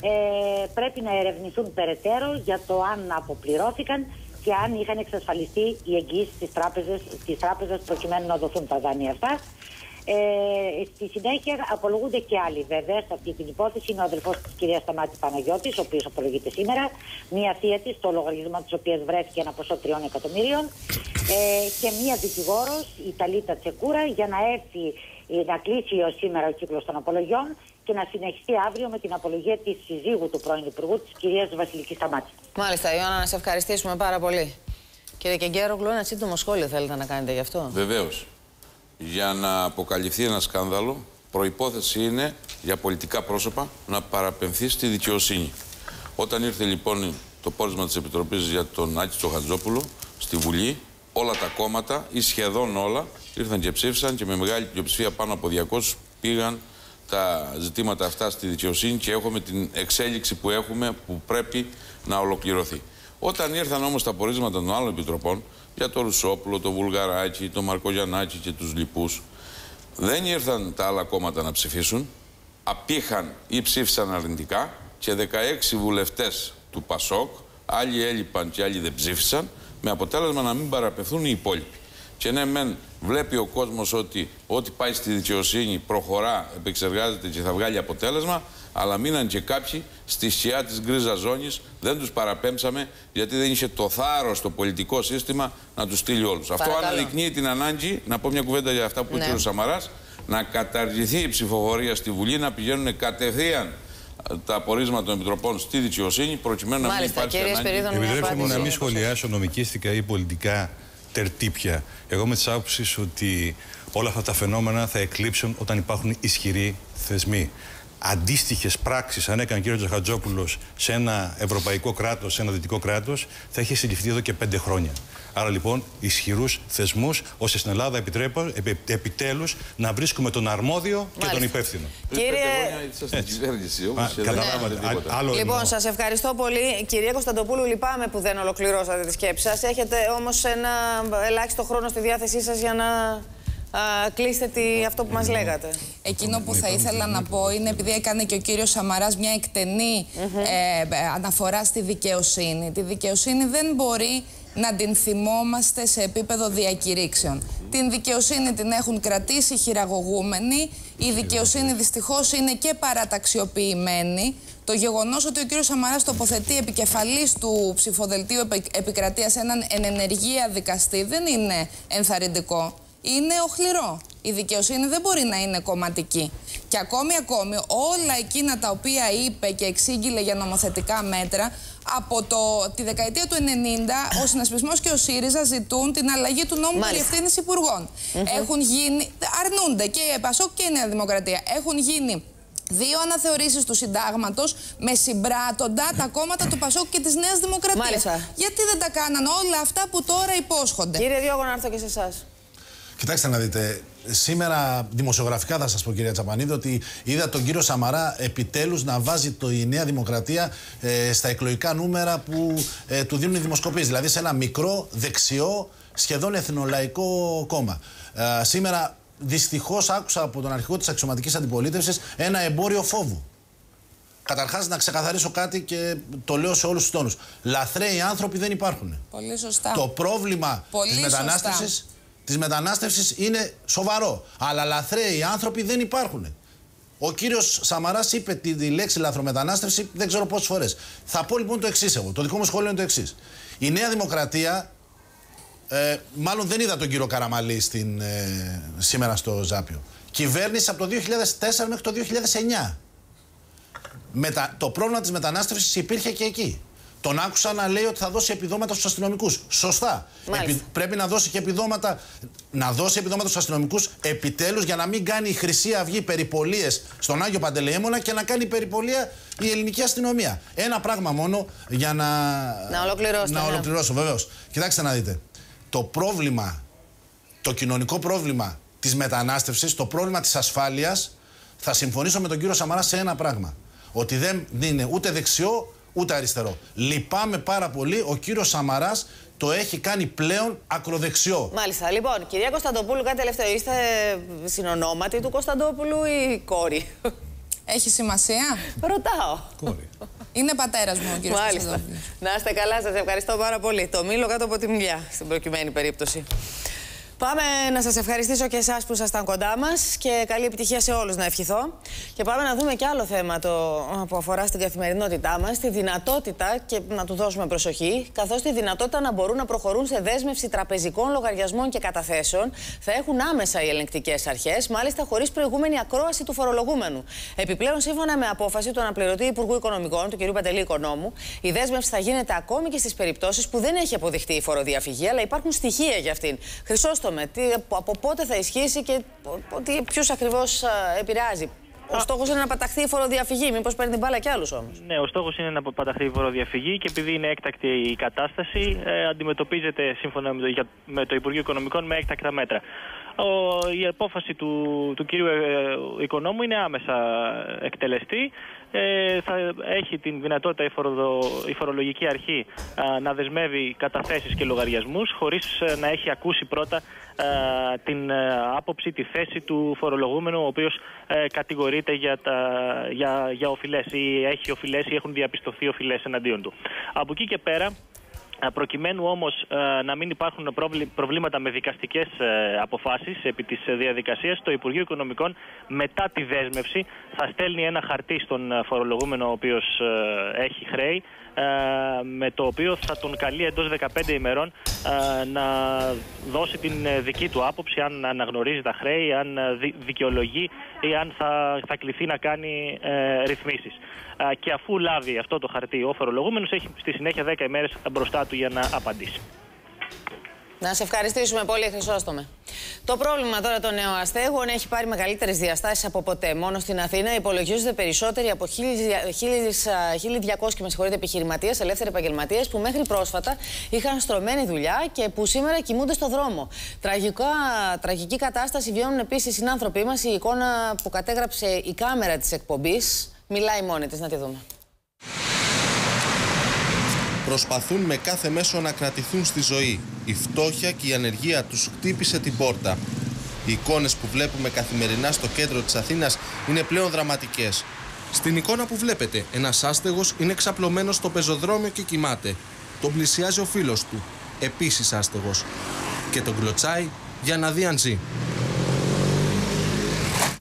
ε, πρέπει να ερευνηθούν περαιτέρω για το αν αποπληρώθηκαν και αν είχαν εξασφαλιστεί οι εγγύησεις της τράπεζας, της τράπεζας προκειμένου να δοθούν τα δάνεια αυτά. Ε, στη συνέχεια απολογούνται και άλλοι βέβαια σε αυτή την υπόθεση. Είναι ο αδελφός της κυρίας Σταμάτης Παναγιώτης, ο οποίος απολογείται σήμερα. Μία θεία της, το λογαριασμό της οποίας βρέθηκε ένα ποσό τριών εκατομμύριων. Ε, και μία δικηγόρος, η Ταλίτα Τσεκούρα, για να έρθει ε, να κλείσει ως σήμερα ο κύκλος των απολογιών και να συνεχιστεί αύριο με την απολογία της συζύγου του πρώην Υπουργού, της κυρίας Βασιλικής Σταμάτης. Μάλιστα, Ιωάννα, να σε ευχαριστήσουμε πάρα πολύ. Κύριε Κεγκέρο, ένα σύντομο σχόλιο θέλετε να κάνετε γι' αυτό; Βεβαίως. Για να αποκαλυφθεί ένα σκάνδαλο, προπόθεση είναι για πολιτικά πρόσωπα να παραπεμφθεί στη δικαιοσύνη. Όταν ήρθε λοιπόν το πόρισμα της Επιτροπής για τον Άκη Τσοχατζόπουλο στη Βουλή, όλα τα κόμματα ή σχεδόν όλα ήρθαν και ψήφισαν και με μεγάλη πλειοψηφία πάνω από 200 πήγαν τα ζητήματα αυτά στη δικαιοσύνη και έχουμε την εξέλιξη που έχουμε που πρέπει να ολοκληρωθεί. Όταν ήρθαν όμως τα πορίσματα των άλλων επιτροπών για το Ρουσόπουλο, το Βουλγαράκι, το Μαρκογιαννάκη και τους λοιπούς δεν ήρθαν τα άλλα κόμματα να ψηφίσουν, απήχαν ή ψήφισαν αρνητικά και 16 βουλευτές του ΠΑΣΟΚ, άλλοι έλειπαν και άλλοι δεν ψήφισαν, με αποτέλεσμα να μην παραπευθούν οι υπόλοιποι. Και ναι, μεν βλέπει ο κόσμος ότι ό,τι πάει στη δικαιοσύνη προχωρά, επεξεργάζεται και θα βγάλει αποτέλεσμα, αλλά μείναν και κάποιοι στη σκιά της γκρίζα ζώνης, δεν τους παραπέμψαμε γιατί δεν είχε το θάρρος το πολιτικό σύστημα να τους στείλει όλους. Αυτό αναδεικνύει την ανάγκη, να πω μια κουβέντα για αυτά που είπε ναι. ο κ. Σαμαράς, να καταργηθεί η ψηφοφορία στη Βουλή, να πηγαίνουν κατευθείαν τα απορίσματα των επιτροπών στη δικαιοσύνη, προκειμένου Μάλιστα, να μην υπάρχει ανάγκη. Επιτρέψτε μου να μην σχολιάσω νομικίστικα ή πολιτικά τερτύπια. Εγώ με τι άποψει ότι όλα αυτά τα φαινόμενα θα εκλείψουν όταν υπάρχουν ισχυροί θεσμοί. Αντίστοιχες πράξεις, αν έκανε ο κ. Τζαχατζόπουλος σε ένα ευρωπαϊκό κράτος, σε ένα δυτικό κράτος, θα έχει συλληφθεί εδώ και πέντε χρόνια. Άρα λοιπόν ισχυρούς θεσμούς, ώστε στην Ελλάδα επιτέλους να βρίσκουμε τον αρμόδιο και τον υπεύθυνο. Κύριε. Καταλάβατε. Λοιπόν, σας ευχαριστώ πολύ. Κυρία Κωνσταντοπούλου, λυπάμαι που δεν ολοκληρώσατε τη σκέψη σας. Έχετε όμως ένα ελάχιστο χρόνο στη διάθεσή σας για να κλείστε τι, αυτό που μας λέγατε. Εκείνο που θα ήθελα να πω είναι επειδή έκανε και ο κύριος Σαμαράς μια εκτενή ε, αναφορά στη δικαιοσύνη. Τη δικαιοσύνη δεν μπορεί να την θυμόμαστε σε επίπεδο διακηρύξεων. Την δικαιοσύνη την έχουν κρατήσει χειραγωγούμενοι. Η δικαιοσύνη δυστυχώς είναι και παραταξιοποιημένη. Το γεγονός ότι ο κύριος Σαμαράς τοποθετεί επικεφαλής του ψηφοδελτίου επικρατείας έναν ενενεργεία δικαστή δεν είναι ενθαρρυντικό είναι οχληρό. Η δικαιοσύνη δεν μπορεί να είναι κομματική. Και ακόμη ακόμη όλα εκείνα τα οποία είπε και εξήγηλε για νομοθετικά μέτρα από το, τη δεκαετία του 90 ο συνασπισμός και ο ΣΥΡΙΖΑ ζητούν την αλλαγή του νόμου περί ευθύνης υπουργών. Έχουν γίνει, αρνούνται και η ΕΠΑΣΟΚ και η Νέα Δημοκρατία. Έχουν γίνει δύο αναθεωρήσεις του συντάγματος με συμπράτοντα τα κόμματα του Πασόκ και της Νέας Δημοκρατίας. Γιατί δεν τα κάναν όλα αυτά που τώρα υπόσχονται; Κύριε Διώγο, να έρθω και σε εσάς. Κοιτάξτε να δείτε, σήμερα δημοσιογραφικά θα σας πω κυρία Τσαπανίδη ότι είδα τον κύριο Σαμαρά επιτέλους να βάζει το, η Νέα Δημοκρατία ε, στα εκλογικά νούμερα που ε, του δίνουν οι δημοσκοπήσεις. Δηλαδή σε ένα μικρό, δεξιό, σχεδόν εθνολαϊκό κόμμα. Ε, σήμερα δυστυχώς άκουσα από τον αρχηγό της αξιωματικής αντιπολίτευσης ένα εμπόριο φόβου. Καταρχάς, να ξεκαθαρίσω κάτι και το λέω σε όλους τους τόνους. Λαθρέοι άνθρωποι δεν υπάρχουν. Πολύ σωστά. Το πρόβλημα της μετανάστευσης Της μετανάστευσης είναι σοβαρό. Αλλά λαθρέοι άνθρωποι δεν υπάρχουν. Ο κύριος Σαμαράς είπε τη, τη λέξη λαθρομετανάστευση δεν ξέρω πόσες φορές. Θα πω λοιπόν το εξής εγώ. Το δικό μου σχόλιο είναι το εξής. Η Νέα Δημοκρατία. Ε, μάλλον δεν είδα τον κύριο Καραμαλή στην, ε, σήμερα στο Ζάπιο. Κυβέρνηση από το 2004 μέχρι το 2009. Μετα, το πρόβλημα της μετανάστευσης υπήρχε και εκεί. Τον άκουσα να λέει ότι θα δώσει επιδόματα στους αστυνομικούς. Σωστά. πρέπει να δώσει και επιδόματα, να δώσει επιδόματα στους αστυνομικούς επιτέλους για να μην κάνει η Χρυσή Αυγή περιπολίες στον Άγιο Παντελεήμονα και να κάνει περιπολία η ελληνική αστυνομία. Ένα πράγμα μόνο για να. Να ολοκληρώσω. Να ναι. ολοκληρώσω, βεβαίως. Κοιτάξτε να δείτε. Το πρόβλημα, το κοινωνικό πρόβλημα της μετανάστευσης, το πρόβλημα της ασφάλειας, θα συμφωνήσω με τον κύριο Σαμαρά σε ένα πράγμα. Ότι δεν είναι ούτε δεξιό ούτε αριστερό. Λυπάμαι πάρα πολύ. Ο κύριος Σαμαράς το έχει κάνει πλέον ακροδεξιό. Μάλιστα. Λοιπόν, κυρία Κωνσταντοπούλου, κάτι τελευταίο. Είστε συνονόματι του Κωνσταντόπουλου ή κόρη; Έχει σημασία; Ρωτάω. Κόρη. Είναι πατέρας μου ο κύριος Μάλιστα. Να είστε καλά, σας ευχαριστώ πάρα πολύ. Το μήλο κάτω από τη μιλιά στην προκειμένη περίπτωση. Πάμε να σας ευχαριστήσω και εσάς που ήσασταν κοντά μας και καλή επιτυχία σε όλους να ευχηθώ. Και πάμε να δούμε και άλλο θέμα το, που αφορά στην καθημερινότητά μας, τη δυνατότητα και να του δώσουμε προσοχή, καθώς τη δυνατότητα να μπορούν να προχωρούν σε δέσμευση τραπεζικών λογαριασμών και καταθέσεων θα έχουν άμεσα οι ελεγκτικές αρχές, μάλιστα χωρίς προηγούμενη ακρόαση του φορολογούμενου. Επιπλέον, σύμφωνα με απόφαση του αναπληρωτή Υπουργού Οικονομικών, του κ. Παντελή Οικονόμου, η δέσμευση θα γίνεται ακόμη και στις περιπτώσεις που δεν έχει αποδειχτεί η φοροδιαφυγή, αλλά υπάρχουν στοιχεία για αυτήν. Χρυσόστομε, τι, από πότε θα ισχύσει και ποιους ακριβώς επηρεάζει. Ο στόχος είναι να παταχθεί η φοροδιαφυγή. Μήπως παίρνει την μπάλα κι άλλους όμως. Ναι, ο στόχος είναι να παταχθεί η φοροδιαφυγή και επειδή είναι έκτακτη η κατάσταση, ε, αντιμετωπίζεται σύμφωνα με το, με το Υπουργείο Οικονομικών με έκτακτα μέτρα. Ο, η απόφαση του, του κυρίου ε, Οικονόμου είναι άμεσα εκτελεστή. Ε, θα έχει την δυνατότητα η, η φορολογική αρχή να δεσμεύει καταθέσεις και λογαριασμούς χωρίς ε, να έχει ακούσει πρώτα την άποψη, τη θέση του φορολογούμενου ο οποίος κατηγορείται για, τα, για, για οφειλές ή έχει οφειλές ή έχουν διαπιστωθεί οφειλές εναντίον του. Από εκεί και πέρα Προκειμένου όμως να μην υπάρχουν προβλήματα με δικαστικές ε, αποφάσεις επί της διαδικασίας, το Υπουργείο Οικονομικών μετά τη δέσμευση θα στέλνει ένα χαρτί στον φορολογούμενο ο οποίος ε, έχει χρέη με το οποίο θα τον καλεί εντός 15 ημερών να δώσει την δική του άποψη αν αναγνωρίζει τα χρέη, αν δικαιολογεί ή αν θα, θα κληθεί να κάνει ε, ρυθμίσεις. Και αφού λάβει αυτό το χαρτί ο φορολογούμενος έχει στη συνέχεια 10 ημέρες μπροστά του για να απαντήσει. Να σε ευχαριστήσουμε πολύ, Χρυσόστομε. Το πρόβλημα τώρα των νεοαστέγων έχει πάρει μεγαλύτερες διαστάσεις από ποτέ. Μόνο στην Αθήνα υπολογίζονται περισσότεροι από 1.200 επιχειρηματίες, ελεύθεροι επαγγελματίες, που μέχρι πρόσφατα είχαν στρωμένη δουλειά και που σήμερα κοιμούνται στο δρόμο. Τραγικά, τραγική κατάσταση βιώνουν επίσης οι συνάνθρωποι μας. Η εικόνα που κατέγραψε η κάμερα της εκπομπής μιλάει μόνη της. Να τη δούμε προσπαθούν με κάθε μέσο να κρατηθούν στη ζωή. Η φτώχεια και η ανεργία τους χτύπησε την πόρτα. Οι εικόνες που βλέπουμε καθημερινά στο κέντρο της Αθήνας είναι πλέον δραματικές. Στην εικόνα που βλέπετε, ένας άστεγος είναι ξαπλωμένος στο πεζοδρόμιο και κοιμάται. Τον πλησιάζει ο φίλος του, επίσης άστεγος. Και τον κλωτσάει για να δει αν ζει.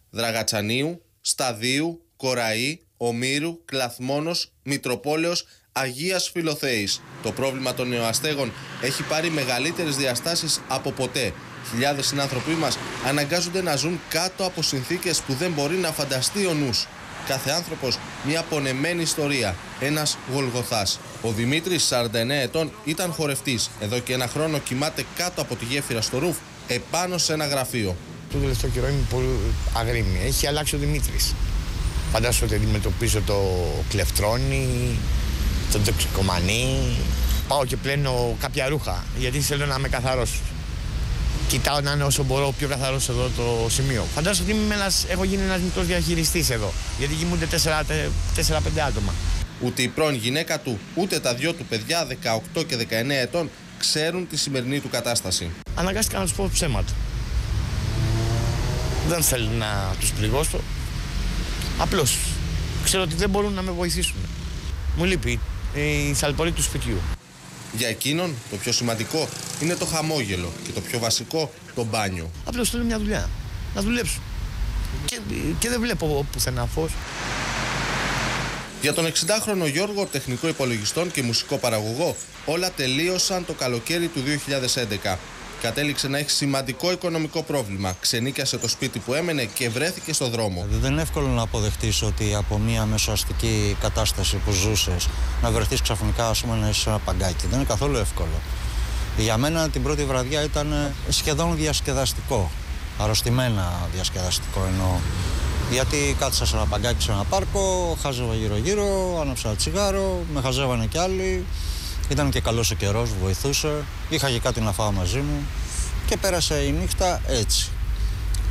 Δραγατσανίου, Σταδίου, Κοραή, Ομήρου, Κλαθμόνος, Μητροπόλεως, Αγίας Φιλοθέης. Το πρόβλημα των νεοαστέγων έχει πάρει μεγαλύτερες διαστάσεις από ποτέ. Χιλιάδες συνάνθρωποι μας αναγκάζονται να ζουν κάτω από συνθήκες που δεν μπορεί να φανταστεί ο νους. Κάθε άνθρωπος μια πονεμένη ιστορία, ένας γολγοθάς. Ο Δημήτρης, 49 ετών, ήταν χορευτής. Εδώ και ένα χρόνο κοιμάται κάτω από τη γέφυρα στο ρούφ, επάνω σε ένα γραφείο. Το τελευταίο καιρό είμαι πολύ αγρίμη. Έχει αλλάξει ο Δημήτρης. Φαντάζομαι ότι αντιμετωπίζω το κλεφτρόνι, τον τοξικομανή. Πάω και πλένω κάποια ρούχα γιατί θέλω να είμαι καθαρός. Κοιτάω να είναι όσο μπορώ πιο καθαρός εδώ το σημείο. Φαντάζομαι ότι είμαι ένας, έχω γίνει ένας μικρός διαχειριστής εδώ. Γιατί κοιμούνται 4-5 άτομα. Ούτε η πρώην γυναίκα του, ούτε τα δυο του παιδιά 18 και 19 ετών ξέρουν τη σημερινή του κατάσταση. Αναγκάστηκα να τους πω ψέματα. Δεν θέλω να τους πληγώσω. Απλώς ξέρω ότι δεν μπορούν να με βοηθήσουν. Μου λείπει η σαλπορή του σπιτιού. Για εκείνον το πιο σημαντικό είναι το χαμόγελο και το πιο βασικό το μπάνιο. Απλώς θέλω μια δουλειά, να δουλέψω. Και, και δεν βλέπω πουθενά φως. Για τον 60χρονο Γιώργο, τεχνικό υπολογιστών και μουσικό παραγωγό, όλα τελείωσαν το καλοκαίρι του 2011 κατέληξε να έχει σημαντικό οικονομικό πρόβλημα. Ξενίκιασε το σπίτι που έμενε και βρέθηκε στο δρόμο. Δεν είναι εύκολο να αποδεχτείς ότι από μια μεσοαστική κατάσταση που ζούσες να βρεθείς ξαφνικά, ας πούμε, να είσαι ένα παγκάκι. Δεν είναι καθόλου εύκολο. Για μένα την πρώτη βραδιά ήταν σχεδόν διασκεδαστικό. Αρρωστημένα διασκεδαστικό εννοώ. Γιατί κάθισα σε ένα παγκάκι σε ένα πάρκο, χάζευα γύρω-γύρω, άναψα ένα τσιγάρο, με χαζεύανε κι άλλοι. Ήταν και καλός ο καιρός, βοηθούσε. Είχα και κάτι να φάω μαζί μου και πέρασε η νύχτα έτσι.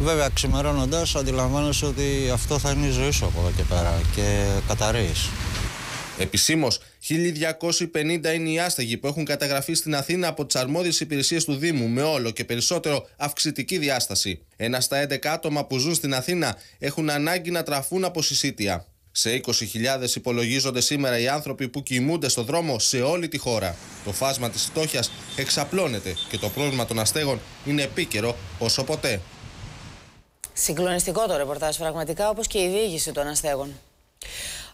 Βέβαια, ξημερώνοντας, αντιλαμβάνεσαι ότι αυτό θα είναι η ζωή σου από εδώ και πέρα και καταρρείς. Επισήμως, 1250 είναι οι άστεγοι που έχουν καταγραφεί στην Αθήνα από τις αρμόδιες υπηρεσίες του Δήμου με όλο και περισσότερο αυξητική διάσταση. Ένα στα 11 άτομα που ζουν στην Αθήνα έχουν ανάγκη να τραφούν από συσίτια. Σε 20.000 υπολογίζονται σήμερα οι άνθρωποι που κοιμούνται στο δρόμο σε όλη τη χώρα. Το φάσμα της φτώχειας εξαπλώνεται και το πρόβλημα των αστέγων είναι επίκαιρο όσο ποτέ. Συγκλονιστικό το ρεπορτάζ πραγματικά όπως και η διήγηση των αστέγων.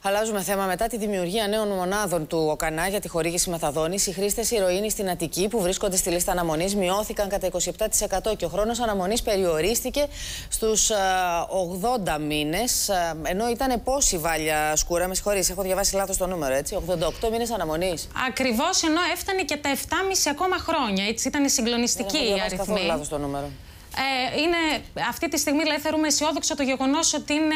Αλλάζουμε θέμα. Μετά τη δημιουργία νέων μονάδων του ΟΚΑΝΑ για τη χορήγηση μεθαδόνης, οι χρήστες ηρωίνης στην Αττική που βρίσκονται στη λίστα αναμονής μειώθηκαν κατά 27% και ο χρόνος αναμονής περιορίστηκε στους 80 μήνες. Ενώ ήταν πόση βάλια σκούρα, με συγχωρείτε, έχω διαβάσει λάθος το νούμερο, έτσι. 88 μήνες αναμονής. Ακριβώς, ενώ έφτανε και τα 7,5 ακόμα χρόνια. Έτσι ήταν συγκλονιστική η αριθμή. Δεν έχω λάθος το νούμερο. Ε, είναι, αυτή τη στιγμή δηλαδή, θεωρούμε αισιόδοξο το γεγονός ότι είναι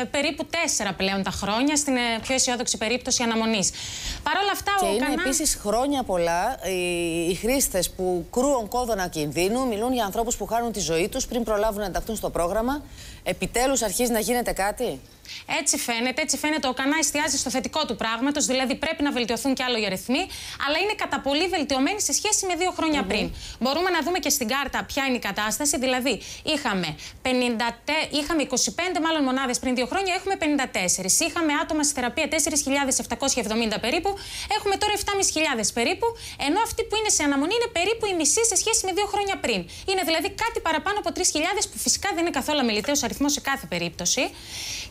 ε, περίπου τέσσερα πλέον τα χρόνια στην ε, πιο αισιόδοξη περίπτωση αναμονής. Παρ' όλα αυτά, και ο είναι Κανά... επίσης χρόνια πολλά οι, οι χρήστες που κρούουν κόδωνα κινδύνου μιλούν για ανθρώπους που χάνουν τη ζωή τους πριν προλάβουν να ενταχθούν στο πρόγραμμα. Επιτέλους αρχίζει να γίνεται κάτι; Έτσι φαίνεται, έτσι φαίνεται. Ο Κανά εστιάζει στο θετικό του πράγματος, δηλαδή πρέπει να βελτιωθούν και άλλο οι αριθμοί, αλλά είναι κατά πολύ βελτιωμένοι σε σχέση με δύο χρόνια πριν. Μπορούμε να δούμε και στην κάρτα ποια είναι η κατάσταση. Δηλαδή, είχαμε, 50, είχαμε 25 μάλλον μονάδες πριν δύο χρόνια, έχουμε 54. Είχαμε άτομα στη θεραπεία 4.770 περίπου, έχουμε τώρα 7.500 περίπου, ενώ αυτοί που είναι σε αναμονή είναι περίπου η μισή σε σχέση με δύο χρόνια πριν. Είναι δηλαδή κάτι παραπάνω από 3.000 που φυσικά δεν είναι καθόλου αμεληταίος αριθμός σε κάθε περίπτωση.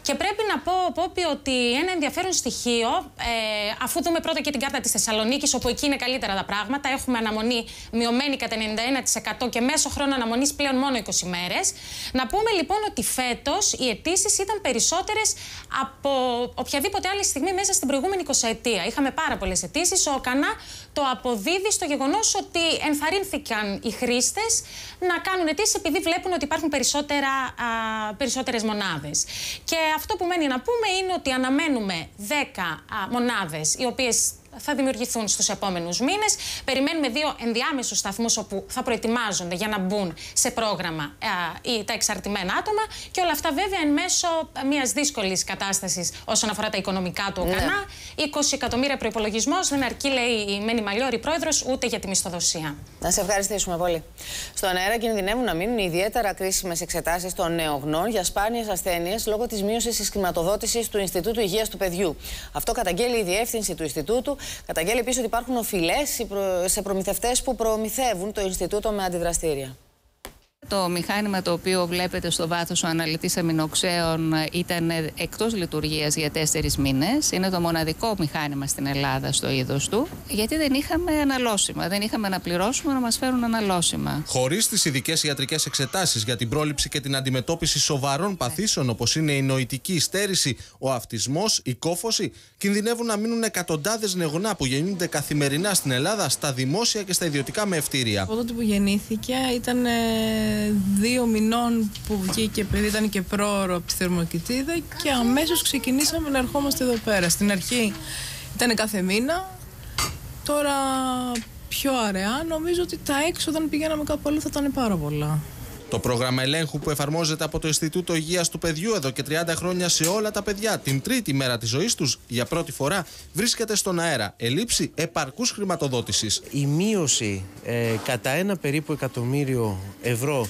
Και πρέπει να πω, Πόπι, ότι ένα ενδιαφέρον στοιχείο, ε, αφού δούμε πρώτα και την κάρτα της Θεσσαλονίκης, όπου εκεί είναι καλύτερα τα πράγματα, έχουμε αναμονή μειωμένη κατά 91% και μέσο χρόνο αναμονής πλέον μόνο 20 μέρες. Να πούμε λοιπόν ότι φέτος οι αιτήσεις ήταν περισσότερες από οποιαδήποτε άλλη στιγμή μέσα στην προηγούμενη 20 ετία. Είχαμε πάρα πολλές αιτήσεις. Ο Κανά το αποδίδει στο γεγονός ότι ενθαρρύνθηκαν οι χρήστες να κάνουν αιτήσεις επειδή βλέπουν ότι υπάρχουν περισσότερες μονάδες. Και αυτό που μένει να πούμε είναι ότι αναμένουμε 10 μονάδες οι οποίες θα δημιουργηθούν στους επόμενους μήνες. Περιμένουμε δύο ενδιάμεσους σταθμούς όπου θα προετοιμάζονται για να μπουν σε πρόγραμμα α, τα εξαρτημένα άτομα και όλα αυτά βέβαια εν μέσω μιας δύσκολης κατάστασης όσον αφορά τα οικονομικά του ΟΚΑΝΑ. Ναι. 20 εκατομμύρια προπολογισμό δεν αρκεί, λέει η Μένη Μαλιόρη πρόεδρος, ούτε για τη μισθοδοσία. Να σε ευχαριστήσουμε πολύ. Στον αέρα κινδυνεύουν να μείνουν ιδιαίτερα κρίσιμες εξετάσεις των νεογνών για σπάνιες ασθένειες λόγω της μείωσης της χρηματοδότησης του Ινστιτούτου Υγείας του Παιδιού. Αυτό καταγγέλει η διεύθυνση του Ινστιτούτου Καταγγέλει επίσης ότι υπάρχουν οφειλές σε προμηθευτές που προμηθεύουν το Ινστιτούτο με αντιδραστήρια. Το μηχάνημα το οποίο βλέπετε στο βάθος ο αναλυτής αμινοξέων ήταν εκτός λειτουργίας για τέσσερις μήνες. Είναι το μοναδικό μηχάνημα στην Ελλάδα στο είδος του. Γιατί δεν είχαμε αναλώσιμα, δεν είχαμε να πληρώσουμε να μας φέρουν αναλώσιμα. Χωρίς τις ειδικές ιατρικές εξετάσεις για την πρόληψη και την αντιμετώπιση σοβαρών παθήσεων όπως είναι η νοητική στέρηση, ο αυτισμός, η κόφωση, κινδυνεύουν να μείνουν εκατοντάδες νεογνά που γεννούνται καθημερινά στην Ελλάδα στα δημόσια και στα ιδιωτικά με ευτήρια. Από τότε που γεννήθηκε ήταν δύο μηνών που βγήκε παιδί ήταν και πρόωρο από τη θερμοκοιτίδα και αμέσως ξεκινήσαμε να ερχόμαστε εδώ πέρα. Στην αρχή ήταν κάθε μήνα, τώρα πιο αραιά. Νομίζω ότι τα έξοδα αν πηγαίναμε κάπου αλλού θα ήταν πάρα πολλά. Το πρόγραμμα ελέγχου που εφαρμόζεται από το Ινστιτούτο Υγείας του Παιδιού εδώ και 30 χρόνια σε όλα τα παιδιά την τρίτη μέρα της ζωής τους για πρώτη φορά βρίσκεται στον αέρα. Ελήψη επαρκούς χρηματοδότησης. Η μείωση ε, κατά ένα περίπου εκατομμύριο ευρώ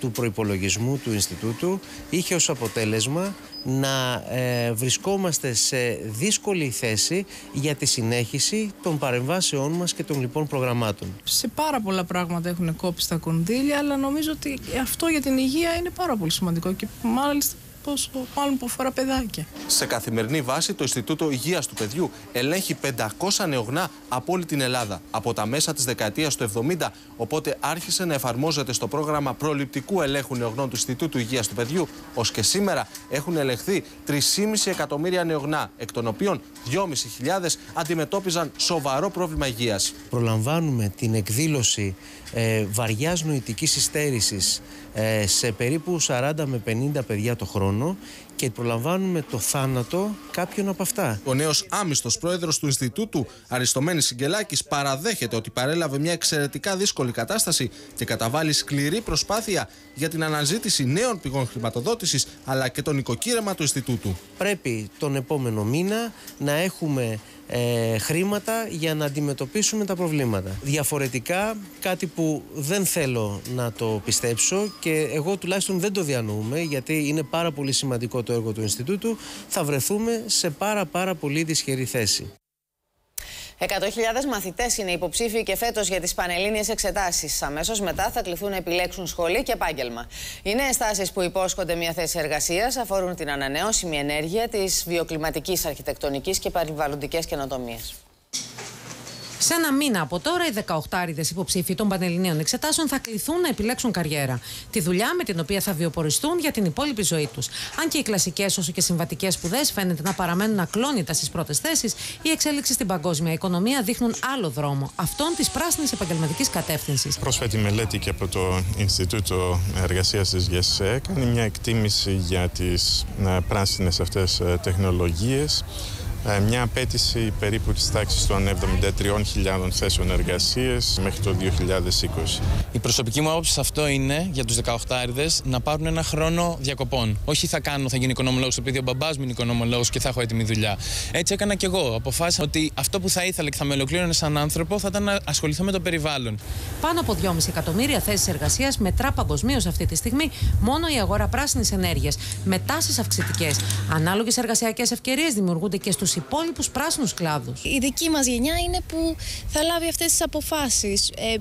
του προϋπολογισμού του Ινστιτούτου είχε ως αποτέλεσμα να ε, βρισκόμαστε σε δύσκολη θέση για τη συνέχιση των παρεμβάσεών μας και των λοιπόν προγραμμάτων. Σε πάρα πολλά πράγματα έχουν κόψει τα κονδύλια, αλλά νομίζω ότι αυτό για την υγεία είναι πάρα πολύ σημαντικό και μάλιστα πόσο μάλλον που αφορά παιδάκια. Σε καθημερινή βάση, το Ινστιτούτο Υγείας του Παιδιού ελέγχει 500 νεογνά από όλη την Ελλάδα από τα μέσα της δεκαετίας του 70. Οπότε άρχισε να εφαρμόζεται στο πρόγραμμα προληπτικού ελέγχου νεογνών του Ινστιτούτου Υγείας του Παιδιού. Ω και σήμερα έχουν ελεγχθεί 3,5 εκατομμύρια νεογνά, εκ των οποίων 2.500 αντιμετώπιζαν σοβαρό πρόβλημα υγείας. Προλαμβάνουμε την εκδήλωση ε, βαριάς νοητικής υστέρησης ε, σε περίπου 40 με 50 παιδιά το χρόνο και προλαμβάνουμε το θάνατο κάποιων από αυτά. Ο νέος άμυστος πρόεδρος του Ινστιτούτου, Αριστομένης Σιγκελάκη, παραδέχεται ότι παρέλαβε μια εξαιρετικά δύσκολη κατάσταση και καταβάλει σκληρή προσπάθεια για την αναζήτηση νέων πηγών χρηματοδότησης αλλά και το νοικοκύρεμα του Ινστιτούτου. Πρέπει τον επόμενο μήνα να έχουμε ε, χρήματα για να αντιμετωπίσουμε τα προβλήματα. Διαφορετικά, κάτι που δεν θέλω να το πιστέψω και εγώ τουλάχιστον δεν το διανοούμε γιατί είναι πάρα πολύ σημαντικό το έργο του Ινστιτούτου, θα βρεθούμε σε πάρα πάρα πολύ δυσχερή θέση. 100.000 μαθητές είναι υποψήφιοι και φέτος για τις Πανελλήνιες εξετάσεις. Αμέσως μετά θα κληθούν να επιλέξουν σχολή και επάγγελμα. Οι νέες τάσεις που υπόσχονται μια θέση εργασίας αφορούν την ανανεώσιμη ενέργεια, τη βιοκλιματικής αρχιτεκτονικής και περιβαλλοντικές καινοτομίες. Σε ένα μήνα από τώρα, οι 18 υποψήφοι των Πανελληνίων Εξετάσεων θα κληθούν να επιλέξουν καριέρα. Τη δουλειά με την οποία θα βιοποριστούν για την υπόλοιπη ζωή τους. Αν και οι κλασικές όσο και συμβατικές σπουδές φαίνεται να παραμένουν ακλόνητα στις πρώτες θέσεις, οι εξέλιξει στην παγκόσμια οικονομία δείχνουν άλλο δρόμο, αυτόν της πράσινης επαγγελματικής κατεύθυνσης. Πρόσφατη μελέτη και από το Ινστιτούτο Εργασίας της ΓΕΣΕ κάνει μια εκτίμηση για τις ε, πράσινες αυτές ε, τεχνολογίες. Ε, μια απέτηση περίπου της τάξης των 73.000 θέσεων εργασίας μέχρι το 2020. Η προσωπική μου άποψη σε αυτό είναι για τους 18 άριδες να πάρουν ένα χρόνο διακοπών. Όχι θα κάνω, θα γίνει οικονομολόγος επειδή ο μπαμπάς μου είναι οικονομολόγος και θα έχω έτοιμη δουλειά. Έτσι έκανα και εγώ. Αποφάσισα ότι αυτό που θα ήθελα και θα με ολοκλήρωνε σαν άνθρωπο θα ήταν να ασχοληθώ με το περιβάλλον. Πάνω από 2,5 εκατομμύρια θέσεις εργασίας μετρά παγκοσμίως αυτή τη στιγμή μόνο η αγορά πράσινης ενέργειας. Με τάσεις αυξητικές. Ανάλογες εργασιακές ευκαιρίες δημιουργούνται και στους υπόλοιπους πράσινους κλάδους. Η δική μας γενιά είναι που θα λάβει αυτές τις αποφάσεις. Ε,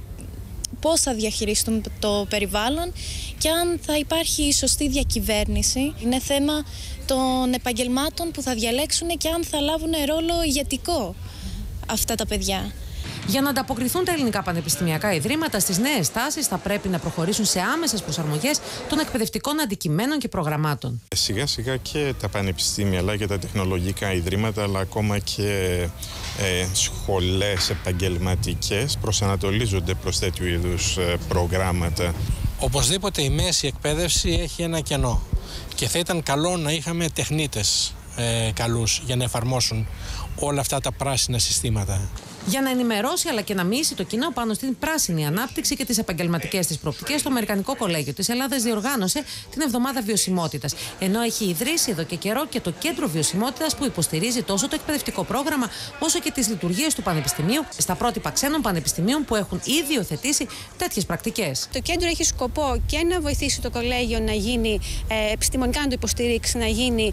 πώς θα διαχειριστούν το περιβάλλον και αν θα υπάρχει σωστή διακυβέρνηση. Είναι θέμα των επαγγελμάτων που θα διαλέξουν και αν θα λάβουν ρόλο ηγετικό αυτά τα παιδιά. Για να ανταποκριθούν τα ελληνικά πανεπιστημιακά ιδρύματα στις νέες τάσεις, θα πρέπει να προχωρήσουν σε άμεσες προσαρμογές των εκπαιδευτικών αντικειμένων και προγραμμάτων. Σιγά σιγά και τα πανεπιστήμια αλλά και τα τεχνολογικά ιδρύματα, αλλά ακόμα και ε, σχολές επαγγελματικές προσανατολίζονται προς τέτοιου είδους ε, προγράμματα. Οπωσδήποτε η μέση εκπαίδευση έχει ένα κενό και θα ήταν καλό να είχαμε τεχνίτες ε, καλούς για να εφαρμόσουν όλα αυτά τα πράσινα συστήματα για να ενημερώσει αλλά και να μοιήσει το κοινό πάνω στην πράσινη ανάπτυξη και τις επαγγελματικές της προοπτικές, το Αμερικανικό Κολέγιο της Ελλάδας διοργάνωσε την Εβδομάδα Βιωσιμότητας. Ενώ έχει ιδρύσει εδώ και καιρό και το Κέντρο Βιωσιμότητας που υποστηρίζει τόσο το εκπαιδευτικό πρόγραμμα όσο και τις λειτουργίες του Πανεπιστημίου στα πρότυπα ξένων πανεπιστημίων που έχουν ήδη υιοθετήσει τέτοιες πρακτικές. Το κέντρο έχει σκοπό και να βοηθήσει το κολέγιο να γίνει ε, επιστημονικά να το υποστηρίξει, να γίνει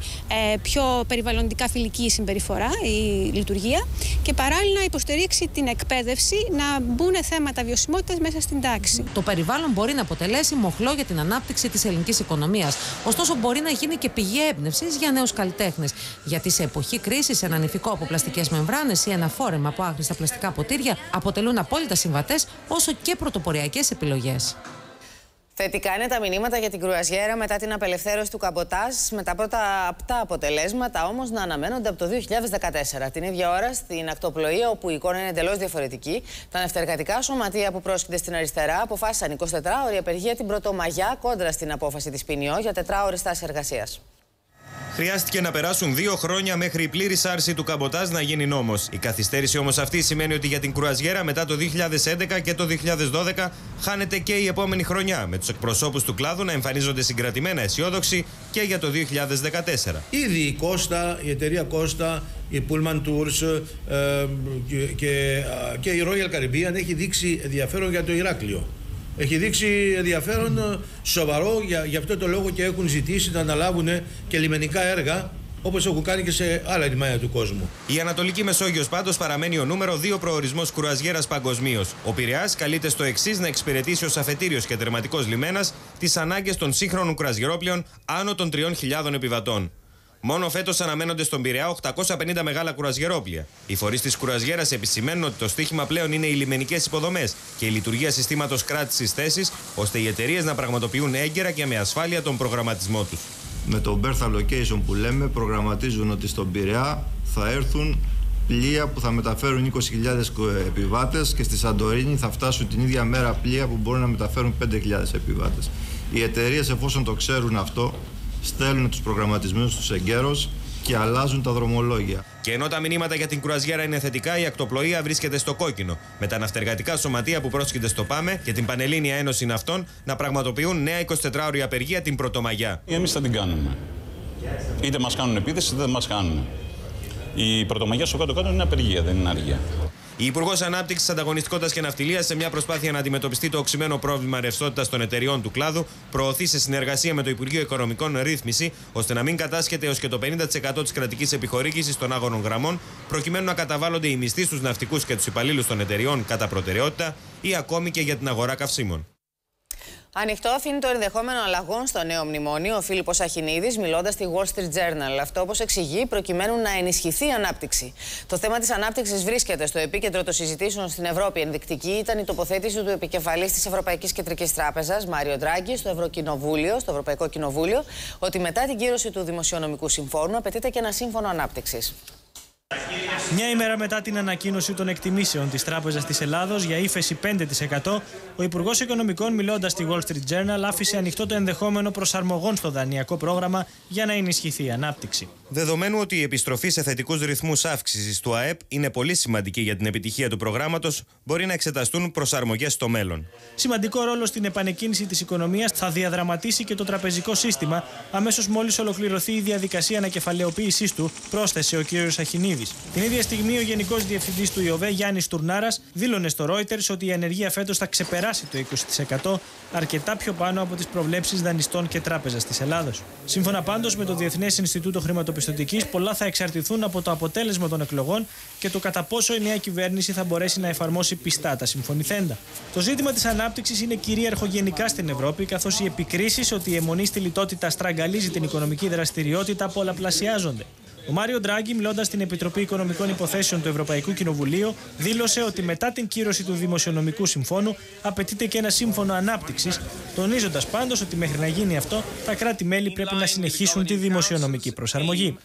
ε, πιο περιβαλλοντικά φιλική η συμπεριφορά, η λειτουργία και παράλληλα να υποστηρίξει την εκπαίδευση να μπουν θέματα βιωσιμότητας μέσα στην τάξη. Το περιβάλλον μπορεί να αποτελέσει μοχλό για την ανάπτυξη της ελληνικής οικονομίας. Ωστόσο, μπορεί να γίνει και πηγή έμπνευσης για νέους καλλιτέχνες. Γιατί σε εποχή κρίσης, ένα νηφικό από πλαστικές μεμβράνες ή ένα φόρεμα από άχρηστα πλαστικά ποτήρια αποτελούν απόλυτα συμβατές όσο και πρωτοποριακές επιλογές. Θετικά είναι τα μηνύματα για την κρουαζιέρα μετά την απελευθέρωση του καμποτάζ, με τα πρώτα απτά αποτελέσματα όμως να αναμένονται από το 2014. Την ίδια ώρα στην ακτοπλοεία, όπου η εικόνα είναι εντελώς διαφορετική, τα νευτεργατικά σωματεία που πρόσκειται στην αριστερά αποφάσισαν 24 ώρη απεργία την Πρωτομαγιά κόντρα στην απόφαση της ποινιό για 4 ώρε στάση εργασίας. Χρειάστηκε να περάσουν δύο χρόνια μέχρι η πλήρη άρση του καμποτάζ να γίνει νόμος. Η καθυστέρηση όμως αυτή σημαίνει ότι για την κρουαζιέρα μετά το 2011 και το 2012 χάνεται και η επόμενη χρονιά, με τους εκπροσώπους του κλάδου να εμφανίζονται συγκρατημένα αισιόδοξοι και για το 2014. Ήδη η Κώστα, η εταιρεία Κώστα, η Pullman Tours ε, και, και η Royal Caribbean έχει δείξει ενδιαφέρον για το Ηράκλειο έχει δείξει ενδιαφέρον ε, σοβαρό για, για αυτό το λόγο και έχουν ζητήσει να αναλάβουν και λιμενικά έργα όπως έχουν κάνει και σε άλλα λιμάνια του κόσμου. Η Ανατολική Μεσόγειος πάντως παραμένει ο νούμερο 2 προορισμός κρουαζιέρας παγκοσμίως. Ο Πειραιά καλείται στο εξής να εξυπηρετήσει ως αφετήριος και τερματικός λιμένας τις ανάγκες των σύγχρονων κρουαζιερόπλαιων άνω των 3.000 επιβατών. Μόνο φέτος αναμένονται στον Πειραιά 850 μεγάλα κουραζιερόπλια. Οι φορείς της κουραζιέρας επισημαίνουν ότι το στίχημα πλέον είναι οι λιμενικές υποδομές και η λειτουργία συστήματος κράτησης θέσης, ώστε οι εταιρείες να πραγματοποιούν έγκαιρα και με ασφάλεια τον προγραμματισμό τους. Με το berth allocation που λέμε, προγραμματίζουν ότι στον Πειραιά θα έρθουν πλοία που θα μεταφέρουν 20.000 επιβάτες και στη Σαντορίνη θα φτάσουν την ίδια μέρα πλοία που μπορούν να μεταφέρουν 5.000 επιβάτες. Οι εταιρείες εφόσον το ξέρουν αυτό στέλνουν τους προγραμματισμένου τους εγκαίρως και αλλάζουν τα δρομολόγια. Και ενώ τα μηνύματα για την κουραζιέρα είναι θετικά, η ακτοπλοεία βρίσκεται στο κόκκινο. Με τα ναυτεργατικά σωματεία που πρόσκειται στο ΠΑΜΕ και την Πανελλήνια Ένωση Ναυτών να πραγματοποιούν νέα 24ωρη απεργία την Πρωτομαγιά. Εμείς θα την κάνουμε. Είτε μας κάνουν επίθεση, είτε δεν μας κάνουν. Η πρωτομαγιά στο κάτω-κάτω είναι απεργία, δεν είναι αργία. Η Υπουργός Ανάπτυξης, Ανταγωνιστικότητας και Ναυτιλίας, σε μια προσπάθεια να αντιμετωπιστεί το οξυμένο πρόβλημα ρευστότητας των εταιριών του κλάδου, προωθεί σε συνεργασία με το Υπουργείο Οικονομικών ρύθμιση, ώστε να μην κατάσχεται έως και το 50% της κρατικής επιχορήγησης των άγωνων γραμμών, προκειμένου να καταβάλλονται οι μισθοί στους ναυτικούς και τους υπαλλήλους των εταιριών κατά προτεραιότητα ή ακόμη και για την αγορά καυσίμων. Ανοιχτό αφήνει το ενδεχόμενο αλλαγών στο νέο μνημόνιο ο Φίλιππος Αχινίδης μιλώντας στη Wall Street Journal. Αυτό όπως εξηγεί προκειμένου να ενισχυθεί η ανάπτυξη. Το θέμα της ανάπτυξης βρίσκεται στο επίκεντρο των συζητήσεων στην Ευρώπη. Ενδεικτική ήταν η τοποθέτηση του επικεφαλής της Ευρωπαϊκής Κεντρικής Τράπεζας, Μάριο Ντράγκη, στο Ευρωκοινοβούλιο, στο Ευρωπαϊκό Κοινοβούλιο, ότι μετά την κύρωση του Δημοσιονομικού Συμφώνου απαιτείται και ένα σύμφωνο ανάπτυξης. Μια ημέρα μετά την ανακοίνωση των εκτιμήσεων της Τράπεζας της Ελλάδος για ύφεση 5%, ο Υπουργός Οικονομικών, μιλώντας στη Wall Street Journal, άφησε ανοιχτό το ενδεχόμενο προσαρμογών στο δανειακό πρόγραμμα για να ενισχυθεί η ανάπτυξη. Δεδομένου ότι η επιστροφή σε θετικούς ρυθμούς αύξησης του ΑΕΠ είναι πολύ σημαντική για την επιτυχία του προγράμματος, μπορεί να εξεταστούν προσαρμογές στο μέλλον. Σημαντικό ρόλο στην επανεκκίνηση της οικονομίας θα διαδραματίσει και το τραπεζικό σύστημα, αμέσως μόλις ολοκληρωθεί η διαδικασία ανακεφαλαιοποίησής του, πρόσθεσε ο κ. Αχινίδης. Την ίδια στιγμή, ο Γενικός Διευθυντής του ΙΟΒΕ, Γιάννης Τουρνάρας, δήλωνε στο Reuters ότι η ανεργία φέτος θα ξεπεράσει το 20%, αρκετά πιο πάνω από τις προβλέψεις δανειστών και τράπεζας της Ελλάδος. Σύμφωνα πάντως με το Διεθνές Ινστιτούτο Χρηματοπιστωτική, πολλά θα εξαρτηθούν από το αποτέλεσμα των εκλογών και το κατά πόσο η νέα κυβέρνηση θα μπορέσει να εφαρμόσει πιστά τα συμφωνηθέντα. Το ζήτημα της ανάπτυξης είναι κυρίαρχο γενικά στην Ευρώπη, καθώς οι επικρίσεις ότι η αιμονή στη λιτότητα στραγγαλίζει την οικονομική δραστηριότητα πολλαπλασιάζονται. Ο Μάριο Ντράγκη, μιλώντας στην Επιτροπή Οικονομικών Υποθέσεων του Ευρωπαϊκού Κοινοβουλίου, δήλωσε ότι μετά την κύρωση του Δημοσιονομικού Συμφώνου απαιτείται και ένα σύμφωνο ανάπτυξης, τονίζοντας πάντως ότι μέχρι να γίνει αυτό τα κράτη-μέλη πρέπει να συνεχίσουν τη δημοσιονομική προσαρμογή.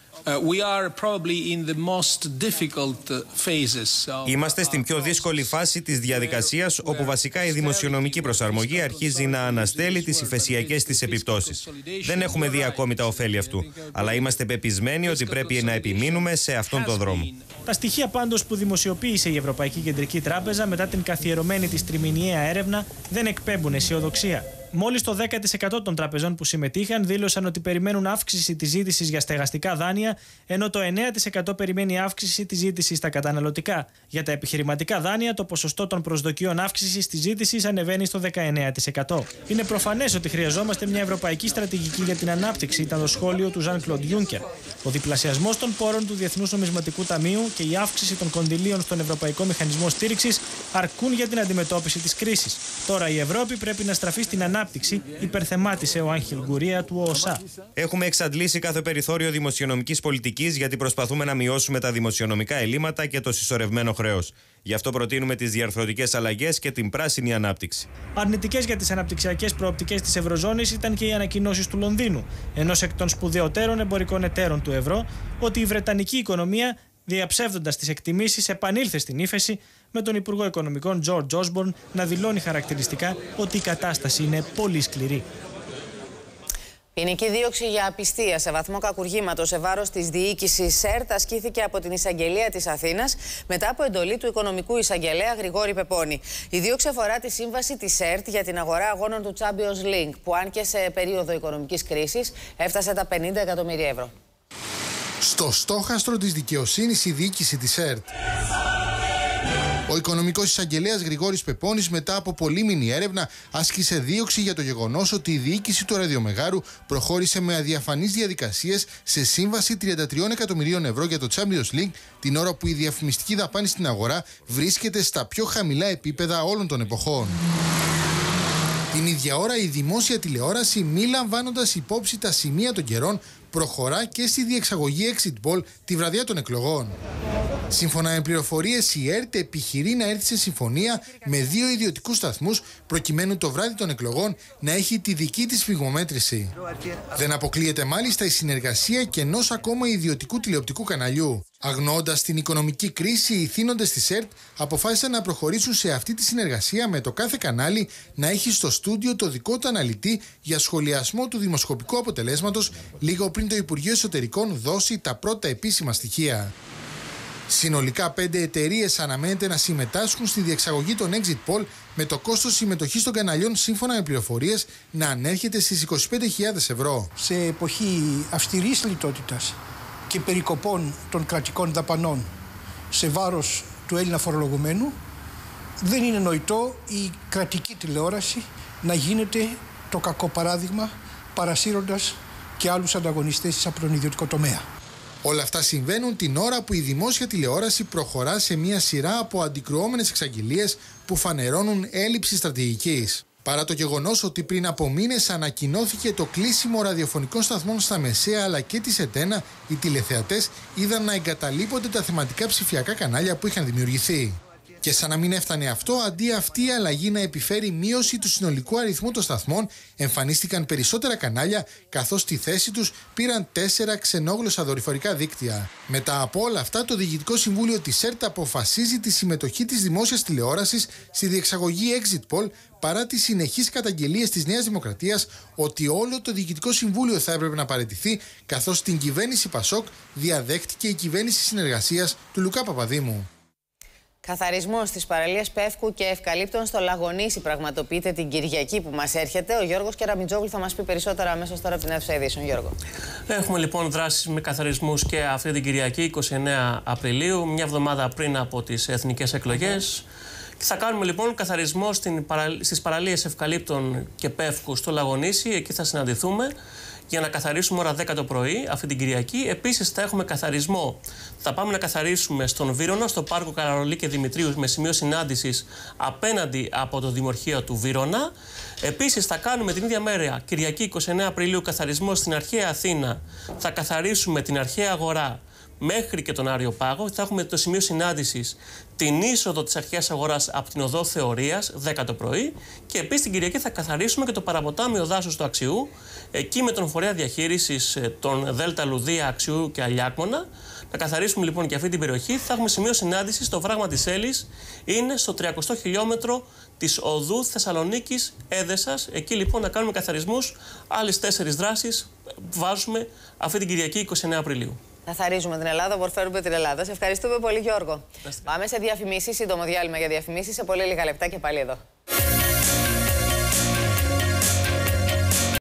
Είμαστε στην πιο δύσκολη φάση της διαδικασίας, όπου βασικά η δημοσιονομική προσαρμογή αρχίζει να αναστέλει τις ηφαισιακές τη επιπτώσεις. Δεν έχουμε δει ακόμη τα ωφέλη αυτού, αλλά είμαστε πεπισμένοι ότι πρέπει να επιμείνουμε σε αυτόν τον δρόμο. Τα στοιχεία πάντως που δημοσιοποίησε η Ευρωπαϊκή Κεντρική Τράπεζα μετά την καθιερωμένη της τριμηνιαία έρευνα δεν εκπέμπουν αισιοδοξία. Μόλις το 10% των τραπεζών που συμμετείχαν δήλωσαν ότι περιμένουν αύξηση της ζήτησης για στεγαστικά δάνεια, ενώ το 9% περιμένει αύξηση της ζήτησης στα καταναλωτικά. Για τα επιχειρηματικά δάνεια, το ποσοστό των προσδοκιών αύξησης της ζήτησης ανεβαίνει στο 19%. Είναι προφανές ότι χρειαζόμαστε μια ευρωπαϊκή στρατηγική για την ανάπτυξη, ήταν το σχόλιο του Ζαν Κλοντ Juncker. Ο διπλασιασμός των πόρων του Διεθνούς Νομισματικού Ταμείου και η αύξηση των κονδυλίων στον Ευρωπαϊκό Μηχανισμό Στήριξης αρκούν για την αντιμετώπιση της κρίσης. Τώρα η Ευρώπη πρέπει να στραφεί στην ανάπτυξη ανάπτυξη, υπερθεμάτισε ο Άγχελ Γκουρία του ΟΣΑ. Έχουμε εξαντλήσει κάθε περιθώριο δημοσιονομικής πολιτικής γιατί προσπαθούμε να μειώσουμε τα δημοσιονομικά ελλείμματα και το συσσωρευμένο χρέος. Γι' αυτό προτείνουμε τις διαρθρωτικές αλλαγές και την πράσινη ανάπτυξη. Αρνητικές για τις αναπτυξιακές προοπτικές της Ευρωζώνης ήταν και οι ανακοινώσεις του Λονδίνου, ενός εκ των σπουδαιότερων εμπορικών εταίρων του ευρώ, ότι η Βρετανική οικονομία διαψεύδοντας τις εκτιμήσεις, επανήλθε στην ύφεση, με τον Υπουργό Οικονομικών George Osborne να δηλώνει χαρακτηριστικά ότι η κατάσταση είναι πολύ σκληρή. Ποινική δίωξη για απιστία σε βαθμό κακουργήματος σε βάρος της διοίκησης ΣΕΡΤ ασκήθηκε από την εισαγγελία της Αθήνας μετά από εντολή του οικονομικού εισαγγελέα Γρηγόρη Πεπώνη. Η δίωξη αφορά τη σύμβαση της ΣΕΡΤ για την αγορά αγώνων του Champions League, που αν και σε περίοδο οικονομικής κρίσης έφτασε τα 50 εκατομμύρια ευρώ. Στο στόχαστρο της δικαιοσύνης η διοίκηση της ΕΡΤ. Ο οικονομικός εισαγγελέας Γρηγόρης Πεπώνης, μετά από πολύμηνη έρευνα, άσκησε δίωξη για το γεγονός ότι η διοίκηση του Ραδιομεγάρου προχώρησε με αδιαφανείς διαδικασίες σε σύμβαση 33 εκατομμυρίων ευρώ για το Champions League, την ώρα που η διαφημιστική δαπάνη στην αγορά βρίσκεται στα πιο χαμηλά επίπεδα όλων των εποχών. Την ίδια ώρα η δημόσια τηλεόραση, μη λαμβάνοντας υπόψη τα σημεία των καιρών, προχωρά και στη διεξαγωγή exit poll τη βραδιά των εκλογών. Σύμφωνα με πληροφορίες, η ΕΡΤ επιχειρεί να έρθει σε συμφωνία με δύο ιδιωτικούς σταθμούς προκειμένου το βράδυ των εκλογών να έχει τη δική της φυγμομέτρηση. Δεν αποκλείεται μάλιστα η συνεργασία και ενός ακόμα ιδιωτικού τηλεοπτικού καναλιού. Αγνοώντα την οικονομική κρίση, οι θύνοντες της ΕΡΤ αποφάσισαν να προχωρήσουν σε αυτή τη συνεργασία με το κάθε κανάλι να έχει στο στούντιο το δικό του αναλυτή για σχολιασμό του δημοσκοπικού αποτελέσματος λίγο πριν το Υπουργείο Εσωτερικών δώσει τα πρώτα επίσημα στοιχεία. Συνολικά πέντε εταιρείες αναμένεται να συμμετάσχουν στη διεξαγωγή των exit poll με το κόστος συμμετοχής των καναλιών σύμφωνα με πληροφορίες να ανέρχεται στις 25.000 ευρώ. Σε εποχή αυστηρής λιτότητας και περικοπών των κρατικών δαπανών σε βάρος του Έλληνα φορολογουμένου, δεν είναι νοητό η κρατική τηλεόραση να γίνεται το κακό παράδειγμα παρασύροντας και άλλους ανταγωνιστές από τον ιδιωτικό τομέα. Όλα αυτά συμβαίνουν την ώρα που η δημόσια τηλεόραση προχωρά σε μια σειρά από αντικρουόμενες εξαγγελίες που φανερώνουν έλλειψη στρατηγικής. Παρά το γεγονός ότι πριν από μήνες ανακοινώθηκε το κλείσιμο ραδιοφωνικών σταθμών στα Μεσαία αλλά και τη Ετένα, οι τηλεθεατές είδαν να εγκαταλείπονται τα θεματικά ψηφιακά κανάλια που είχαν δημιουργηθεί. Και σαν να μην έφτανε αυτό, αντί αυτή η αλλαγή να επιφέρει μείωση του συνολικού αριθμού των σταθμών, εμφανίστηκαν περισσότερα κανάλια, καθώς στη θέση τους πήραν τέσσερα ξενόγλωσσα δορυφορικά δίκτυα. Μετά από όλα αυτά, το Διοικητικό Συμβούλιο της ΕΡΤ αποφασίζει τη συμμετοχή της δημόσιας τηλεόρασης στη διεξαγωγή Exit Poll παρά τις συνεχείς καταγγελίες της Νέας Δημοκρατίας ότι όλο το Διοικητικό Συμβούλιο θα έπρεπε να παραιτηθεί, καθώς την κυβέρνηση Πασόκ διαδέχτηκε η κυβέρνηση συνεργασίας του Λουκά Παπαδήμου. Καθαρισμός στι παραλίε Πεύκου και Ευκαλύπτων στο Λαγονίσι πραγματοποιείται την Κυριακή που μας έρχεται. Ο Γιώργος Κεραμιτζόγλου θα μας πει περισσότερα αμέσως τώρα από την αίθουσα ειδήσεων. Γιώργο. Έχουμε λοιπόν δράσεις με καθαρισμούς και αυτή την Κυριακή, 29 Απριλίου, μια εβδομάδα πριν από τις εθνικές εκλογές. Θα κάνουμε λοιπόν καθαρισμό στις παραλίες Ευκαλύπτων και Πεύκου στο Λαγονίσι. Εκεί θα συναντηθούμε για να καθαρίσουμε ώρα 10 το πρωί αυτή την Κυριακή. Επίσης θα έχουμε καθαρισμό. Θα πάμε να καθαρίσουμε στον Βύρονα, στο πάρκο Καραρολί και Δημητρίου με σημείο συνάντησης απέναντι από το Δημορχείο του Βύρονα. Επίσης θα κάνουμε την ίδια μέρα, Κυριακή 29 Απριλίου, καθαρισμό στην αρχαία Αθήνα. Θα καθαρίσουμε την αρχαία αγορά μέχρι και τον Άριο Πάγο. Θα έχουμε το σημείο συνάντησης την είσοδο της αρχαίας αγοράς από την οδό Θεωρίας 10 το πρωί. Και επίσης την Κυριακή θα καθαρίσουμε και το παραποτάμιο δάσος του Αξιού, εκεί με τον φορέα διαχείρισης ε, των Δέλτα Λουδία, Αξιού και Αλιάκμονα. Να καθαρίσουμε λοιπόν και αυτή την περιοχή. Θα έχουμε σημείο συνάντησης στο φράγμα της Έλλης. Είναι στο 30 χιλιόμετρο της οδού Θεσσαλονίκης Έδεσας. Εκεί λοιπόν να κάνουμε καθαρισμούς. Άλλες τέσσερις δράσεις βάζουμε αυτή την Κυριακή 29 Απριλίου. Καθαρίζουμε την Ελλάδα, απορφέρουμε την Ελλάδα. Σε ευχαριστούμε πολύ, Γιώργο. Πάμε σε διαφημίσεις, σύντομο διάλειμμα για διαφημίσεις. Σε πολύ λίγα λεπτά και πάλι εδώ.